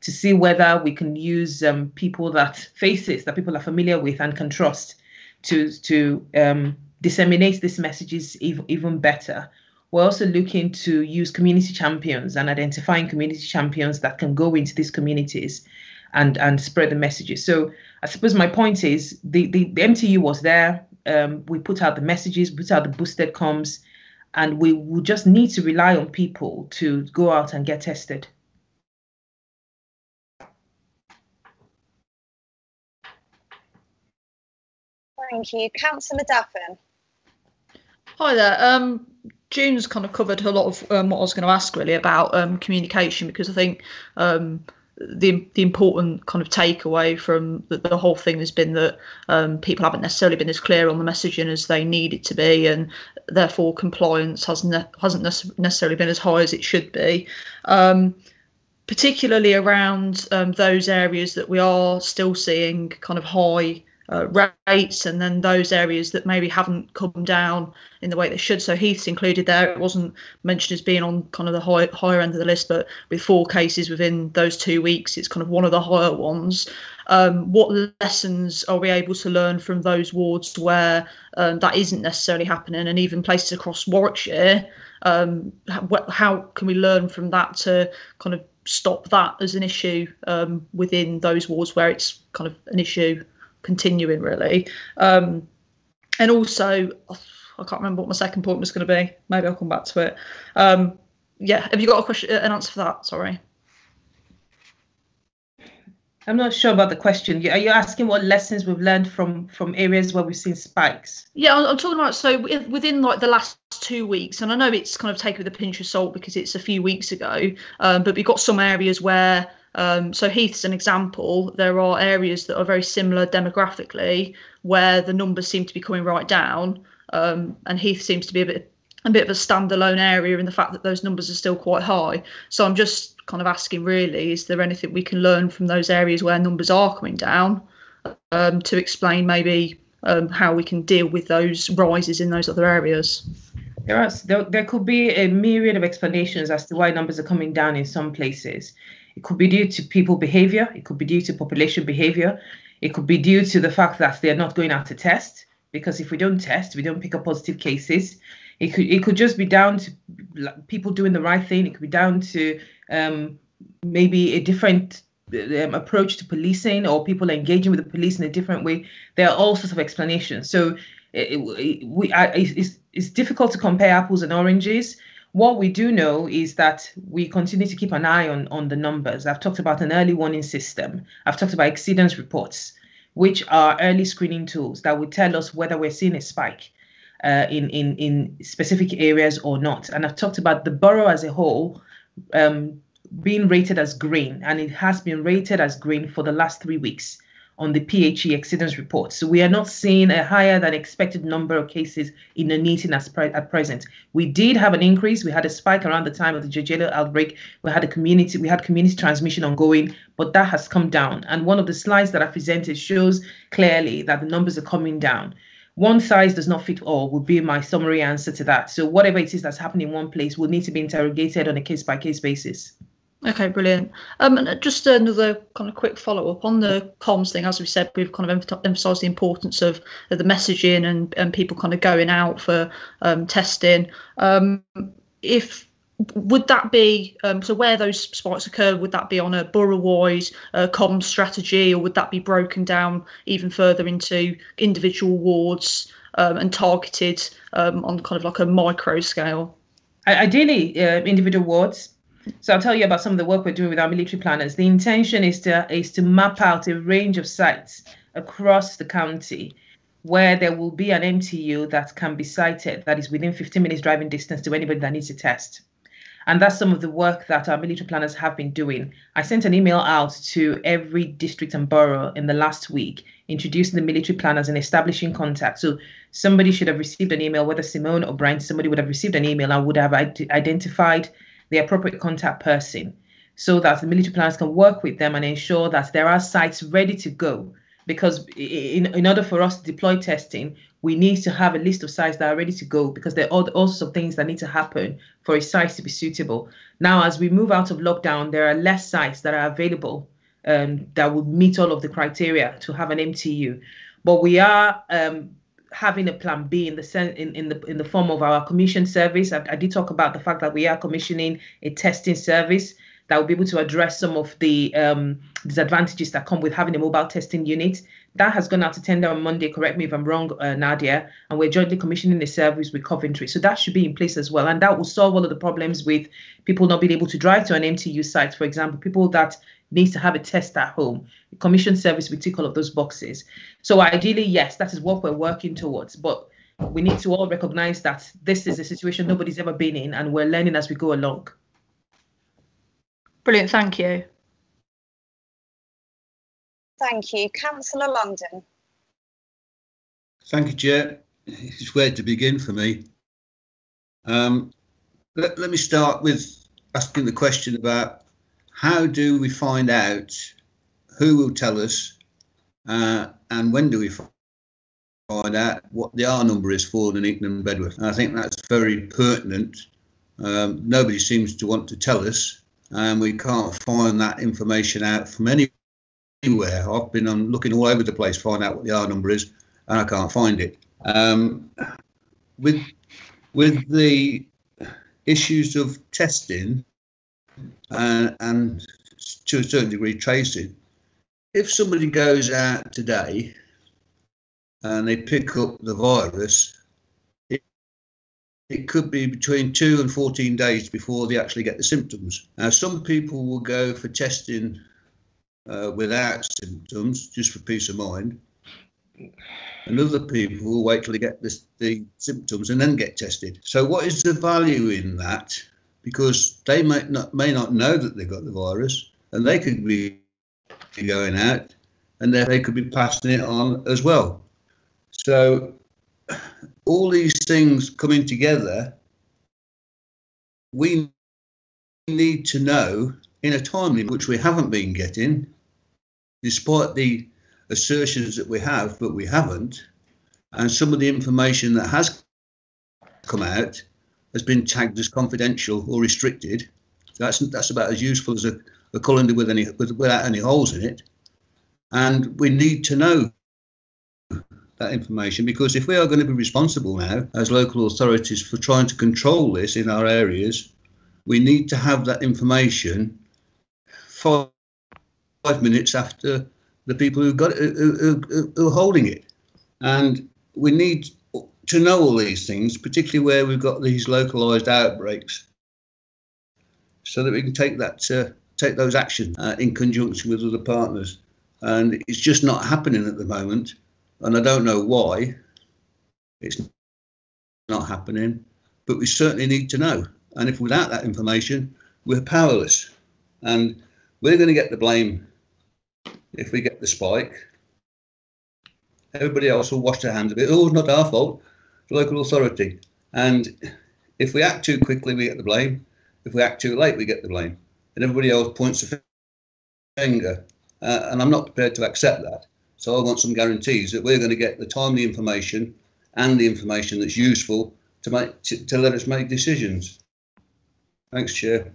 to see whether we can use um, people that faces that people are familiar with and can trust to to um, disseminate these messages even better we're also looking to use community champions and identifying community champions that can go into these communities and and spread the messages. So I suppose my point is the the, the MTU was there. Um, we put out the messages, put out the boosted comms, and we will just need to rely on people to go out and get tested. Thank you. Councillor Daffin. Hi there. Um, June's kind of covered a lot of um, what I was going to ask really about um, communication because I think um, the the important kind of takeaway from the, the whole thing has been that um, people haven't necessarily been as clear on the messaging as they needed to be, and therefore compliance hasn't hasn't necessarily been as high as it should be. Um, particularly around um, those areas that we are still seeing kind of high uh, rates and then those areas that maybe haven't come down in the way they should. So Heath's included there. It wasn't mentioned as being on kind of the high, higher end of the list, but with four cases within those two weeks, it's kind of one of the higher ones. Um, what lessons are we able to learn from those wards where um, that isn't necessarily happening, and even places across Warwickshire? Um, how, can we learn from that to kind of stop that as an issue um, within those wards where it's kind of an issue continuing really. Um, and also, I can't remember what my second point was going to be. Maybe I'll come back to it. Um, yeah, have you got a question, an answer for that? Sorry. I'm not sure about the question. Are you asking what lessons we've learned from from areas where we've seen spikes? Yeah, I'm talking about so within like the last two weeks, and I know it's kind of taken with a pinch of salt because it's a few weeks ago, um, but we've got some areas where um, so Heath's an example. There are areas that are very similar demographically where the numbers seem to be coming right down, um, and Heath seems to be a bit a bit of a standalone area in the fact that those numbers are still quite high. So I'm just kind of asking, really, is there anything we can learn from those areas where numbers are coming down um, to explain maybe um, how we can deal with those rises in those other areas? There, are, there, there could be a myriad of explanations as to why numbers are coming down in some places. It could be due to people behavior. It could be due to population behavior. It could be due to the fact that they're not going out to test because if we don't test, we don't pick up positive cases. It could it could just be down to people doing the right thing. It could be down to um, maybe a different um, approach to policing or people engaging with the police in a different way. There are all sorts of explanations. So it, it, we, it's, it's difficult to compare apples and oranges. What we do know is that we continue to keep an eye on, on the numbers. I've talked about an early warning system. I've talked about exceedance reports. which are early screening tools that would tell us whether we're seeing a spike uh, in, in, in specific areas or not. And I've talked about the borough as a whole um, being rated as green, and it has been rated as green for the last three weeks on the PHE exceedance report. So we are not seeing a higher than expected number of cases in Nuneaton as pre at present. We did have an increase. We had a spike around the time of the Jejela outbreak. We had a community, we had community transmission ongoing, but that has come down. And one of the slides that I presented shows clearly that the numbers are coming down. One size does not fit all would be my summary answer to that. So whatever it is that's happening in one place will need to be interrogated on a case by case basis. Okay, brilliant. Um, and just another kind of quick follow up on the comms thing. As we said, we've kind of emphasised the importance of, the messaging and, and people kind of going out for um, testing. Um, if would that be um, so where those spikes occur? Would that be on a borough-wise uh, comms strategy, or would that be broken down even further into individual wards um, and targeted um, on kind of like a micro scale? Ideally, uh, individual wards so I'll tell you about some of the work we're doing with our military planners. The intention is to is to map out a range of sites across the county where there will be an MTU that can be sited that is within 15 minutes driving distance to anybody that needs a test. And that's some of the work that our military planners have been doing. I sent an email out to every district and borough in the last week, introducing the military planners and establishing contact. So somebody should have received an email, whether Simone or Brian, somebody would have received an email and would have identified the appropriate contact person so that the military planners can work with them and ensure that there are sites ready to go. Because in, in order for us to deploy testing, we need to have a list of sites that are ready to go because there are all, of things that need to happen for a site to be suitable. Now, as we move out of lockdown, there are less sites that are available um, that would meet all of the criteria to have an MTU. But we are um, having a plan B in the sen- in, in the in the form of our commission service. I, I, did talk about the fact that we are commissioning a testing service that will be able to address some of the um, disadvantages that come with having a mobile testing unit. That has gone out to tender on Monday. Correct me if I'm wrong, uh, Nadia. And we're jointly commissioning the service with Coventry, so that should be in place as well. And that will solve all of the problems with people not being able to drive to an MTU site, for example, people that needs to have a test at home. The commission service will tick all of those boxes. So ideally, yes, that is what we're working towards. But we need to all recognize that this is a situation nobody's ever been in, and we're learning as we go along. Brilliant, thank you. Thank you. Councillor Longden. Thank you, Chair. It's where to begin for me. Um, let, let me start with asking the question about how do we find out who will tell us uh, and when do we find out what the R number is for Nuneaton and Bedworth? And I think that's very pertinent. Um, nobody seems to want to tell us, and we can't find that information out from anywhere. I've been looking all over the place to find out what the R number is, and I can't find it. Um, with with the issues of testing, and, and to a certain degree tracing. If somebody goes out today and they pick up the virus, it, it could be between two and 14 days before they actually get the symptoms. Now, some people will go for testing uh, without symptoms just for peace of mind. And other people will wait till they get the, the symptoms and then get tested. So, what is the value in that? Because they may not may not know that they've got the virus, and they could be going out, and they could be passing it on as well. So all these things coming together, we need to know in a time which we haven't been getting, despite the assertions that we have, but we haven't, and some of the information that has come out has been tagged as confidential or restricted. That's that's about as useful as a, a colander with any with, without any holes in it. And we need to know that information because if we are going to be responsible now as local authorities for trying to control this in our areas, we need to have that information five, minutes after the people who got it, who, who, who are holding it. And we need to know all these things, particularly where we've got these localized outbreaks, so that we can take that uh, take those actions uh, in conjunction with other partners. and it's just not happening at the moment. And I don't know why it's not happening, but we certainly need to know. And if without that information, we're powerless. And we're going to get the blame if we get the spike. Everybody else will wash their hands of it. Oh, it's not our fault. Local authority. And if we act too quickly, we get the blame. If we act too late, we get the blame. And everybody else points a finger. Uh, and I'm not prepared to accept that. So I want some guarantees that we're going to get the timely information and the information that's useful to make to, to let us make decisions. Thanks, Chair.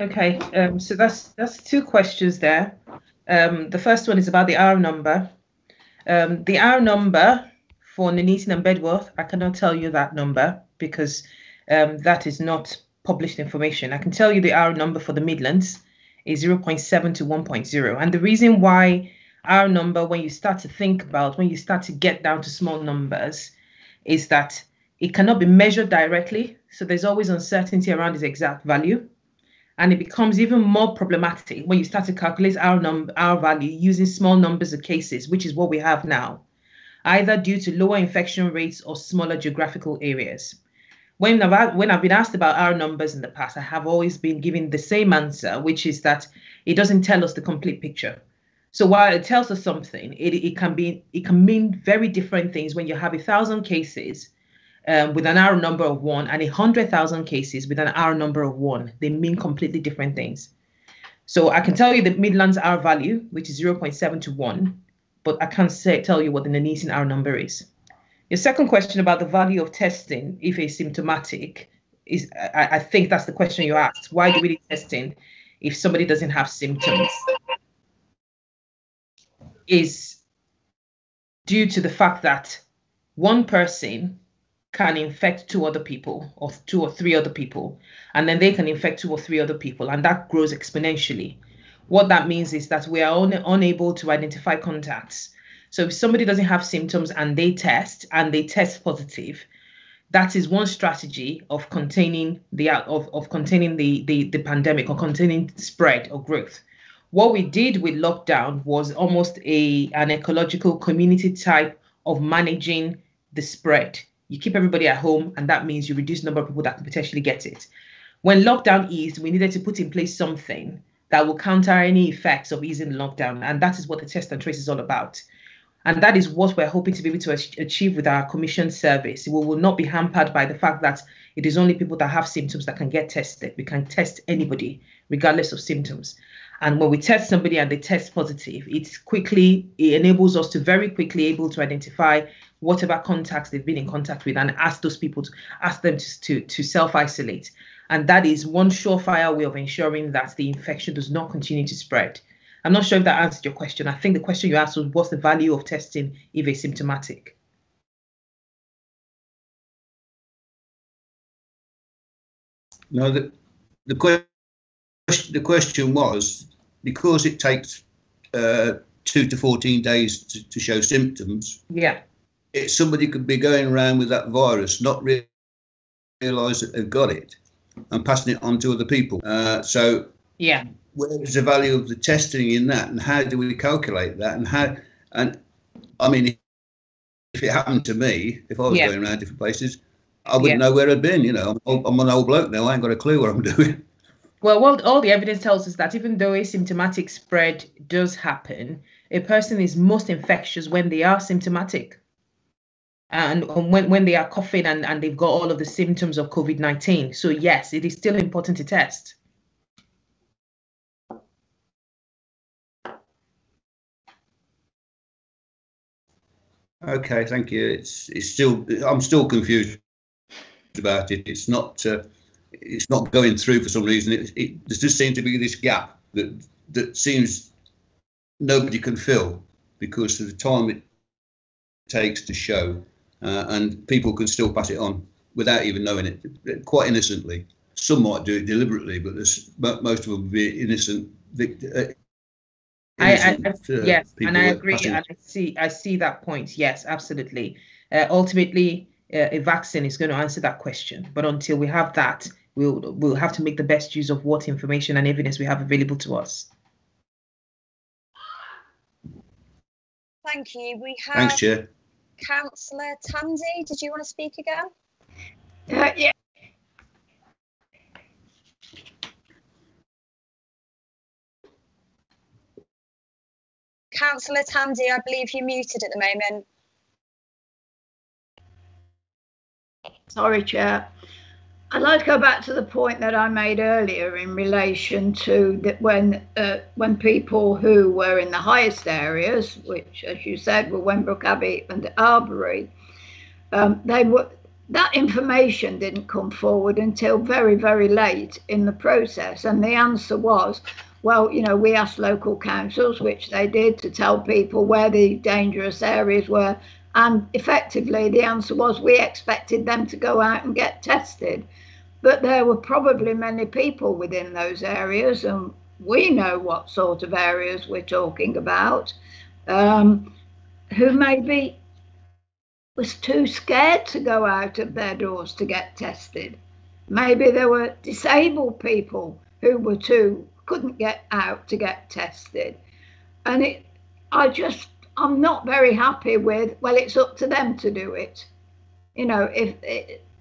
Okay, um, so that's that's two questions there. Um, the first one is about the R number. Um, the R number for Nuneaton and Bedworth, I cannot tell you that number because um, that is not published information. I can tell you the R number for the Midlands is 0.7 to 1.0. And the reason why R number, when you start to think about, when you start to get down to small numbers, is that it cannot be measured directly. So there's always uncertainty around its exact value. And it becomes even more problematic when you start to calculate R number, R value using small numbers of cases, which is what we have now, either due to lower infection rates or smaller geographical areas. When I've, when I've been asked about R numbers in the past, I have always been given the same answer, which is that it doesn't tell us the complete picture. So while it tells us something, it, it can be it can mean very different things when you have a thousand cases um, with an R number of one and a hundred thousand cases with an R number of one. They mean completely different things. So I can tell you the Midlands R value, which is 0.7 to 1, but I can't say tell you what the Nuneaton R number is. Your second question about the value of testing if asymptomatic is I, I think that's the question you asked. Why do we need testing if somebody doesn't have symptoms? Is due to the fact that one person can infect two other people or two or three other people, and then they can infect two or three other people, and that grows exponentially. What that means is that we are un- unable to identify contacts. So if somebody doesn't have symptoms and they test and they test positive, that is one strategy of containing the of, of containing the, the the pandemic or containing spread or growth. What we did with lockdown was almost a an ecological community type of managing the spread you keep everybody at home, and that means you reduce the number of people that can potentially get it. When lockdown eased, we needed to put in place something that will counter any effects of easing lockdown, and that is what the test and trace is all about. And that is what we're hoping to be able to achieve with our commission service. We will not be hampered by the fact that it is only people that have symptoms that can get tested. We can test anybody, regardless of symptoms. And when we test somebody and they test positive, it's quickly, it enables us to very quickly able to identify whatever contacts they've been in contact with and ask those people to ask them to, to, to self-isolate. And that is one surefire way of ensuring that the infection does not continue to spread. I'm not sure if that answered your question. I think the question you asked was what's the value of testing if asymptomatic? No, the, the question the question was because it takes uh, two to 14 days to, to show symptoms. Yeah. It, somebody could be going around with that virus, not re- realize that they've got it, and passing it on to other people. Uh, so, yeah, where is the value of the testing in that, and how do we calculate that, and how? And I mean, if it happened to me, if I was yeah. going around different places, I wouldn't yeah. know where I'd been. You know, I'm, I'm an old bloke now. I ain't got a clue what I'm doing. Well, what all the evidence tells us that even though asymptomatic spread does happen, a person is most infectious when they are symptomatic. And when, when they are coughing and, and they've got all of the symptoms of COVID 19. So, yes, it is still important to test. Okay, thank you. It's it's still I'm still confused about it. It's not uh, it's not going through for some reason. It, it there just seems to be this gap that that seems nobody can fill because of the time it takes to show, uh, and people can still pass it on without even knowing it, quite innocently. Some might do it deliberately, but there's, most of them will be innocent. Uh, I, I, I, uh, yes, and I agree, and I see I see that point. Yes, absolutely. Uh, ultimately, uh, a vaccine is going to answer that question. But until we have that, we'll we'll have to make the best use of what information and evidence we have available to us. Thank you. We have Thanks, Chair. Councillor Tandy. Did you want to speak again? Uh, yeah. Councillor Tandy, I believe you're muted at the moment. Sorry, Chair. I'd like to go back to the point that I made earlier in relation to that when uh, when people who were in the highest areas, which, as you said, were Wembrook Abbey and Arbury, um, they were that information didn't come forward until very very late in the process, and the answer was, well, you know, we asked local councils, which they did, to tell people where the dangerous areas were, and effectively, the answer was we expected them to go out and get tested. But there were probably many people within those areas, and we know what sort of areas we're talking about, um, who maybe was too scared to go out of their doors to get tested. Maybe there were disabled people who were too couldn't get out to get tested. And it I just I'm not very happy with, well, it's up to them to do it. You know, if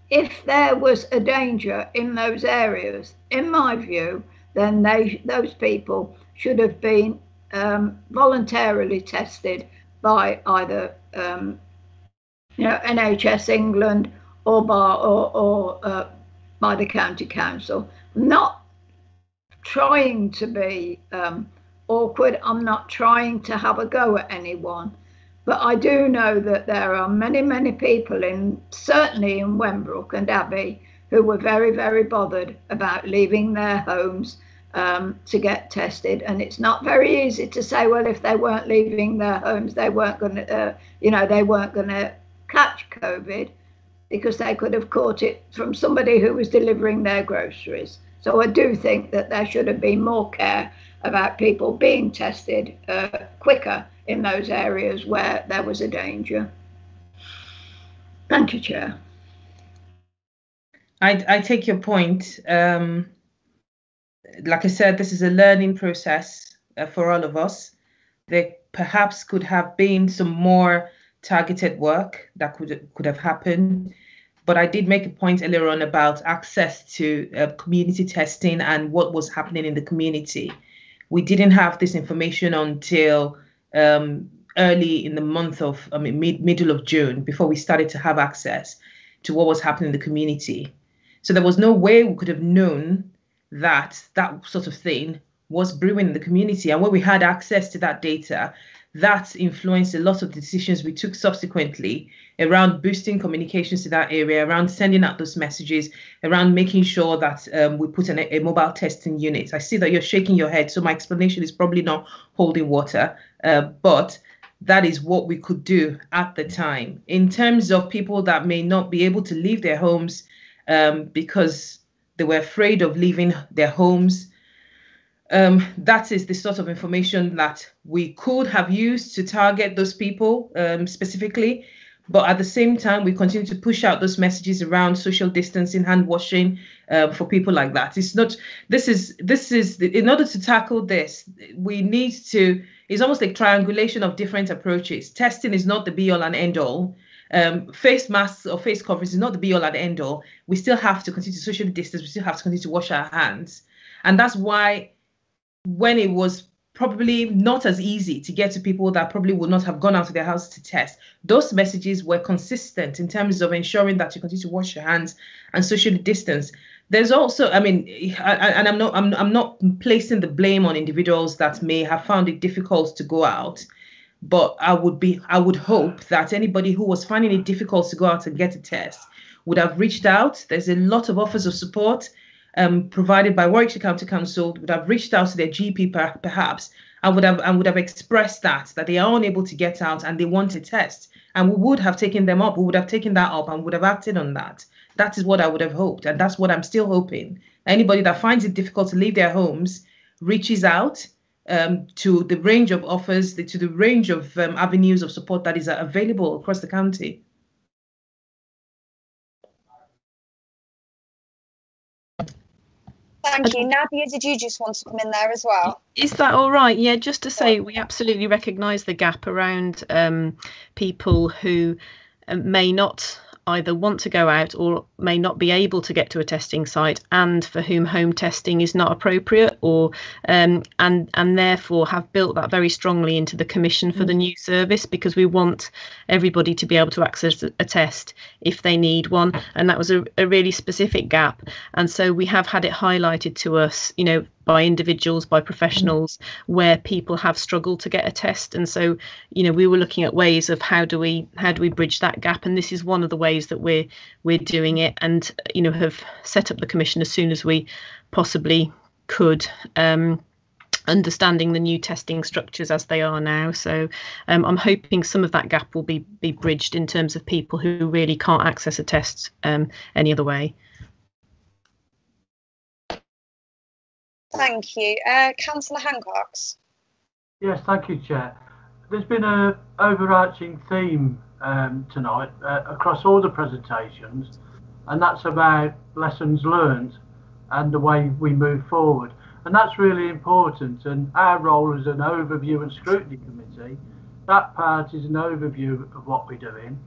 if there was a danger in those areas, in my view, then they those people should have been um, voluntarily tested by either um, you know NHS England or by or, or uh, by the county council. Not trying to be um, awkward. I'm not trying to have a go at anyone. But I do know that there are many, many people in certainly in Wembrook and Abbey who were very, very bothered about leaving their homes um, to get tested. And it's not very easy to say, well, if they weren't leaving their homes, they weren't going to, uh, you know, they weren't going to catch COVID because they could have caught it from somebody who was delivering their groceries. So I do think that there should have been more care about people being tested uh, quicker in those areas where there was a danger. Thank you, Chair. I, I take your point. Um, like I said, this is a learning process uh, for all of us. There perhaps could have been some more targeted work that could could have happened. But I did make a point earlier on about access to uh, community testing and what was happening in the community we didn't have this information until um, early in the month of, I mean, mid, middle of June, before we started to have access to what was happening in the community. So there was no way we could have known that that sort of thing was brewing in the community. And when we had access to that data, that influenced a lot of the decisions we took subsequently around boosting communications to that area, around sending out those messages, around making sure that um, we put an, a mobile testing unit. I see that you're shaking your head, so my explanation is probably not holding water, uh, but that is what we could do at the time. In terms of people that may not be able to leave their homes um, because they were afraid of leaving their homes, um, that is the sort of information that we could have used to target those people um, specifically. But at the same time, we continue to push out those messages around social distancing, hand washing uh, for people like that. It's not. This is this is in order to tackle this, we need to. It's almost like triangulation of different approaches. Testing is not the be all and end all. Um, face masks or face coverings is not the be all and end all. We still have to continue to socially distance. We still have to continue to wash our hands, and that's why when it was probably not as easy to get to people that probably would not have gone out of their house to test. Those messages were consistent in terms of ensuring that you continue to wash your hands and socially distance. There's also, I mean, and I'm not, I'm, I'm not placing the blame on individuals that may have found it difficult to go out, but I would be, I would hope that anybody who was finding it difficult to go out and get a test would have reached out. There's a lot of offers of support um, provided by Warwickshire County Council would have reached out to their GP per, perhaps and would have and would have expressed that that they are unable to get out and they want a test and we would have taken them up we would have taken that up and would have acted on that that is what i would have hoped and that's what i'm still hoping anybody that finds it difficult to leave their homes reaches out um, to the range of offers to the range of um, avenues of support that is available across the county Thank you. Nadia, did you just want to come in there as well? Is that all right? Yeah, just to say, we absolutely recognise the gap around um, people who um, may not either want to go out or may not be able to get to a testing site and for whom home testing is not appropriate or um, and and therefore have built that very strongly into the commission for the new service because we want everybody to be able to access a test if they need one. And that was a, a really specific gap. And so we have had it highlighted to us you know by individuals by professionals where people have struggled to get a test and so you know we were looking at ways of how do we how do we bridge that gap and this is one of the ways that we're we're doing it and you know have set up the commission as soon as we possibly could um, understanding the new testing structures as they are now. So um, I'm hoping some of that gap will be be bridged in terms of people who really can't access a test um, any other way. Thank you. Uh, Councillor Hancox. Yes, thank you, Chair. There's been an overarching theme um, tonight uh, across all the presentations, and that's about lessons learned and the way we move forward. And that's really important. And our role as an overview and scrutiny committee, that part is an overview of what we're doing.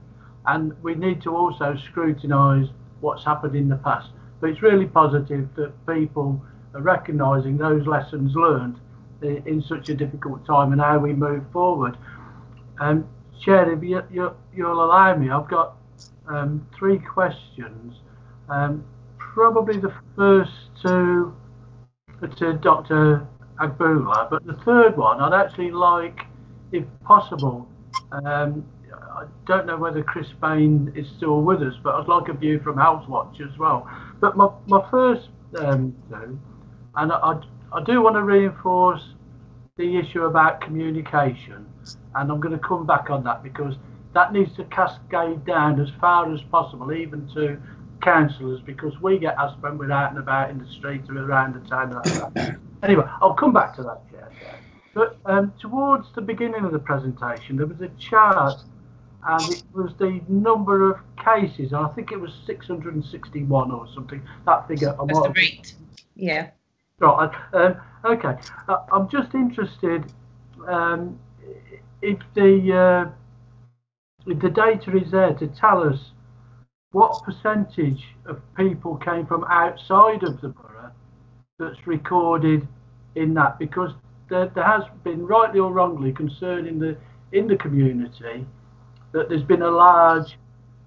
And we need to also scrutinise what's happened in the past. But it's really positive that people recognising those lessons learned in, in, such a difficult time and how we move forward. Um, Chair, if you, you, will allow me, I've got um, three questions. Um, probably the first two to Dr. Agboola, but the third one I'd actually like, if possible, um, I don't know whether Chris Bain is still with us, but I'd like a view from Health Watch as well. But my, my first um, and I, I do want to reinforce the issue about communication, and I'm going to come back on that because that needs to cascade down as far as possible, even to councillors, because we get asked when we're out and about in the street or around the town. Like anyway, I'll come back to that, Chair. But um, towards the beginning of the presentation, there was a chart, and it was the number of cases, and I think it was 661 or something. That figure. That's the rate. Yeah. Right. Um, okay. Uh, I'm just interested um, if the uh, if the data is there to tell us what percentage of people came from outside of the borough that's recorded in that because there, there has been rightly or wrongly concern in the in the community that there's been a large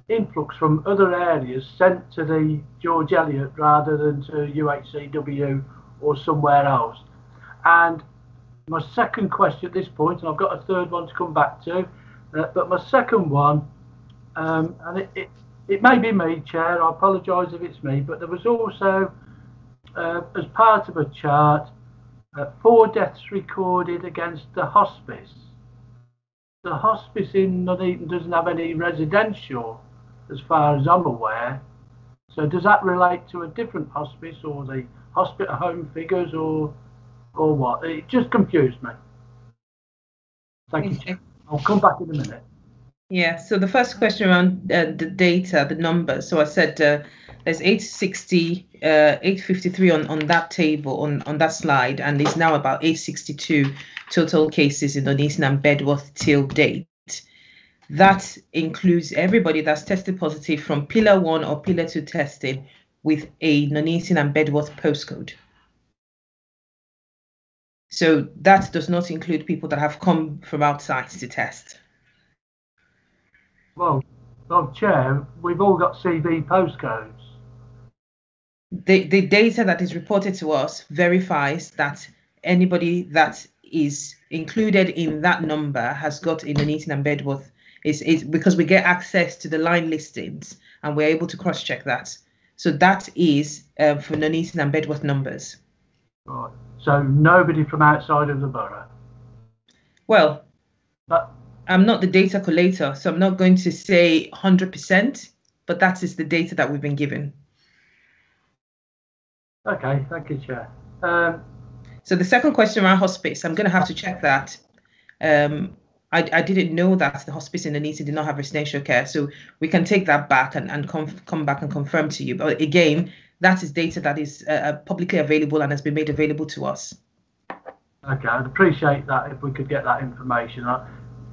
influx from other areas sent to the George Eliot rather than to UHCW or somewhere else. And my second question at this point, and I've got a third one to come back to, uh, but my second one, um, and it, it, it, may be me, Chair, I apologise if it's me, but there was also, uh, as part of a chart, uh, four deaths recorded against the hospice. The hospice in Nuneaton doesn't have any residential, as far as I'm aware. So does that relate to a different hospice or the hospital home figures or or what? It just confused me. Thank you. I'll come back in a minute. Yeah, so the first question around uh, the data, the numbers. So I said uh, there's 860, uh, 853 on, on that table, on, on that slide, and there's now about 862 total cases in Nuneaton and Bedworth till date. That includes everybody that's tested positive from pillar one or pillar two testing with a Nuneaton and Bedworth postcode. So that does not include people that have come from outside to test. Well, well, Chair, we've all got CV postcodes. The, the data that is reported to us verifies that anybody that is included in that number has got a Nuneaton and Bedworth is, is because we get access to the line listings and we're able to cross check that. So that is uh, for Nuneaton and Bedworth numbers. Right. So nobody from outside of the borough. Well, but, I'm not the data collator, so I'm not going to say 100%, but that is the data that we've been given. Okay, thank you, Chair. Um, so the second question around hospice, I'm going to have to check that. Um, I, I didn't know that the hospice in Nuneaton did not have residential care. So we can take that back and, and come come back and confirm to you. But again, that is data that is uh, uh, publicly available and has been made available to us. Okay, I'd appreciate that if we could get that information. I,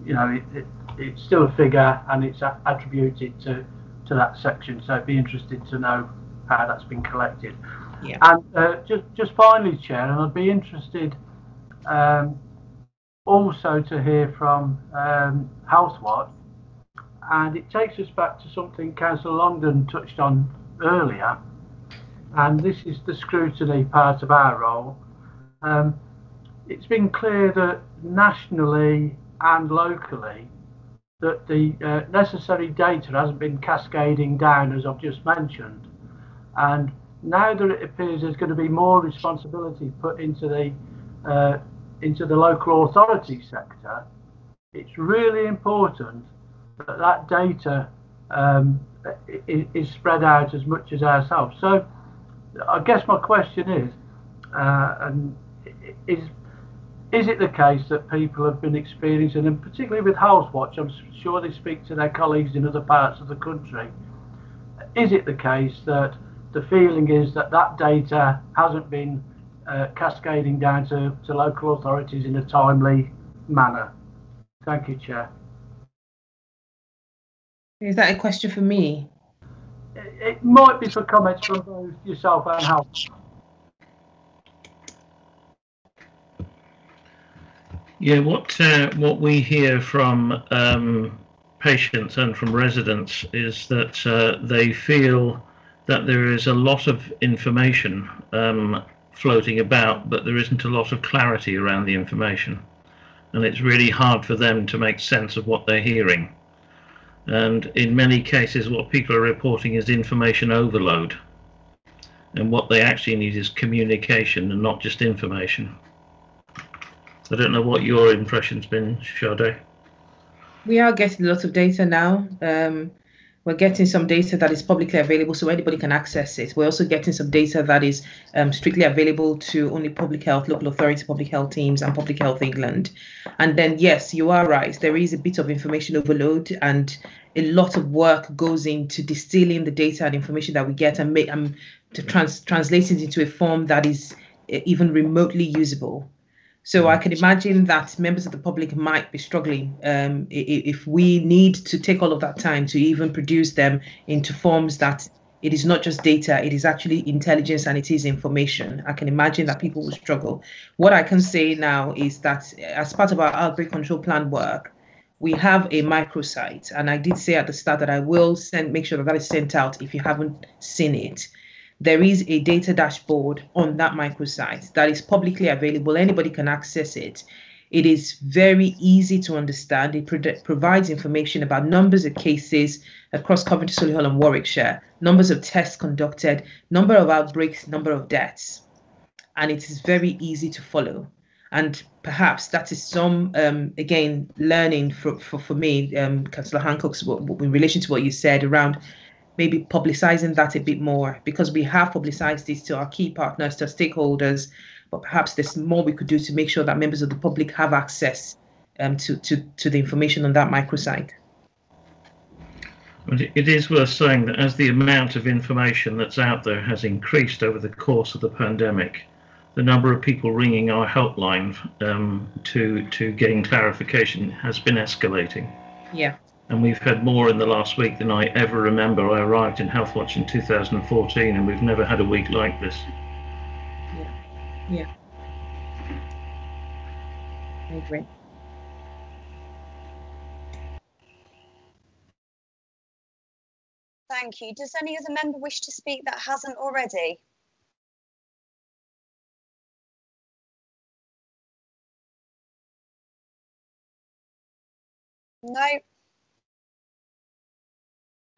you know, it, it, it's still a figure and it's attributed to to that section, so I'd be interested to know how that's been collected. Yeah. And uh, just just finally, Chair, and I'd be interested um, also to hear from um, and it takes us back to something Councillor Longden touched on earlier, and this is the scrutiny part of our role. Um, it's been clear that nationally and locally that the uh, necessary data hasn't been cascading down as I've just mentioned. And now that it appears there's going to be more responsibility put into the uh, into the local authority sector it's really important that that data um, is, spread out as much as ourselves. So I guess my question is uh, and is is it the case that people have been experiencing, and particularly with Healthwatch, I'm sure they speak to their colleagues in other parts of the country, is it the case that the feeling is that that data hasn't been uh, cascading down to, to local authorities in a timely manner? Thank you, Chair. Is that a question for me? It, it might be for comments from both yourself and Health. Yeah, what uh, what we hear from um, patients and from residents is that uh, they feel that there is a lot of information um, floating about, but there isn't a lot of clarity around the information, and it's really hard for them to make sense of what they're hearing. And in many cases, what people are reporting is information overload, and what they actually need is communication and not just information. I don't know what your impression's been, Sade. We are getting lots of data now. Um, we're getting some data that is publicly available so anybody can access it. We're also getting some data that is um, strictly available to only public health, local authority, public health teams, and Public Health England. And then, yes, you are right. There is a bit of information overload, and a lot of work goes into distilling the data and information that we get and make um, to trans- translate it into a form that is uh, even remotely usable. So I can imagine that members of the public might be struggling um, if we need to take all of that time to even produce them into forms that it is not just data, it is actually intelligence and it is information. I can imagine that people will struggle. What I can say now is that as part of our outbreak control plan work, we have a microsite, and I did say at the start that I will send make sure that that is sent out if you haven't seen it there is a data dashboard on that microsite that is publicly available. Anybody can access it. It is very easy to understand. It pro provides information about numbers of cases across Coventry, Solihull, and Warwickshire, numbers of tests conducted, number of outbreaks, number of deaths. And it is very easy to follow. And perhaps that is some, um, again, learning for, for, for me, um, Councillor Hancock's, in relation to what you said around maybe publicizing that a bit more because we have publicized this to our key partners, to stakeholders, but perhaps there's more we could do to make sure that members of the public have access um, to, to, to the information on that microsite. It is worth saying that as the amount of information that's out there has increased over the course of the pandemic, the number of people ringing our helpline um, to to gain clarification has been escalating. Yeah and we've had more in the last week than I ever remember. I arrived in Healthwatch in 2014, and we've never had a week like this. Yeah, yeah, I agree. Thank you. Does any other member wish to speak that hasn't already? No.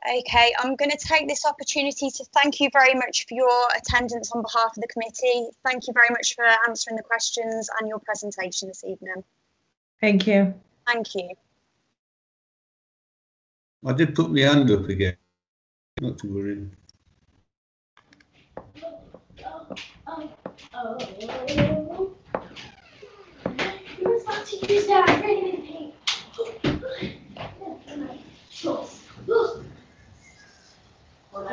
Okay, I'm going to take this opportunity to thank you very much for your attendance on behalf of the committee. Thank you very much for answering the questions and your presentation this evening. Thank you. Thank you. I did put my hand up again. Not to worry. And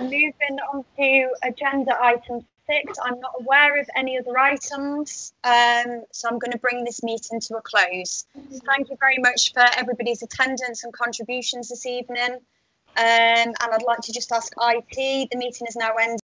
moving on to agenda item six, I'm not aware of any other items, um, so I'm going to bring this meeting to a close. Thank you very much for everybody's attendance and contributions this evening. Um, and I'd like to just ask IT, the meeting is now ended.